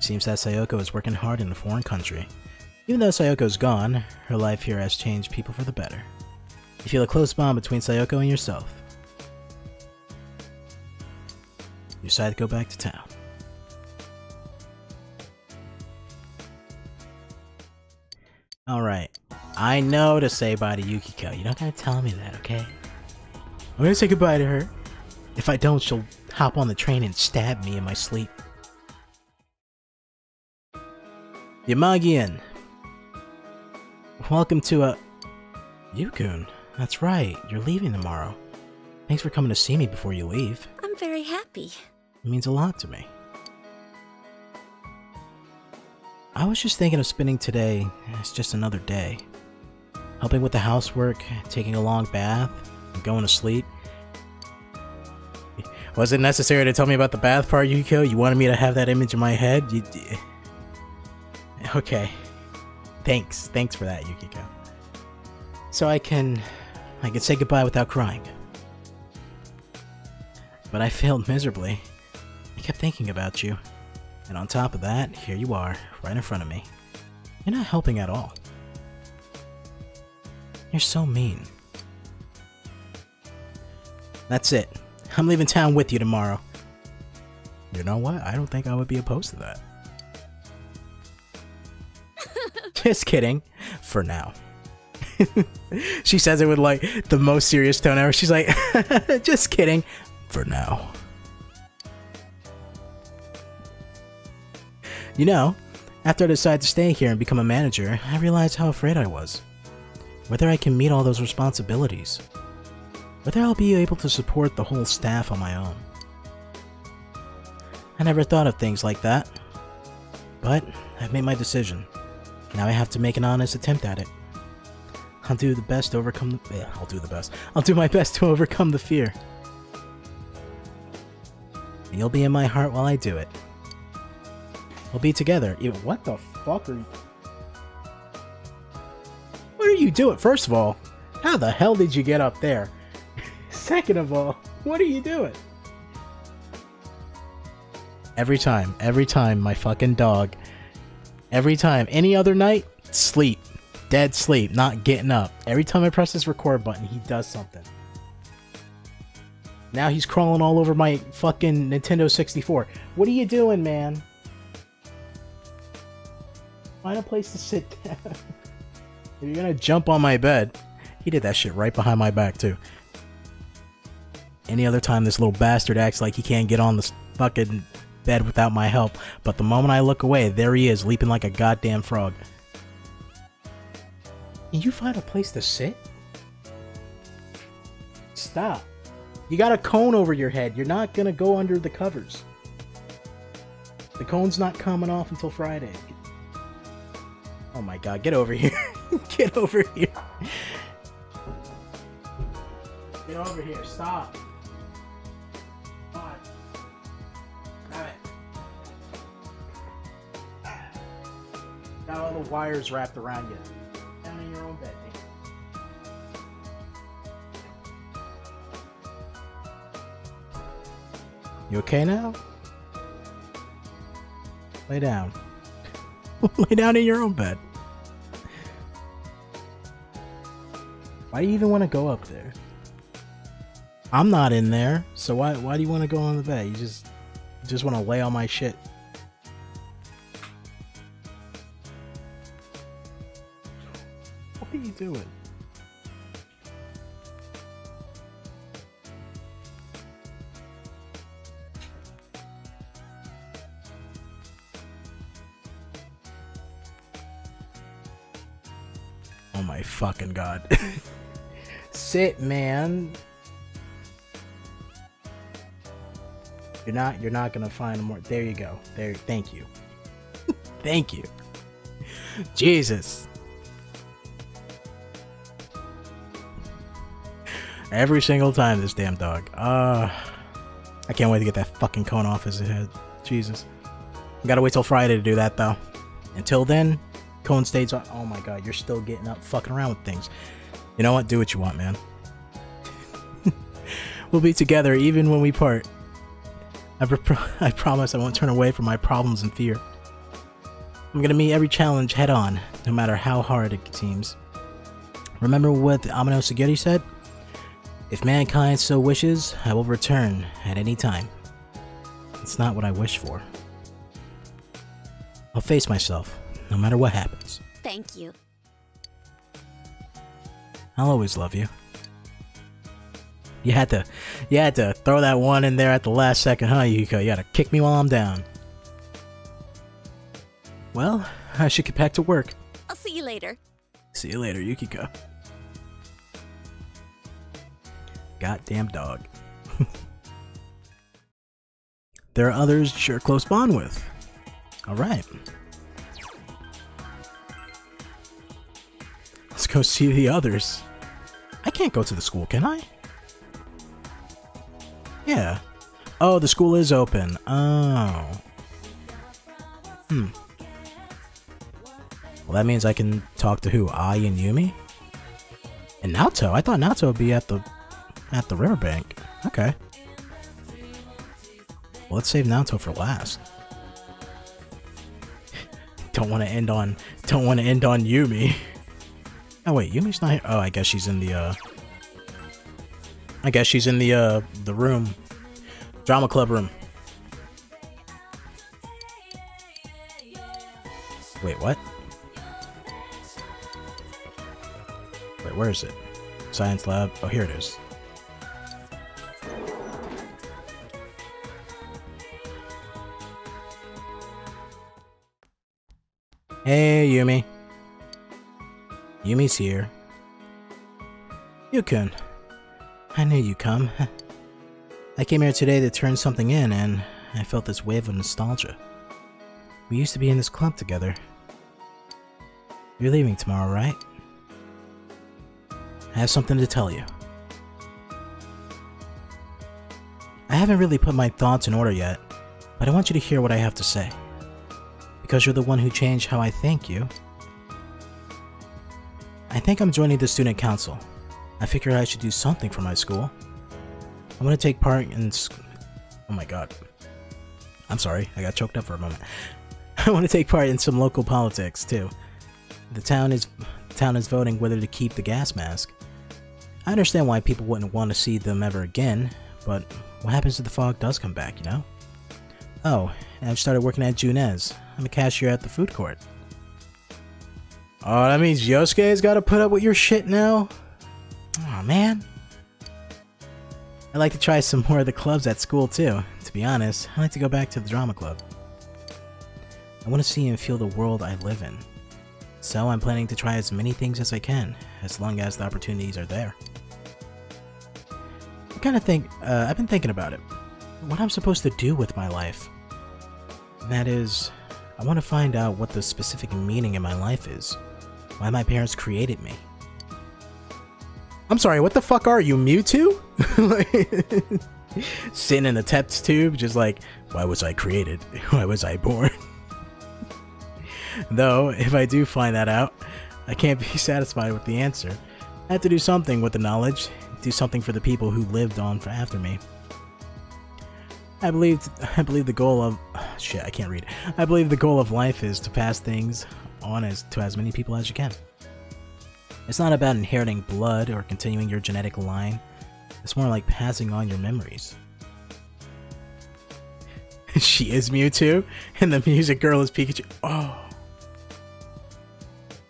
Seems that Sayoko is working hard in a foreign country. Even though Sayoko's gone, her life here has changed people for the better. You feel a close bond between Sayoko and yourself. Decide to go back to town. Alright. I know to say bye to Yukiko. You don't gotta tell me that, okay? I'm gonna say goodbye to her. If I don't, she'll hop on the train and stab me in my sleep. Yamagian. Welcome to a... Yukun. That's right. You're leaving tomorrow. Thanks for coming to see me before you leave. I'm very happy. It means a lot to me. I was just thinking of spending today as just another day. Helping with the housework, taking a long bath, and going to sleep. Was it necessary to tell me about the bath part, Yukiko? You wanted me to have that image in my head? You... Okay. Thanks. Thanks for that, Yukiko. So I can... I can say goodbye without crying. But I failed miserably. I kept thinking about you. And on top of that, here you are, right in front of me. You're not helping at all. You're so mean. That's it. I'm leaving town with you tomorrow. You know what? I don't think I would be opposed to that. Just kidding. For now. she says it with like the most serious tone ever. She's like, just kidding. For now. You know, after I decided to stay here and become a manager, I realized how afraid I was. Whether I can meet all those responsibilities. Whether I'll be able to support the whole staff on my own. I never thought of things like that. But I've made my decision. Now I have to make an honest attempt at it. I'll do the best to overcome the- yeah, I'll do the best. I'll do my best to overcome the fear. And you'll be in my heart while I do it. We'll be together. What the fuck are you? What are you doing? First of all, how the hell did you get up there? Second of all, what are you doing? Every time, every time my fucking dog Every time. Any other night, sleep. Dead sleep, not getting up. Every time I press this record button, he does something. Now he's crawling all over my fucking Nintendo 64. What are you doing, man? Find a place to sit down. if you're gonna jump on my bed, he did that shit right behind my back, too. Any other time this little bastard acts like he can't get on this fucking bed without my help, but the moment I look away, there he is, leaping like a goddamn frog. Can you find a place to sit? Stop. You got a cone over your head. You're not gonna go under the covers. The cone's not coming off until Friday. Oh my god, get over here. get over here. Get over here. Stop. It. Got all the wires wrapped around you. Down in your own bed. You okay now? Lay down. Lay down in your own bed. Why do you even want to go up there? I'm not in there, so why why do you want to go on the bed? You just just want to lay on my shit. What are you doing? Oh my fucking god. Sit, man. You're not you're not gonna find more there you go. There thank you. thank you. Jesus. Every single time this damn dog. Uh I can't wait to get that fucking cone off his head. Jesus. Gotta wait till Friday to do that though. Until then, cone stays on. Oh my god, you're still getting up fucking around with things. You know what? Do what you want, man. we'll be together even when we part. I, pro- I promise I won't turn away from my problems and fear. I'm gonna meet every challenge head on, no matter how hard it seems. Remember what Ameno-sagiri said? If mankind so wishes, I will return at any time. It's not what I wish for. I'll face myself, no matter what happens. Thank you. I'll always love you. You had to, you had to throw that one in there at the last second, huh, Yukiko? You to kick me while I'm down. Well, I should get back to work. I'll see you later. See you later, Yukiko. Goddamn dog. there are others to share close bond with. Alright. Let's go see the others. I can't go to the school, can I? Yeah. Oh, the school is open. Oh. Hmm. Well, that means I can talk to who? Ai and Yumi? And Naoto? I thought Naoto would be at the at the riverbank. Okay. Well, let's save Naoto for last. don't want to end on don't want to end on Yumi. Oh wait, Yumi's not here. Oh, I guess she's in the uh I guess she's in the uh the room. Drama club room. Wait, what? Wait, where is it? Science lab. Oh, here it is. Hey, Yumi. Yumi's here. Yukun. I knew you'd come. I came here today to turn something in, and I felt this wave of nostalgia. We used to be in this club together. You're leaving tomorrow, right? I have something to tell you. I haven't really put my thoughts in order yet, but I want you to hear what I have to say. Because you're the one who changed how I think you. I think I'm joining the student council. I figure I should do something for my school. I'm gonna take part in. Oh my god. I'm sorry, I got choked up for a moment. I want to take part in some local politics too. The town is the town is voting whether to keep the gas mask. I understand why people wouldn't want to see them ever again, but what happens if the fog does come back, you know? Oh, and I've started working at Junes. I'm a cashier at the food court. Oh, that means Yosuke's gotta put up with your shit now? Oh man. I'd like to try some more of the clubs at school too. To be honest, I'd like to go back to the drama club. I want to see and feel the world I live in. So I'm planning to try as many things as I can, as long as the opportunities are there. I kind of think, uh, I've been thinking about it. What I'm supposed to do with my life. And that is, I want to find out what the specific meaning in my life is. Why my parents created me. I'm sorry, what the fuck are you, Mewtwo? Sitting in the test tube, just like, why was I created? Why was I born? Though, if I do find that out, I can't be satisfied with the answer. I have to do something with the knowledge, do something for the people who lived on for after me. I believe I believe the goal of shit, I can't read. I believe the goal of life is to pass things on as to as many people as you can. It's not about inheriting blood or continuing your genetic line. It's more like passing on your memories. she is Mewtwo, and the music girl is Pikachu. Oh.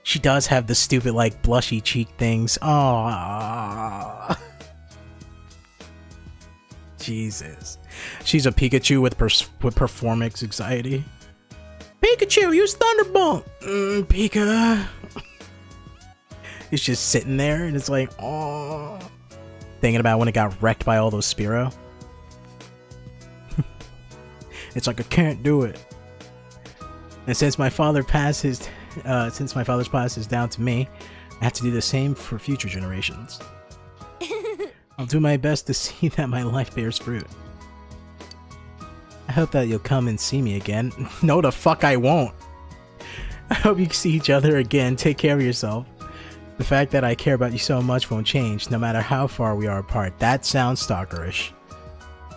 She does have the stupid, like, blushy cheek things. Oh. Jesus. She's a Pikachu with, with performance anxiety. Pikachu, use Thunderbolt! Mm, Pika. it's just sitting there, and it's like, oh. Thinking about when it got wrecked by all those Spearow. it's like, I can't do it. And since my father passes, uh, since my father's pass is down to me, I have to do the same for future generations. I'll do my best to see that my life bears fruit. Hope that you'll come and see me again. no, the fuck I won't. I hope you see each other again. Take care of yourself. The fact that I care about you so much won't change, no matter how far we are apart. That sounds stalkerish.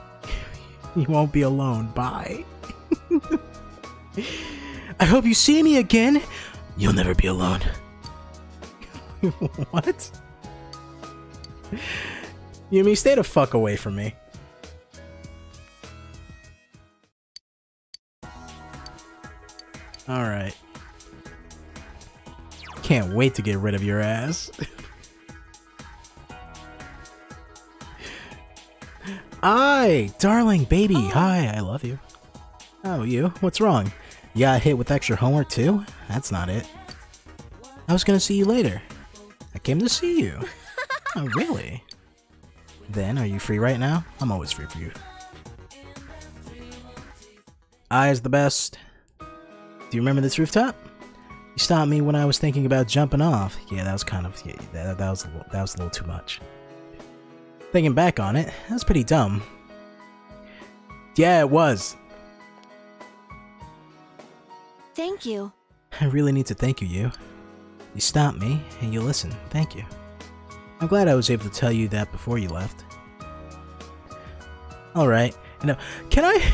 you won't be alone. Bye. I hope you see me again. You'll never be alone. what? Yumi, stay the fuck away from me. Alright. Can't wait to get rid of your ass. Hi, darling baby. Oh. Hi, I love you. Oh, Yu? What's wrong? You got hit with extra homework too? That's not it. I was gonna see you later. I came to see you. oh, really? Then, are you free right now? I'm always free for you. Ai is the best. Do you remember this rooftop? You stopped me when I was thinking about jumping off. Yeah, that was kind of yeah, that, that was a little, that was a little too much. Thinking back on it, that was pretty dumb. Yeah, it was. Thank you. I really need to thank you, Yu. You stopped me and you listened. Thank you. I'm glad I was able to tell you that before you left. Alright. Now, can I...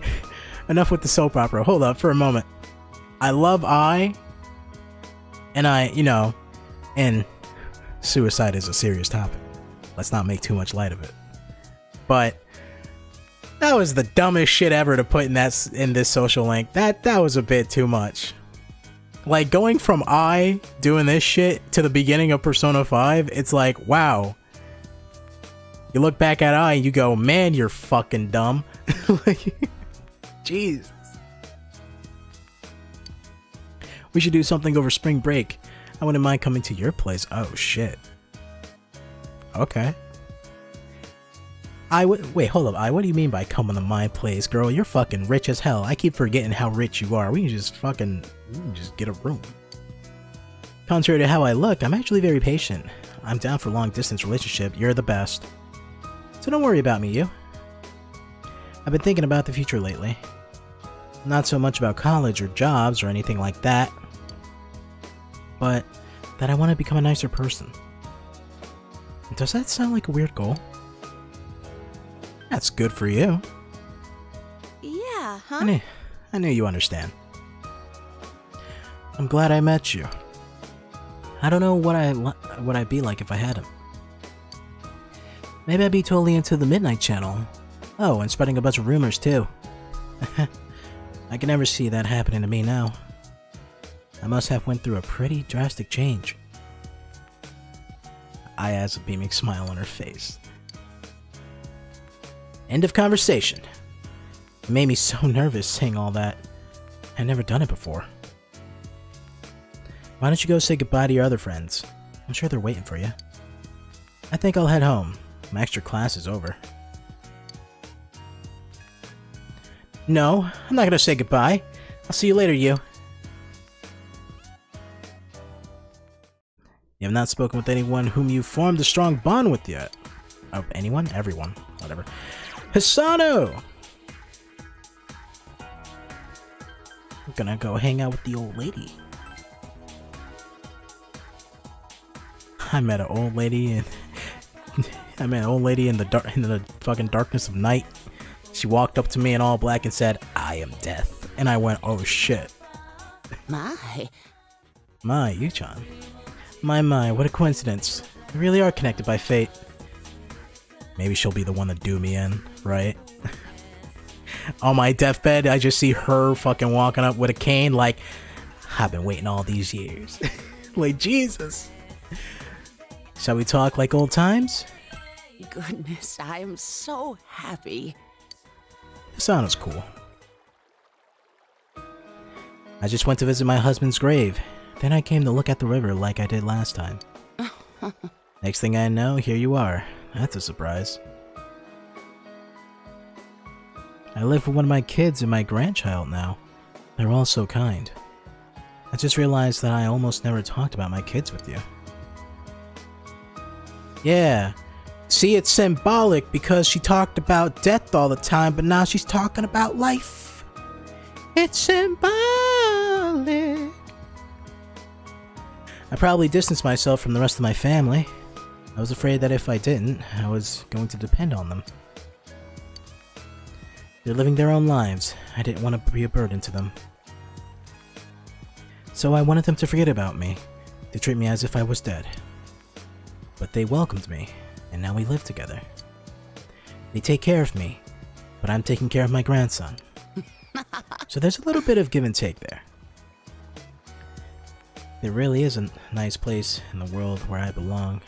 Enough with the soap opera. Hold up for a moment. I love Ai, and I, you know, and suicide is a serious topic. Let's not make too much light of it. But that was the dumbest shit ever to put in that in this social link. That that was a bit too much. Like going from Ai doing this shit to the beginning of Persona 5, it's like, wow. You look back at Ai and you go, man, you're fucking dumb. like, jeez. We should do something over spring break. I wouldn't mind coming to your place. Oh shit. Okay. I would wait. Hold up. Ai. What do you mean by coming to my place, girl? You're fucking rich as hell. I keep forgetting how rich you are. We can just fucking we can just get a room. Contrary to how I look, I'm actually very patient. I'm down for long distance relationship. You're the best. So don't worry about me, Yu. I've been thinking about the future lately. Not so much about college or jobs or anything like that, but that I want to become a nicer person. Does that sound like a weird goal? That's good for you. Yeah, huh? I knew, I knew you understand. I'm glad I met you. I don't know what I what I'd be like if I had him. Maybe I'd be totally into the Midnight Channel. Oh, and spreading a bunch of rumors too. I can never see that happening to me now. I must have went through a pretty drastic change. Ai has a beaming smile on her face. End of conversation. It made me so nervous saying all that. I'd never done it before. Why don't you go say goodbye to your other friends? I'm sure they're waiting for you. I think I'll head home. My extra class is over. No, I'm not gonna say goodbye. I'll see you later, Yu. You have not spoken with anyone whom you formed a strong bond with yet. Oh, anyone? Everyone. Whatever. Hisano! I'm gonna go hang out with the old lady. I met an old lady and I met an old lady in the dark in the fucking darkness of night. She walked up to me in all black and said, I am death. And I went, oh shit. My. My, Yuchan. My, my, what a coincidence. We really are connected by fate. Maybe she'll be the one to do me in, right? On my deathbed, I just see her fucking walking up with a cane like, I've been waiting all these years. like, Jesus. Shall we talk like old times? Goodness, I am so happy. Sounds cool. I just went to visit my husband's grave. Then I came to look at the river like I did last time. Next thing I know, here you are. That's a surprise. I live with one of my kids and my grandchild now. They're all so kind. I just realized that I almost never talked about my kids with you. Yeah. See, it's symbolic because she talked about death all the time, but now she's talking about life. It's symbolic. I probably distanced myself from the rest of my family. I was afraid that if I didn't, I was going to depend on them. They're living their own lives. I didn't want to be a burden to them. So I wanted them to forget about me, to treat me as if I was dead. But they welcomed me, and now we live together. They take care of me, but I'm taking care of my grandson. so there's a little bit of give and take there. There really isn't a nice place in the world where I belong.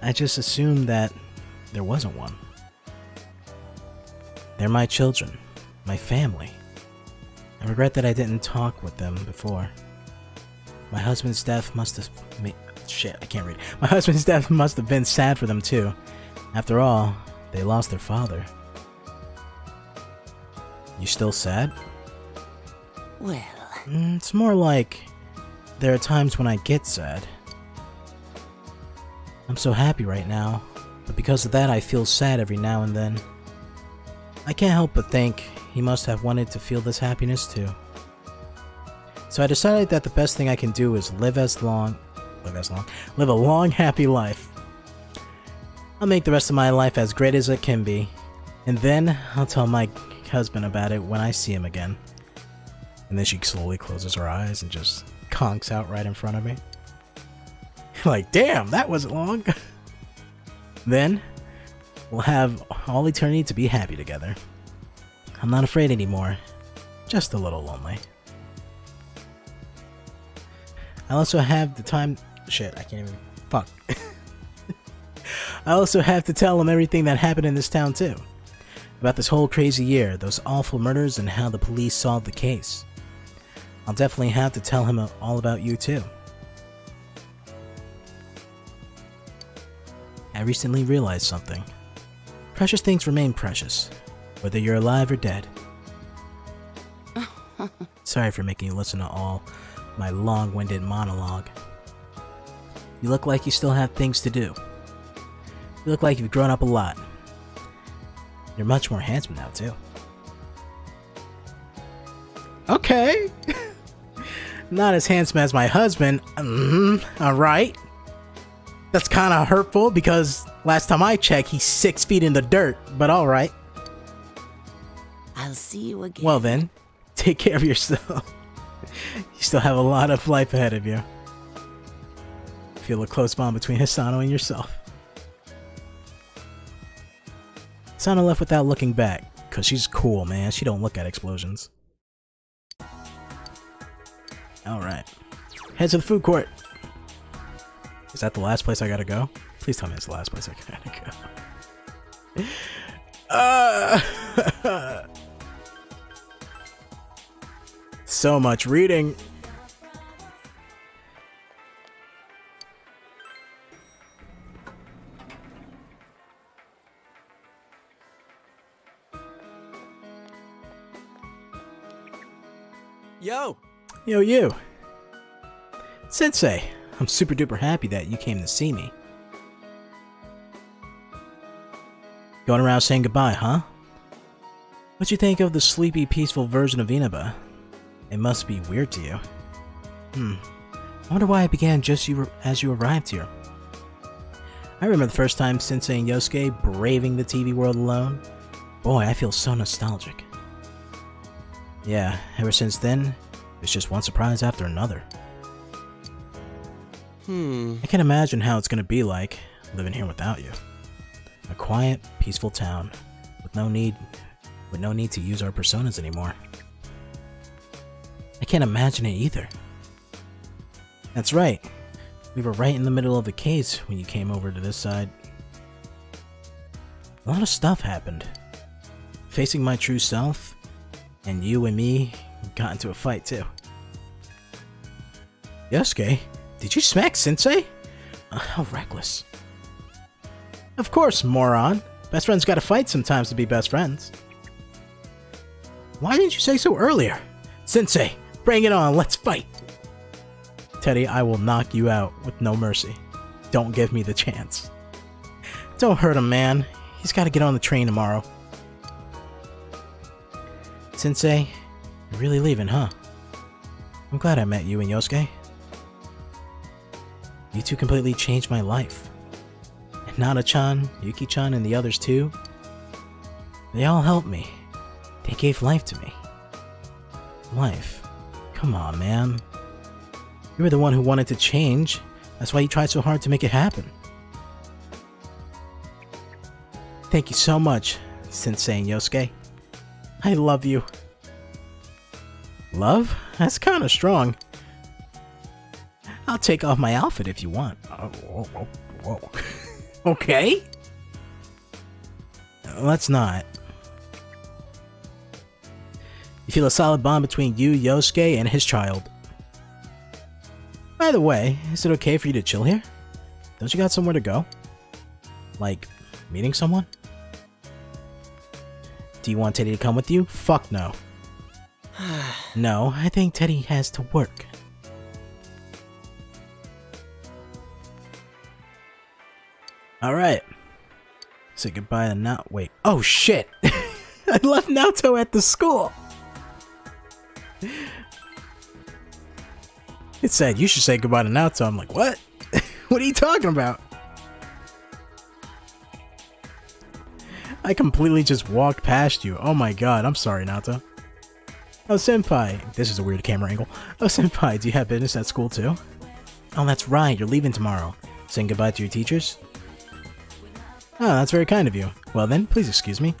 I just assumed that there wasn't one. They're my children, my family. I regret that I didn't talk with them before. My husband's death must have made. Shit, I can't read. My husband's death must have been sad for them too. After all, they lost their father. You still sad? Well, Mm, it's more like there are times when I get sad. I'm so happy right now, but because of that, I feel sad every now and then. I can't help but think he must have wanted to feel this happiness too. So I decided that the best thing I can do is live as long, live as long, live a long, happy life. I'll make the rest of my life as great as it can be, and then I'll tell my husband about it when I see him again. And then she slowly closes her eyes and just conks out right in front of me. like, damn, that wasn't long. then we'll have all eternity to be happy together. I'm not afraid anymore, just a little lonely. I also have the time. Shit, I can't even. Fuck. I also have to tell him everything that happened in this town, too. About this whole crazy year, those awful murders, and how the police solved the case. I'll definitely have to tell him all about you, too. I recently realized something. Precious things remain precious, whether you're alive or dead. Sorry for making you listen to all my long winded monologue. You look like you still have things to do. You look like you've grown up a lot. You're much more handsome now, too. Okay. Not as handsome as my husband. Mm hmm Alright. That's kind of hurtful because last time I checked, he's six feet in the dirt, but alright. I'll see you again. Well then, take care of yourself. You still have a lot of life ahead of you. Feel a close bond between Hisano and yourself. Hisano left without looking back, cause she's cool, man. She don't look at explosions. Alright. Head to the food court. Is that the last place I gotta go? Please tell me it's the last place I gotta go. Uh, so much reading. Yo! Yo, you. Sensei, I'm super duper happy that you came to see me. Going around saying goodbye, huh? What'd you think of the sleepy, peaceful version of Inaba? It must be weird to you. Hmm. I wonder why it began just you as you arrived here. I remember the first time Sensei and Yosuke braving the TV world alone. Boy, I feel so nostalgic. Yeah, ever since then, it's just one surprise after another. Hmm. I can't imagine how it's gonna be like living here without you. A quiet, peaceful town with no need with no need to use our personas anymore. I can't imagine it either. That's right. We were right in the middle of the case when you came over to this side. A lot of stuff happened. Facing my true self, and you and me got into a fight too. Yosuke, did you smack Sensei? Uh, how reckless. Of course, moron. Best friends gotta fight sometimes to be best friends. Why didn't you say so earlier? Sensei, bring it on, let's fight! Teddie, I will knock you out with no mercy. Don't give me the chance. Don't hurt him, man. He's gotta get on the train tomorrow. Sensei, you're really leaving, huh? I'm glad I met you and Yosuke. You two completely changed my life. And Nana-chan, Yuki-chan, and the others too. They all helped me. They gave life to me. Life? Come on, man. You were the one who wanted to change. That's why you tried so hard to make it happen. Thank you so much, Sensei and Yosuke. I love you. Love? That's kinda strong. I'll take off my outfit if you want. Oh, whoa, whoa, whoa. okay. Let's not. You feel a solid bond between you, Yosuke, and his child. By the way, is it okay for you to chill here? Don't you got somewhere to go? Like, meeting someone? Do you want Teddie to come with you? Fuck no. No, I think Teddie has to work. Alright. Say goodbye to not Wait. Oh shit! I left Naoto at the school! It said, you should say goodbye to Naoto. I'm like, what? what are you talking about? I completely just walked past you. Oh my god, I'm sorry, Naoto. Oh, Senpai. This is a weird camera angle. Oh, Senpai, do you have business at school too? Oh, that's right, you're leaving tomorrow. Saying goodbye to your teachers? Oh, that's very kind of you. Well then, please excuse me.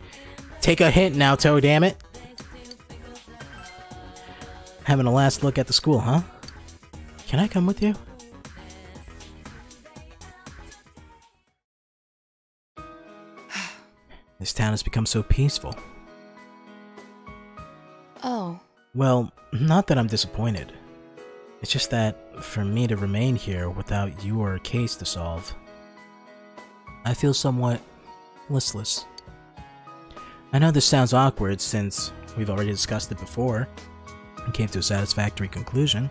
Take a hint, Naoto, damn it. Having a last look at the school, huh? Can I come with you? this town has become so peaceful. Oh, Well, not that I'm disappointed. It's just that for me to remain here without your case to solve, I feel somewhat listless. I know this sounds awkward since we've already discussed it before and came to a satisfactory conclusion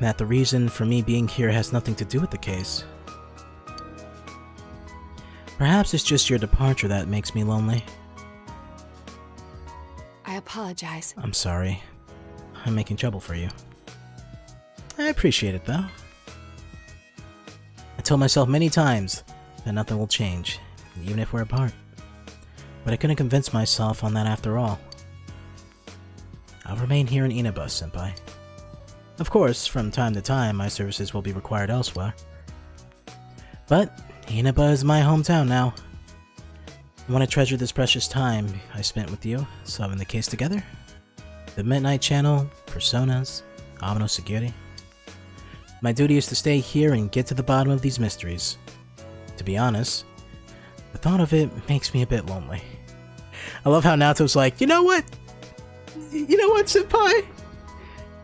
that the reason for me being here has nothing to do with the case. Perhaps it's just your departure that makes me lonely. I apologize. I'm sorry. I'm making trouble for you. I appreciate it, though. I told myself many times that nothing will change, even if we're apart. But I couldn't convince myself on that after all. I'll remain here in Inaba, Senpai. Of course, from time to time, my services will be required elsewhere. But Inaba is my hometown now. I want to treasure this precious time I spent with you, solving the case together. The Midnight Channel, Personas, Ameno-sagiri. My duty is to stay here and get to the bottom of these mysteries. To be honest, the thought of it makes me a bit lonely. I love how Naoto's like, you know what? You know what, Senpai?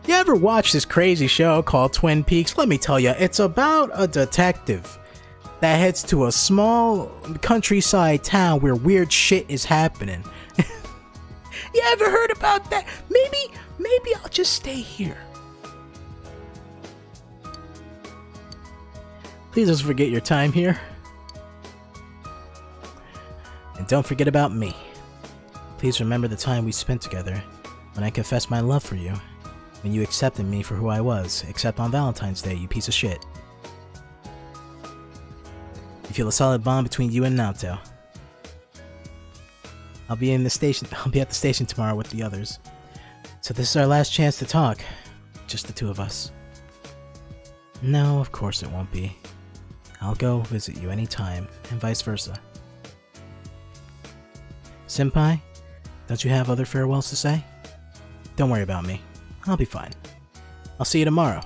You ever watch this crazy show called Twin Peaks? Let me tell you, it's about a detective that heads to a small countryside town where weird shit is happening. you ever heard about that? Maybe, maybe I'll just stay here. Please don't forget your time here. And don't forget about me. Please remember the time we spent together when I confessed my love for you, when you accepted me for who I was, except on Valentine's Day, you piece of shit. You feel a solid bond between you and Naoto. I'll be in the station I'll be at the station tomorrow with the others. So this is our last chance to talk. Just the two of us. No, of course it won't be. I'll go visit you anytime, and vice versa. Senpai, don't you have other farewells to say? Don't worry about me. I'll be fine. I'll see you tomorrow.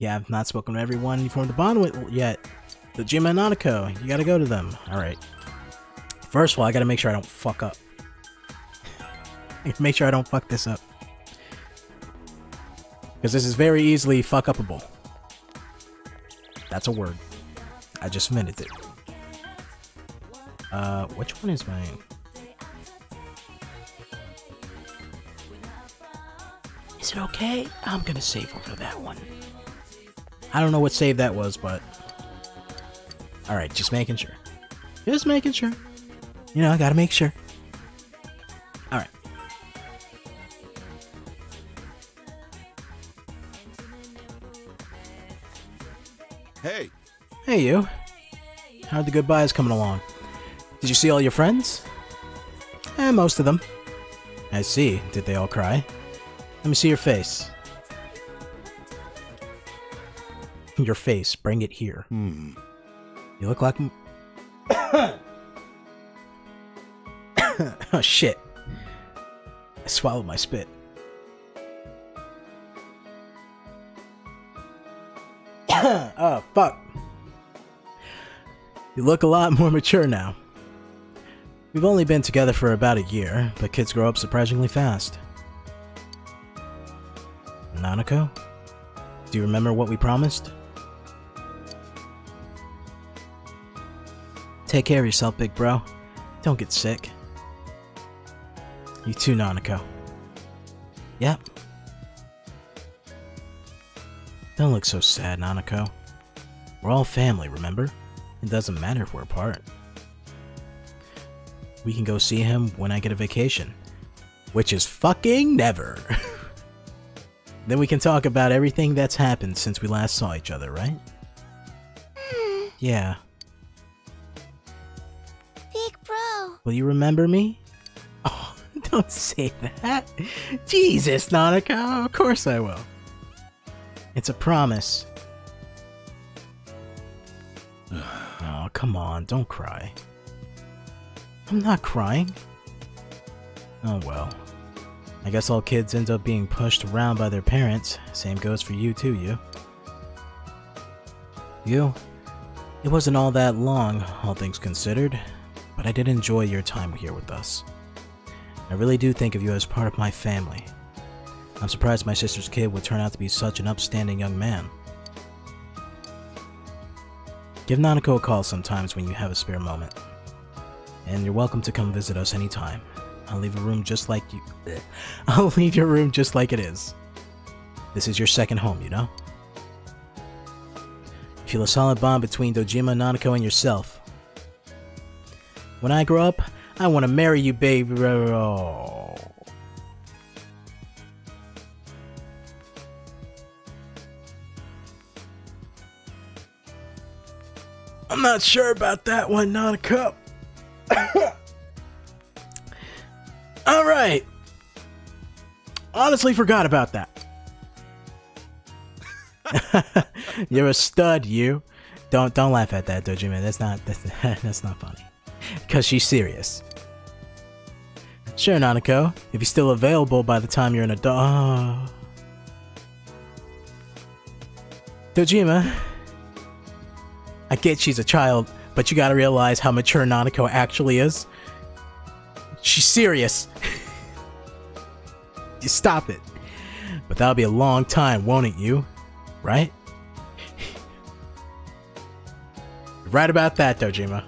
Yeah, I've not spoken to everyone you formed a bond with yet. Dojima and Nanako, you gotta go to them. Alright. First of all, I gotta make sure I don't fuck up. make sure I don't fuck this up. Because this is very easily fuck upable. That's a word. I just invented it. Uh, which one is mine? Is it okay? I'm gonna save over that one. I don't know what save that was, but... Alright, just making sure. Just making sure. You know, I gotta make sure. Alright. Hey, Hey, you. How'd the goodbyes coming along? Did you see all your friends? Eh, most of them. I see. Did they all cry? Let me see your face. Your face. Bring it here. Hmm. You look like. oh shit! I swallowed my spit. oh fuck! You look a lot more mature now. We've only been together for about a year, but kids grow up surprisingly fast. Nanako? Do you remember what we promised? Take care of yourself, big bro. Don't get sick. You too, Nanako. Yep. Don't look so sad, Nanako. We're all family, remember? It doesn't matter if we're apart. We can go see him when I get a vacation. Which is fucking never. then we can talk about everything that's happened since we last saw each other, right? Hmm. yeah. Will you remember me? Oh, don't say that. Jesus, Nanako. Of course I will. It's a promise. Oh, come on. Don't cry. I'm not crying. Oh well. I guess all kids end up being pushed around by their parents. Same goes for you too, Yu. You? It wasn't all that long, all things considered, but I did enjoy your time here with us. I really do think of you as part of my family. I'm surprised my sister's kid would turn out to be such an upstanding young man. Give Nanako a call sometimes when you have a spare moment. And you're welcome to come visit us anytime. I'll leave a room just like you. I'll leave your room just like it is. This is your second home, you know? Feel a solid bond between Dojima, Nanako, and yourself. When I grow up, I want to marry you, baby. I'm not sure about that one, not a cup. All right. Honestly, forgot about that. You're a stud, Yu. Don't don't laugh at that, Doji man. That's not that's, that's not funny. Cause she's serious. Sure, Nanako. If he's still available by the time you're an adult. Oh. Dojima, I get she's a child, but you gotta realize how mature Nanako actually is. She's serious. you stop it. But that'll be a long time, won't it, you? Right? right about that, Dojima.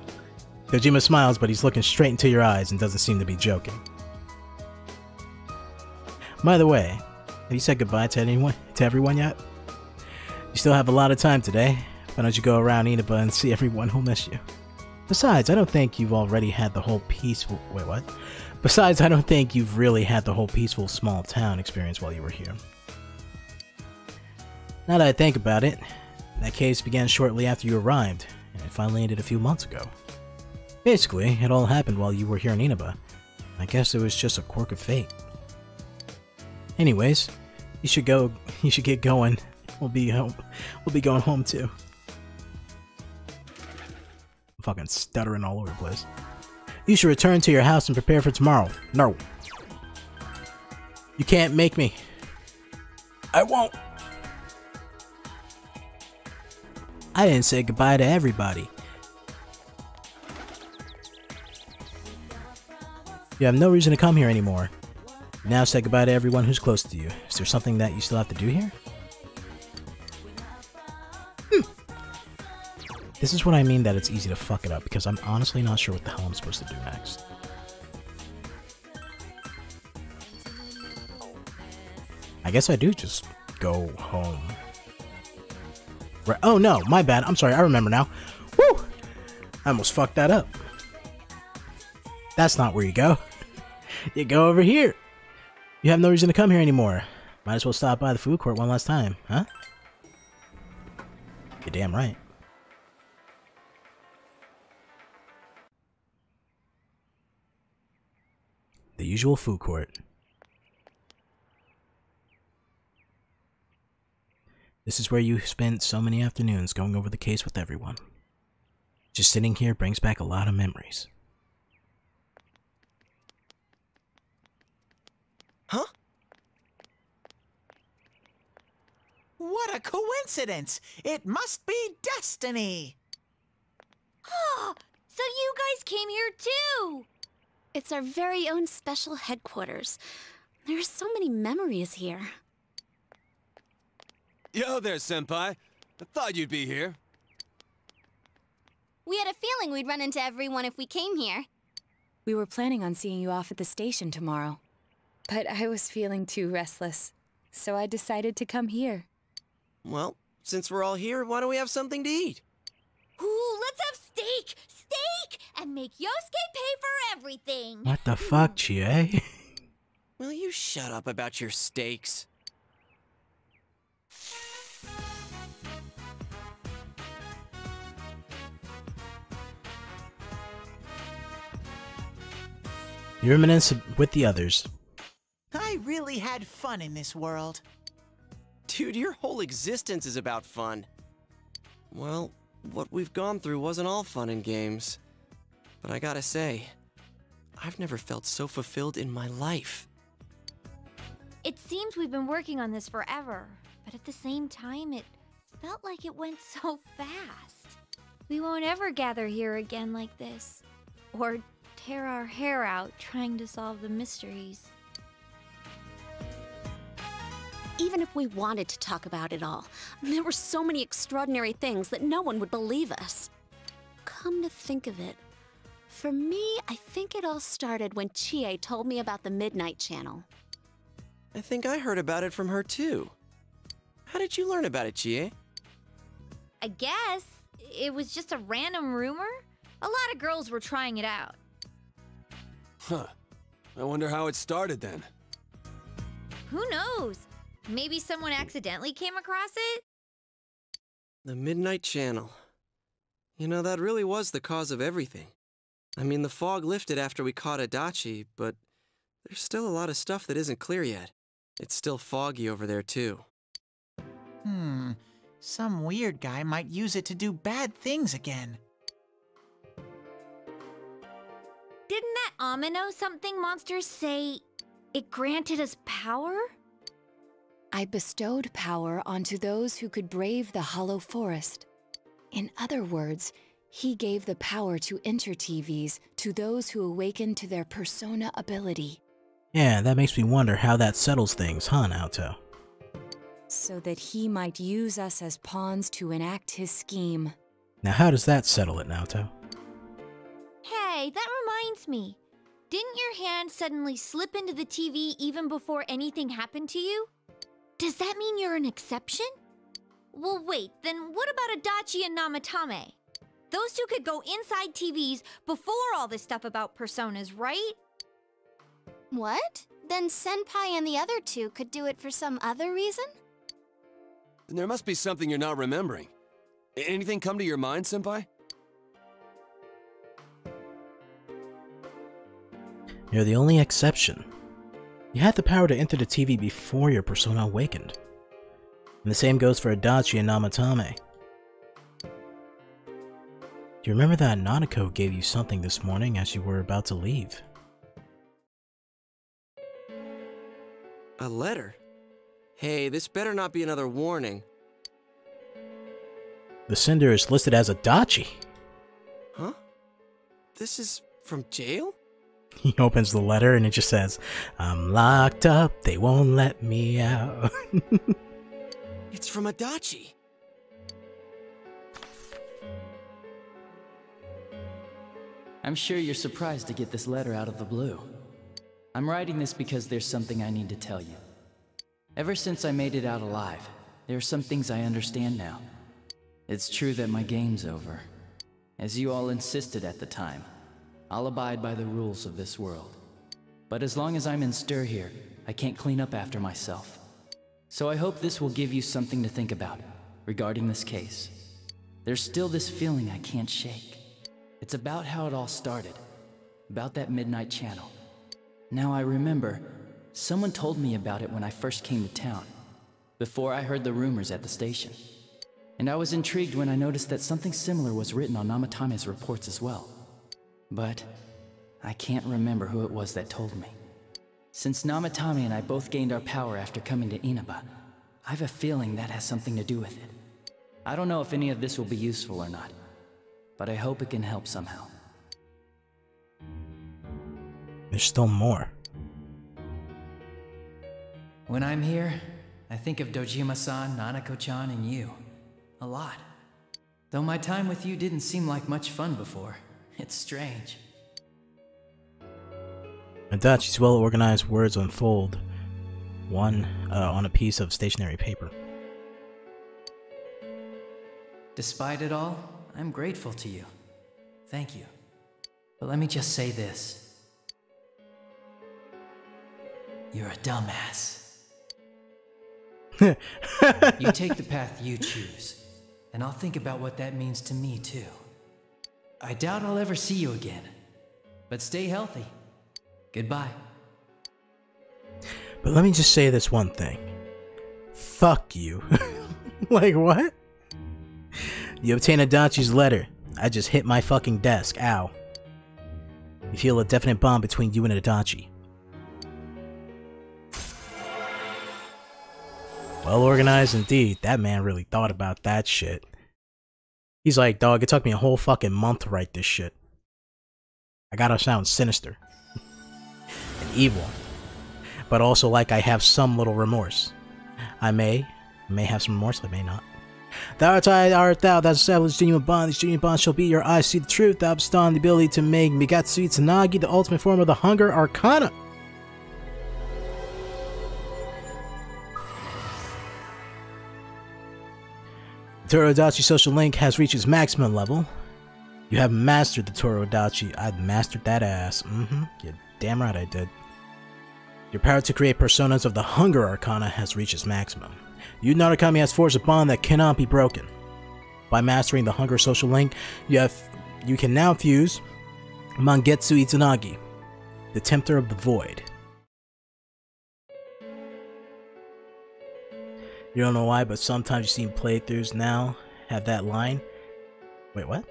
Dojima smiles, but he's looking straight into your eyes and doesn't seem to be joking. By the way, have you said goodbye to anyone to everyone yet? You still have a lot of time today. Why don't you go around Inaba and see everyone who'll miss you? Besides, I don't think you've already had the whole peaceful wait what? Besides, I don't think you've really had the whole peaceful small town experience while you were here. Now that I think about it, that case began shortly after you arrived, and it finally ended a few months ago. Basically, it all happened while you were here in Inaba. I guess it was just a quirk of fate. Anyways, you should go. You should get going. We'll be home. We'll be going home too. I'm fucking stuttering all over the place. You should return to your house and prepare for tomorrow. No. You can't make me. I won't. I didn't say goodbye to everybody. You have no reason to come here anymore. Now say goodbye to everyone who's close to you. Is there something that you still have to do here? Hmm. This is what I mean that it's easy to fuck it up, because I'm honestly not sure what the hell I'm supposed to do next. I guess I do just go home. Right. Oh no, my bad. I'm sorry, I remember now. Woo! I almost fucked that up. That's not where you go. You go over here. You have no reason to come here anymore. Might as well stop by the food court one last time, huh? You're damn right. The usual food court. This is where you spent so many afternoons going over the case with everyone. Just sitting here brings back a lot of memories. Huh? What a coincidence! It must be destiny! Oh, so you guys came here too! It's our very own special headquarters. There are so many memories here. Yo there, Senpai. I thought you'd be here. We had a feeling we'd run into everyone if we came here. We were planning on seeing you off at the station tomorrow. But I was feeling too restless, so I decided to come here. Well, since we're all here, why don't we have something to eat? Ooh, let's have steak! Steak! And make Yosuke pay for everything! What the fuck, Chie? Will you shut up about your steaks? You reminisce with the others. I really had fun in this world. Dude, your whole existence is about fun. Well, what we've gone through wasn't all fun and games. But I gotta say, I've never felt so fulfilled in my life. It seems we've been working on this forever, but at the same time, it felt like it went so fast. We won't ever gather here again like this, or tear our hair out trying to solve the mysteries. Even if we wanted to talk about it all, there were so many extraordinary things that no one would believe us. Come to think of it, for me, I think it all started when Chie told me about the Midnight Channel. I think I heard about it from her too. How did you learn about it, Chie? I guess it was just a random rumor. A lot of girls were trying it out. Huh. I wonder how it started then. Who knows? Maybe someone accidentally came across it? The Midnight Channel. You know, that really was the cause of everything. I mean, the fog lifted after we caught Adachi, but There's still a lot of stuff that isn't clear yet. It's still foggy over there, too. Hmm. Some weird guy might use it to do bad things again. Didn't that Ameno something monster say it granted us power? I bestowed power onto those who could brave the Hollow Forest. In other words, he gave the power to enter TVs to those who awakened to their persona ability. Yeah, that makes me wonder how that settles things, huh, Naoto? So that he might use us as pawns to enact his scheme. Now, how does that settle it, Naoto? Hey, that reminds me. Didn't your hand suddenly slip into the TV even before anything happened to you? Does that mean you're an exception? Well, wait, then what about Adachi and Namatame? Those two could go inside TVs before all this stuff about personas, right? What? Then Senpai and the other two could do it for some other reason? There must be something you're not remembering. Anything come to your mind, Senpai? You're the only exception. You had the power to enter the TV before your persona awakened. And the same goes for Adachi and Namatame. Do you remember that Nanako gave you something this morning as you were about to leave? A letter? Hey, this better not be another warning. The sender is listed as Adachi. Huh? This is from jail? He opens the letter and it just says, I'm locked up, they won't let me out. It's from Adachi. I'm sure you're surprised to get this letter out of the blue. I'm writing this because there's something I need to tell you. Ever since I made it out alive, there are some things I understand now. It's true that my game's over. As you all insisted at the time, I'll abide by the rules of this world. But as long as I'm in stir here, I can't clean up after myself. So I hope this will give you something to think about regarding this case. There's still this feeling I can't shake. It's about how it all started, about that midnight channel. Now I remember, someone told me about it when I first came to town, before I heard the rumors at the station. And I was intrigued when I noticed that something similar was written on Namatame's reports as well. But I can't remember who it was that told me. Since Namatame and I both gained our power after coming to Inaba, I have a feeling that has something to do with it. I don't know if any of this will be useful or not, but I hope it can help somehow. There's still more. When I'm here, I think of Dojima-san, Nanako-chan, and you. A lot. Though my time with you didn't seem like much fun before. It's strange. Adachi's well organized words unfold, one uh, on a piece of stationary paper. Despite it all, I'm grateful to you. Thank you. But let me just say this. You're a dumbass. you take the path you choose, and I'll think about what that means to me, too. I doubt I'll ever see you again, but stay healthy. Goodbye. But let me just say this one thing. Fuck you. like, what? You obtain Adachi's letter. I just hit my fucking desk. Ow. You feel a definite bond between you and Adachi. Well organized indeed. That man really thought about that shit. He's like, dog, it took me a whole fucking month to write this shit. I gotta sound sinister and evil, but also like I have some little remorse. I may, may have some remorse, I may not. Thou art I, art thou, that established genuine bond. These genuine bonds shall be your eyes see the truth. Thou bestow the ability to make Magatsu Izanagi the ultimate form of the Hunger Arcana. Tohru Adachi social link has reached its maximum level. You have mastered the Tohru Adachi. I've mastered that ass. Mm-hmm. You're damn right I did. Your power to create personas of the Hunger Arcana has reached its maximum. Yu Narukami has forged a bond that cannot be broken. By mastering the Hunger social link, you have you can now fuse Magatsu Izanagi, the Tempter of the Void, You don't know why, but sometimes you see playthroughs now have that line. Wait, what?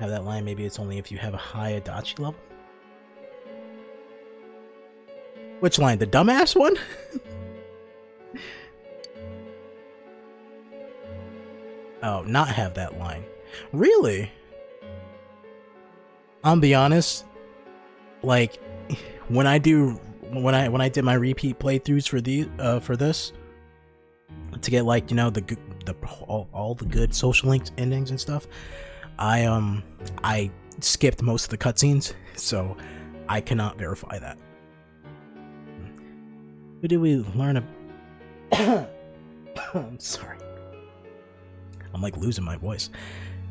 Have that line, maybe it's only if you have a high Adachi level? Which line? The dumbass one? oh, not have that line. Really? I'll be honest. Like, when I do, when I when I did my repeat playthroughs for the uh, for this, to get like you know the the all, all the good social links endings and stuff, I um I skipped most of the cutscenes, so I cannot verify that. Who did we learn? A- I'm sorry. I'm like losing my voice.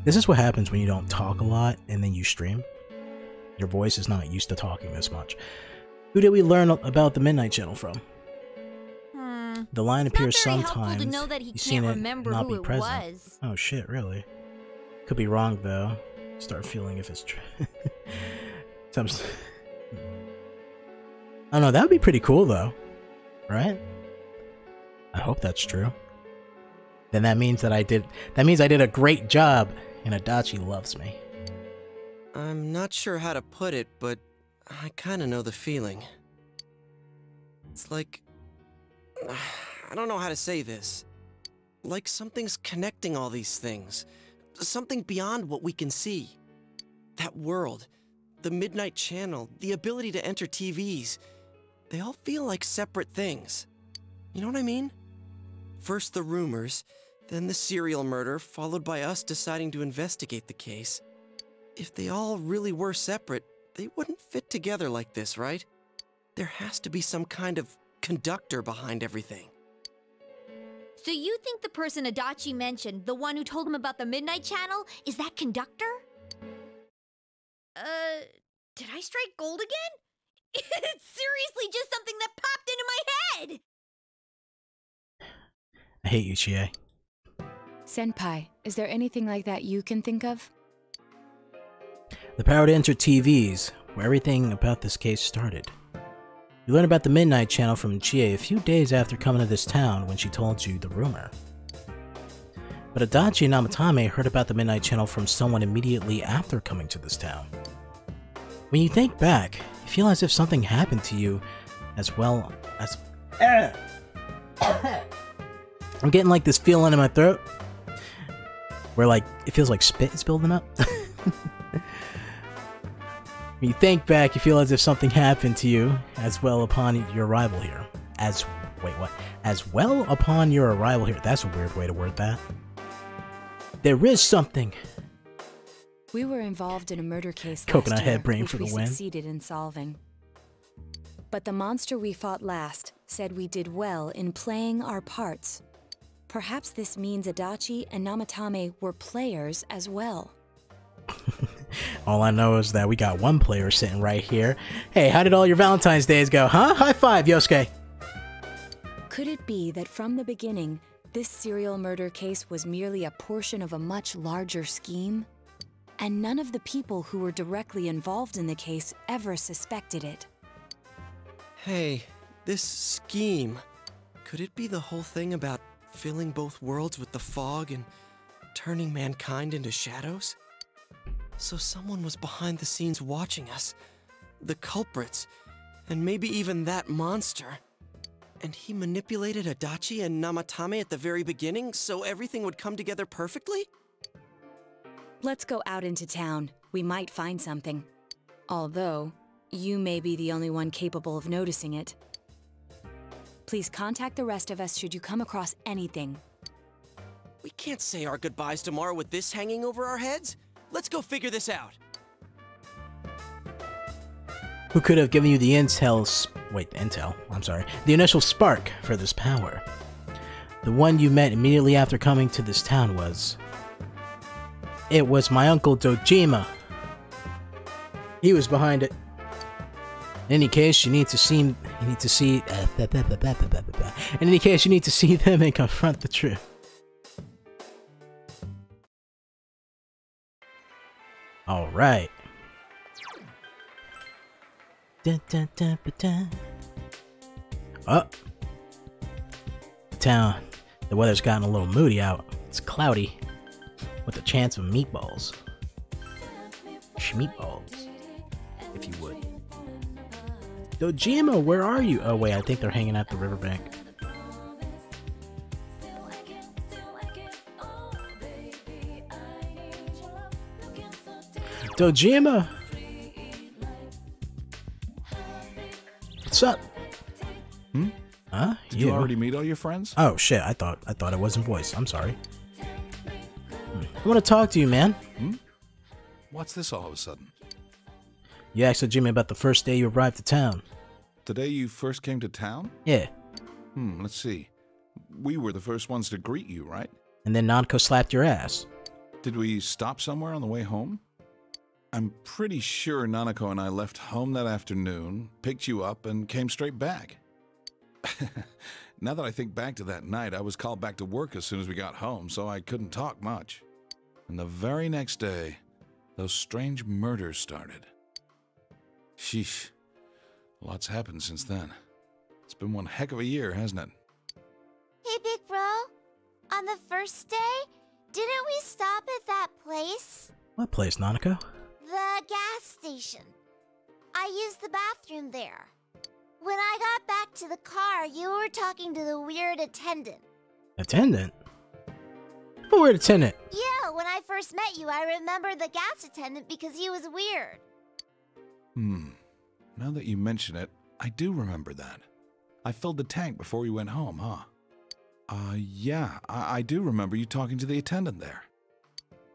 This is what happens when you don't talk a lot and then you stream. Your voice is not used to talking this much. Who did we learn about the Midnight Channel from? The line It's appears not very helpful sometimes. to know that he You've seen can't it remember not who be it present. was. Oh shit, really? Could be wrong though. Start feeling if it's true. Some. I don't know. That would be pretty cool though, right? I hope that's true. Then that means that I did. That means I did a great job, and Adachi loves me. I'm not sure how to put it, but I kinda know the feeling. It's like. I don't know how to say this. Like something's connecting all these things. Something beyond what we can see. That world, the Midnight Channel, the ability to enter TVs, they all feel like separate things. You know what I mean? First the rumors, then the serial murder, followed by us deciding to investigate the case. If they all really were separate, they wouldn't fit together like this, right? There has to be some kind of conductor behind everything. So you think the person Adachi mentioned, the one who told him about the Midnight Channel, is that conductor? Uh, did I strike gold again? it's seriously just something that popped into my head! I hate you, Chie. Senpai, is there anything like that you can think of? The power to enter TVs, where everything about this case started. You learn about the Midnight Channel from Chie a few days after coming to this town when she told you the rumor. But Adachi and Namatame heard about the Midnight Channel from someone immediately after coming to this town. When you think back, you feel as if something happened to you as well as. I'm getting like this feeling in my throat where like it feels like spit is building up. When you think back, you feel as if something happened to you as well upon your arrival here. As wait, what? As well upon your arrival here. That's a weird way to word that. There is something. We were involved in a murder case Coconut head brain for the we win. succeeded in solving. But the monster we fought last said we did well in playing our parts. Perhaps this means Adachi and Namatame were players as well. All I know is that we got one player sitting right here. Hey, how did all your Valentine's days go, huh? High five, Yosuke. Could it be that from the beginning, this serial murder case was merely a portion of a much larger scheme? And none of the people who were directly involved in the case ever suspected it. Hey, this scheme. Could it be the whole thing about filling both worlds with the fog and turning mankind into shadows? So someone was behind the scenes watching us. The culprits. And maybe even that monster. And he manipulated Adachi and Namatame at the very beginning so everything would come together perfectly? Let's go out into town. We might find something. Although, you may be the only one capable of noticing it. Please contact the rest of us should you come across anything. We can't say our goodbyes tomorrow with this hanging over our heads. Let's go figure this out. Who could have given you the intel? Wait, intel. I'm sorry. The initial spark for this power. The one you met immediately after coming to this town was. It was my uncle Dojima. He was behind it. In any case, you need to see. You need to see. uh. In any case, you need to see them and confront the truth. Right. Dun, dun, dun, dun. Up. Town. The weather's gotten a little moody out. It's cloudy, with a chance of meatballs. Schmeatballs, if you would. Dojima, where are you? Oh wait, I think they're hanging at the riverbank. Dojima! What's up? Hmm? Huh? Did you already meet all your friends? Oh shit! I thought I thought it wasn't voice. I'm sorry. Hmm. I want to talk to you, man. Hmm? What's this all of a sudden? You asked Jimmy about the first day you arrived to town. The day you first came to town? Yeah. Hmm, let's see. We were the first ones to greet you, right? And then Nanko slapped your ass. Did we stop somewhere on the way home? I'm pretty sure Nanako and I left home that afternoon, picked you up, and came straight back. now that I think back to that night, I was called back to work as soon as we got home, so I couldn't talk much. And the very next day, those strange murders started. Sheesh. Lots happened since then. It's been one heck of a year, hasn't it? Hey, Big Bro. On the first day, didn't we stop at that place? What place, Nanako? The gas station. I used the bathroom there. When I got back to the car, you were talking to the weird attendant. Attendant? What weird attendant? Yeah, when I first met you, I remember the gas attendant because he was weird. Hmm. Now that you mention it, I do remember that. I filled the tank before we went home, huh? Uh, yeah, I, I do remember you talking to the attendant there.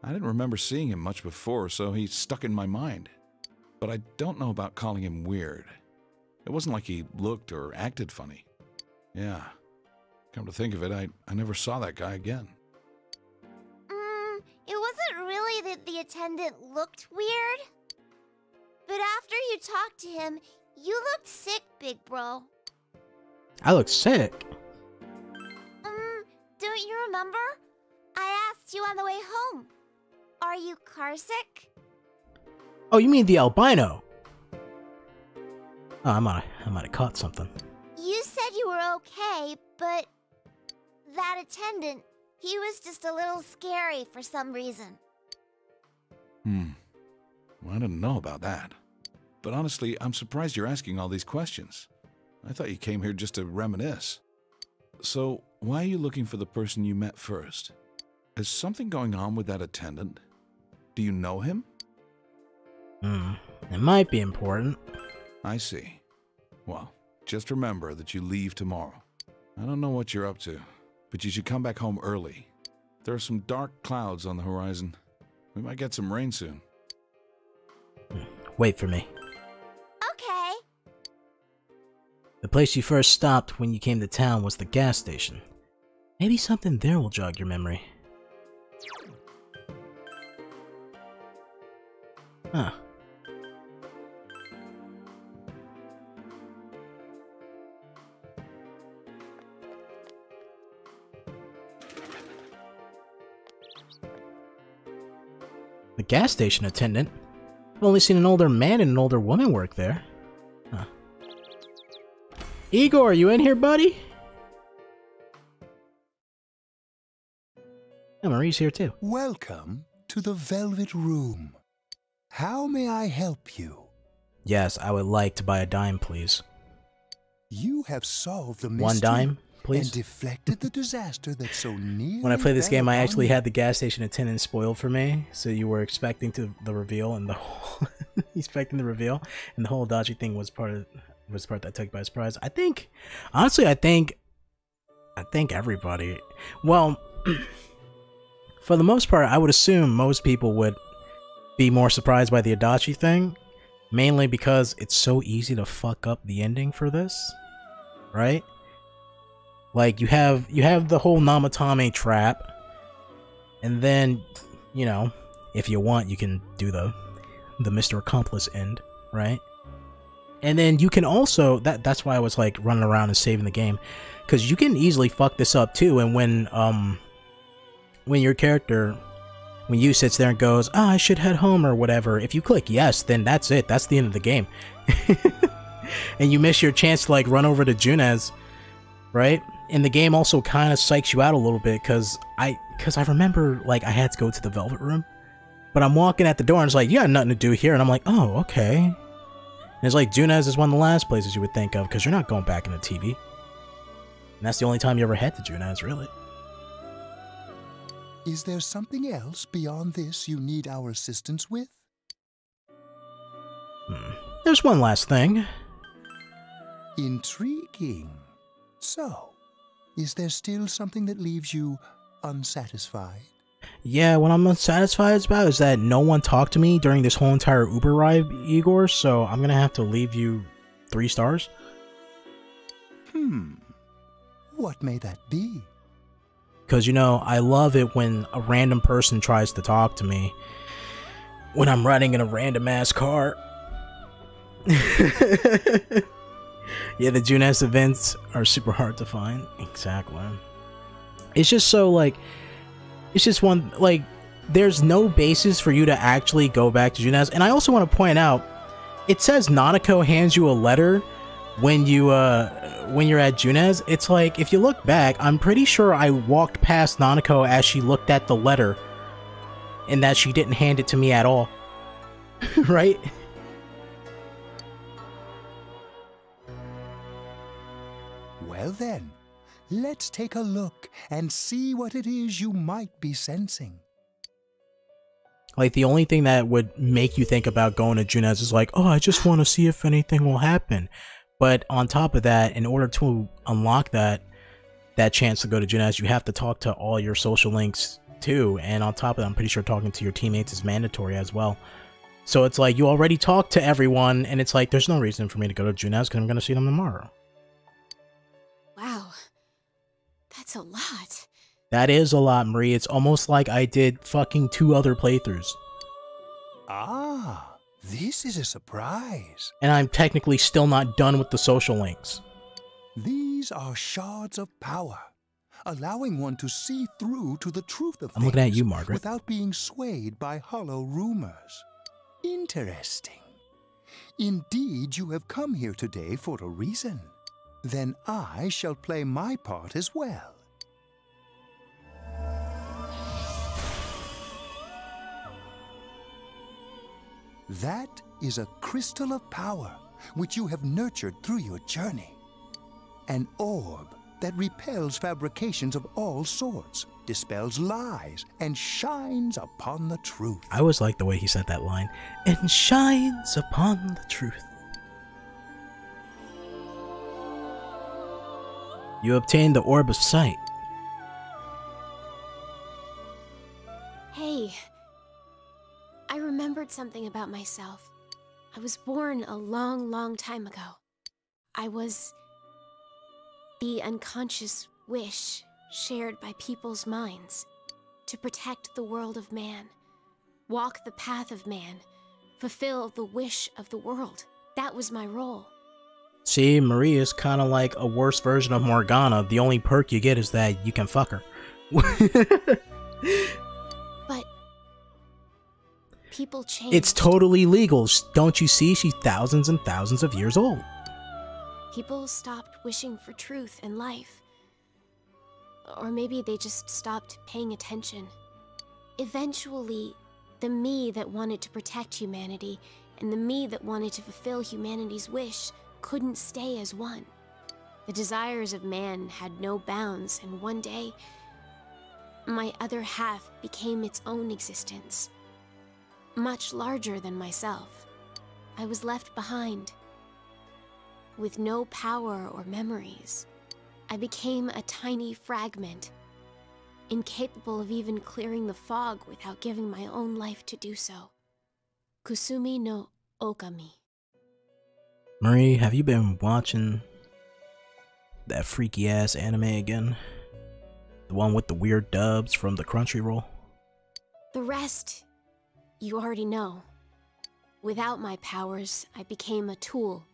I didn't remember seeing him much before, so he stuck in my mind. But I don't know about calling him weird. It wasn't like he looked or acted funny. Yeah. Come to think of it, I, I never saw that guy again. Mm, it wasn't really that the attendant looked weird. But after you talked to him, you looked sick, Big Bro. I look sick. Um, don't you remember? I asked you on the way home. Are you car sick? Oh, you mean the albino? Oh, I might, I might have caught something. You said you were okay, but that attendant, he was just a little scary for some reason. Hmm. Well, I didn't know about that. But honestly, I'm surprised you're asking all these questions. I thought you came here just to reminisce. So, why are you looking for the person you met first? Is something going on with that attendant? Do you know him? Hmm. It might be important. I see. Well, just remember that you leave tomorrow. I don't know what you're up to, but you should come back home early. There are some dark clouds on the horizon. We might get some rain soon. Wait for me. Okay. The place you first stopped when you came to town was the gas station. Maybe something there will jog your memory. Huh. The gas station attendant? I've only seen an older man and an older woman work there. Huh. Igor, you in here, buddy? Yeah, Marie's here too. Welcome to the Velvet Room. How may I help you? Yes, I would like to buy a dime, please. You have solved the mystery One dime, please. and deflected the disaster that so nearly When I played this game, I actually had the gas station attendant spoiled for me, so you were expecting to the reveal, and the whole expecting the reveal, and the whole dodgy thing was part of was part that took by surprise. I think, honestly, I think, I think everybody, well, for the most part, I would assume most people would be more surprised by the Adachi thing, mainly because it's so easy to fuck up the ending for this, right? Like you have you have the whole Namatame trap, and then you know if you want you can do the the Mr. Accomplice end, right? And then you can also that that's why I was like running around and saving the game, because you can easily fuck this up too. And when um when your character when you sits there and goes, "Ah, I should head home" or whatever, if you click yes, then that's it. That's the end of the game. and you miss your chance to like run over to Junes right? And the game also kind of psychs you out a little bit because I because I remember like I had to go to the Velvet Room, but I'm walking at the door and it's like you got nothing to do here, and I'm like, oh okay. And it's like Junes is one of the last places you would think of because you're not going back in the TV. And that's the only time you ever head to Junes, really. Is there something else beyond this you need our assistance with? There's one last thing. Intriguing. So, is there still something that leaves you unsatisfied? Yeah, what I'm unsatisfied about is that no one talked to me during this whole entire Uber ride, Igor, so I'm gonna have to leave you three stars. Hmm. What may that be? Because, you know, I love it when a random person tries to talk to me when I'm riding in a random ass car. yeah, the Junes events are super hard to find. Exactly. It's just so, like, it's just one, like, there's no basis for you to actually go back to Junes. And I also want to point out, it says Nanako hands you a letter when you, uh, when you're at Junes, it's like if you look back, I'm pretty sure I walked past Nanako as she looked at the letter and that she didn't hand it to me at all. right? Well then, let's take a look and see what it is you might be sensing. Like the only thing that would make you think about going to Junes is like, oh, I just want to see if anything will happen. But on top of that, in order to unlock that that chance to go to Junes, you have to talk to all your social links too. And on top of that, I'm pretty sure talking to your teammates is mandatory as well. So it's like you already talked to everyone, and it's like there's no reason for me to go to Junes because I'm going to see them tomorrow. Wow. That's a lot. That is a lot, Marie. It's almost like I did fucking two other playthroughs. Ah, this is a surprise. And I'm technically still not done with the social links. These are shards of power, allowing one to see through to the truth of I'm things looking at you, Margaret. without being swayed by hollow rumors. Interesting. Indeed, you have come here today for a reason. Then I shall play my part as well. That is a crystal of power which you have nurtured through your journey. An orb that repels fabrications of all sorts, dispels lies, and shines upon the truth. I always like the way he said that line. And shines upon the truth. You obtained the Orb of Sight. Hey. I remembered something about myself. I was born a long, long time ago. I was the unconscious wish shared by people's minds to protect the world of man, walk the path of man, fulfill the wish of the world. That was my role. See, Marie is kind of like a worse version of Morgana. The only perk you get is that you can fuck her. People change. It's totally legal. Don't you see? She's thousands and thousands of years old. People stopped wishing for truth in life. Or maybe they just stopped paying attention. Eventually, the me that wanted to protect humanity and the me that wanted to fulfill humanity's wish couldn't stay as one. The desires of man had no bounds, and one day, my other half became its own existence. Much larger than myself. I was left behind with no power or memories. I became a tiny fragment, incapable of even clearing the fog without giving my own life to do so. Kusumi no Okami. Marie, have you been watching that freaky ass anime again? The one with the weird dubs from the Crunchyroll? The rest, you already know. Without my powers, I became a tool,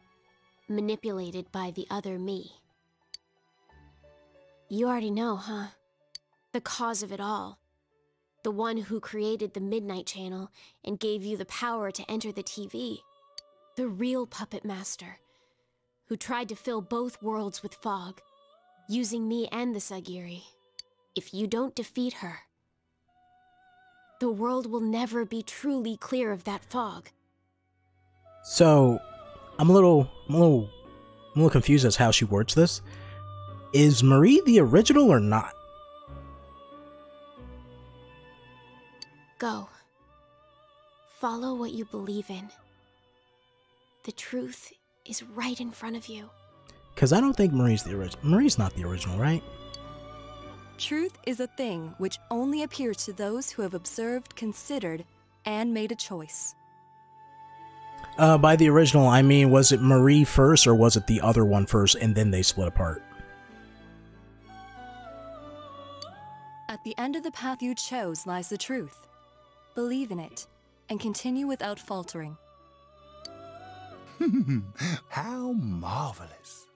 manipulated by the other me. You already know, huh? The cause of it all. The one who created the Midnight Channel and gave you the power to enter the TV. The real puppet master, who tried to fill both worlds with fog. using me and the Sagiri. If you don't defeat her, the world will never be truly clear of that fog. So, I'm a little, I'm a little, I'm a little confused as how she words this. Is Marie the original or not? Go. Follow what you believe in. The truth is right in front of you. Because I don't think Marie's the original. Marie's not the original, right? Truth is a thing which only appears to those who have observed, considered, and made a choice. Uh, by the original, I mean, was it Marie first or was it the other one first and then they split apart? At the end of the path you chose lies the truth. Believe in it, and continue without faltering. How marvelous.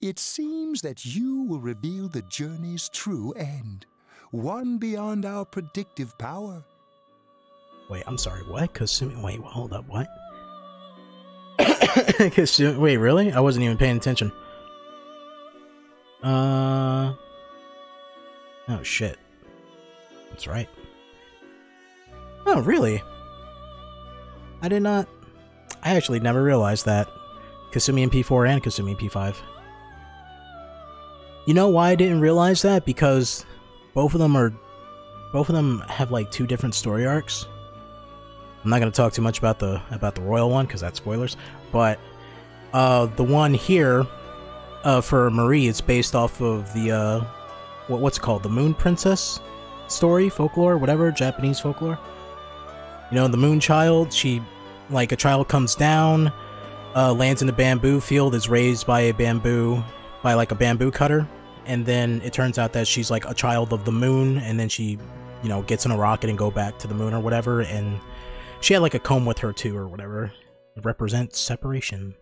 It seems that you will reveal the journey's true end, one beyond our predictive power. Wait, I'm sorry, what? Kasumi, wait, hold up, what? Kasumi, wait, really? I wasn't even paying attention. Uh. Oh, shit. That's right. Oh, really? I did not. I actually never realized that. Kasumi in P4 and Kasumi in P5. You know why I didn't realize that? Because both of them are. Both of them have like two different story arcs. I'm not gonna talk too much about the about the royal one because that's spoilers. But uh, the one here uh, for Marie, it's based off of the uh, what what's called the Moon Princess story, folklore, whatever Japanese folklore. You know, the Moon Child. She like a child comes down, uh, lands in a bamboo field, is raised by a bamboo by like a bamboo cutter, and then it turns out that she's like a child of the moon, and then she, you know, gets in a rocket and go back to the moon or whatever, and she had like a comb with her too or whatever. It represents separation.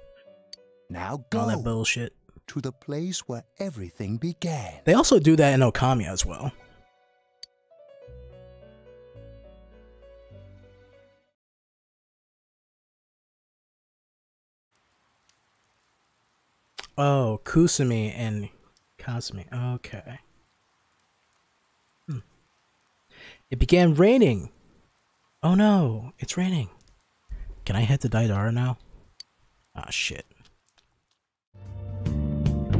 Now go All that bullshit. to the place where everything began. They also do that in Okami as well. Oh, Kusumi and Cosme. Okay. Hmm. It began raining. Oh no, it's raining. Can I head to Daidara now? Ah, oh, shit.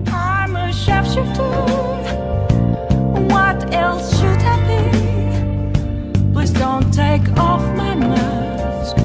I'm a. What else should I be? Please don't take off my mask.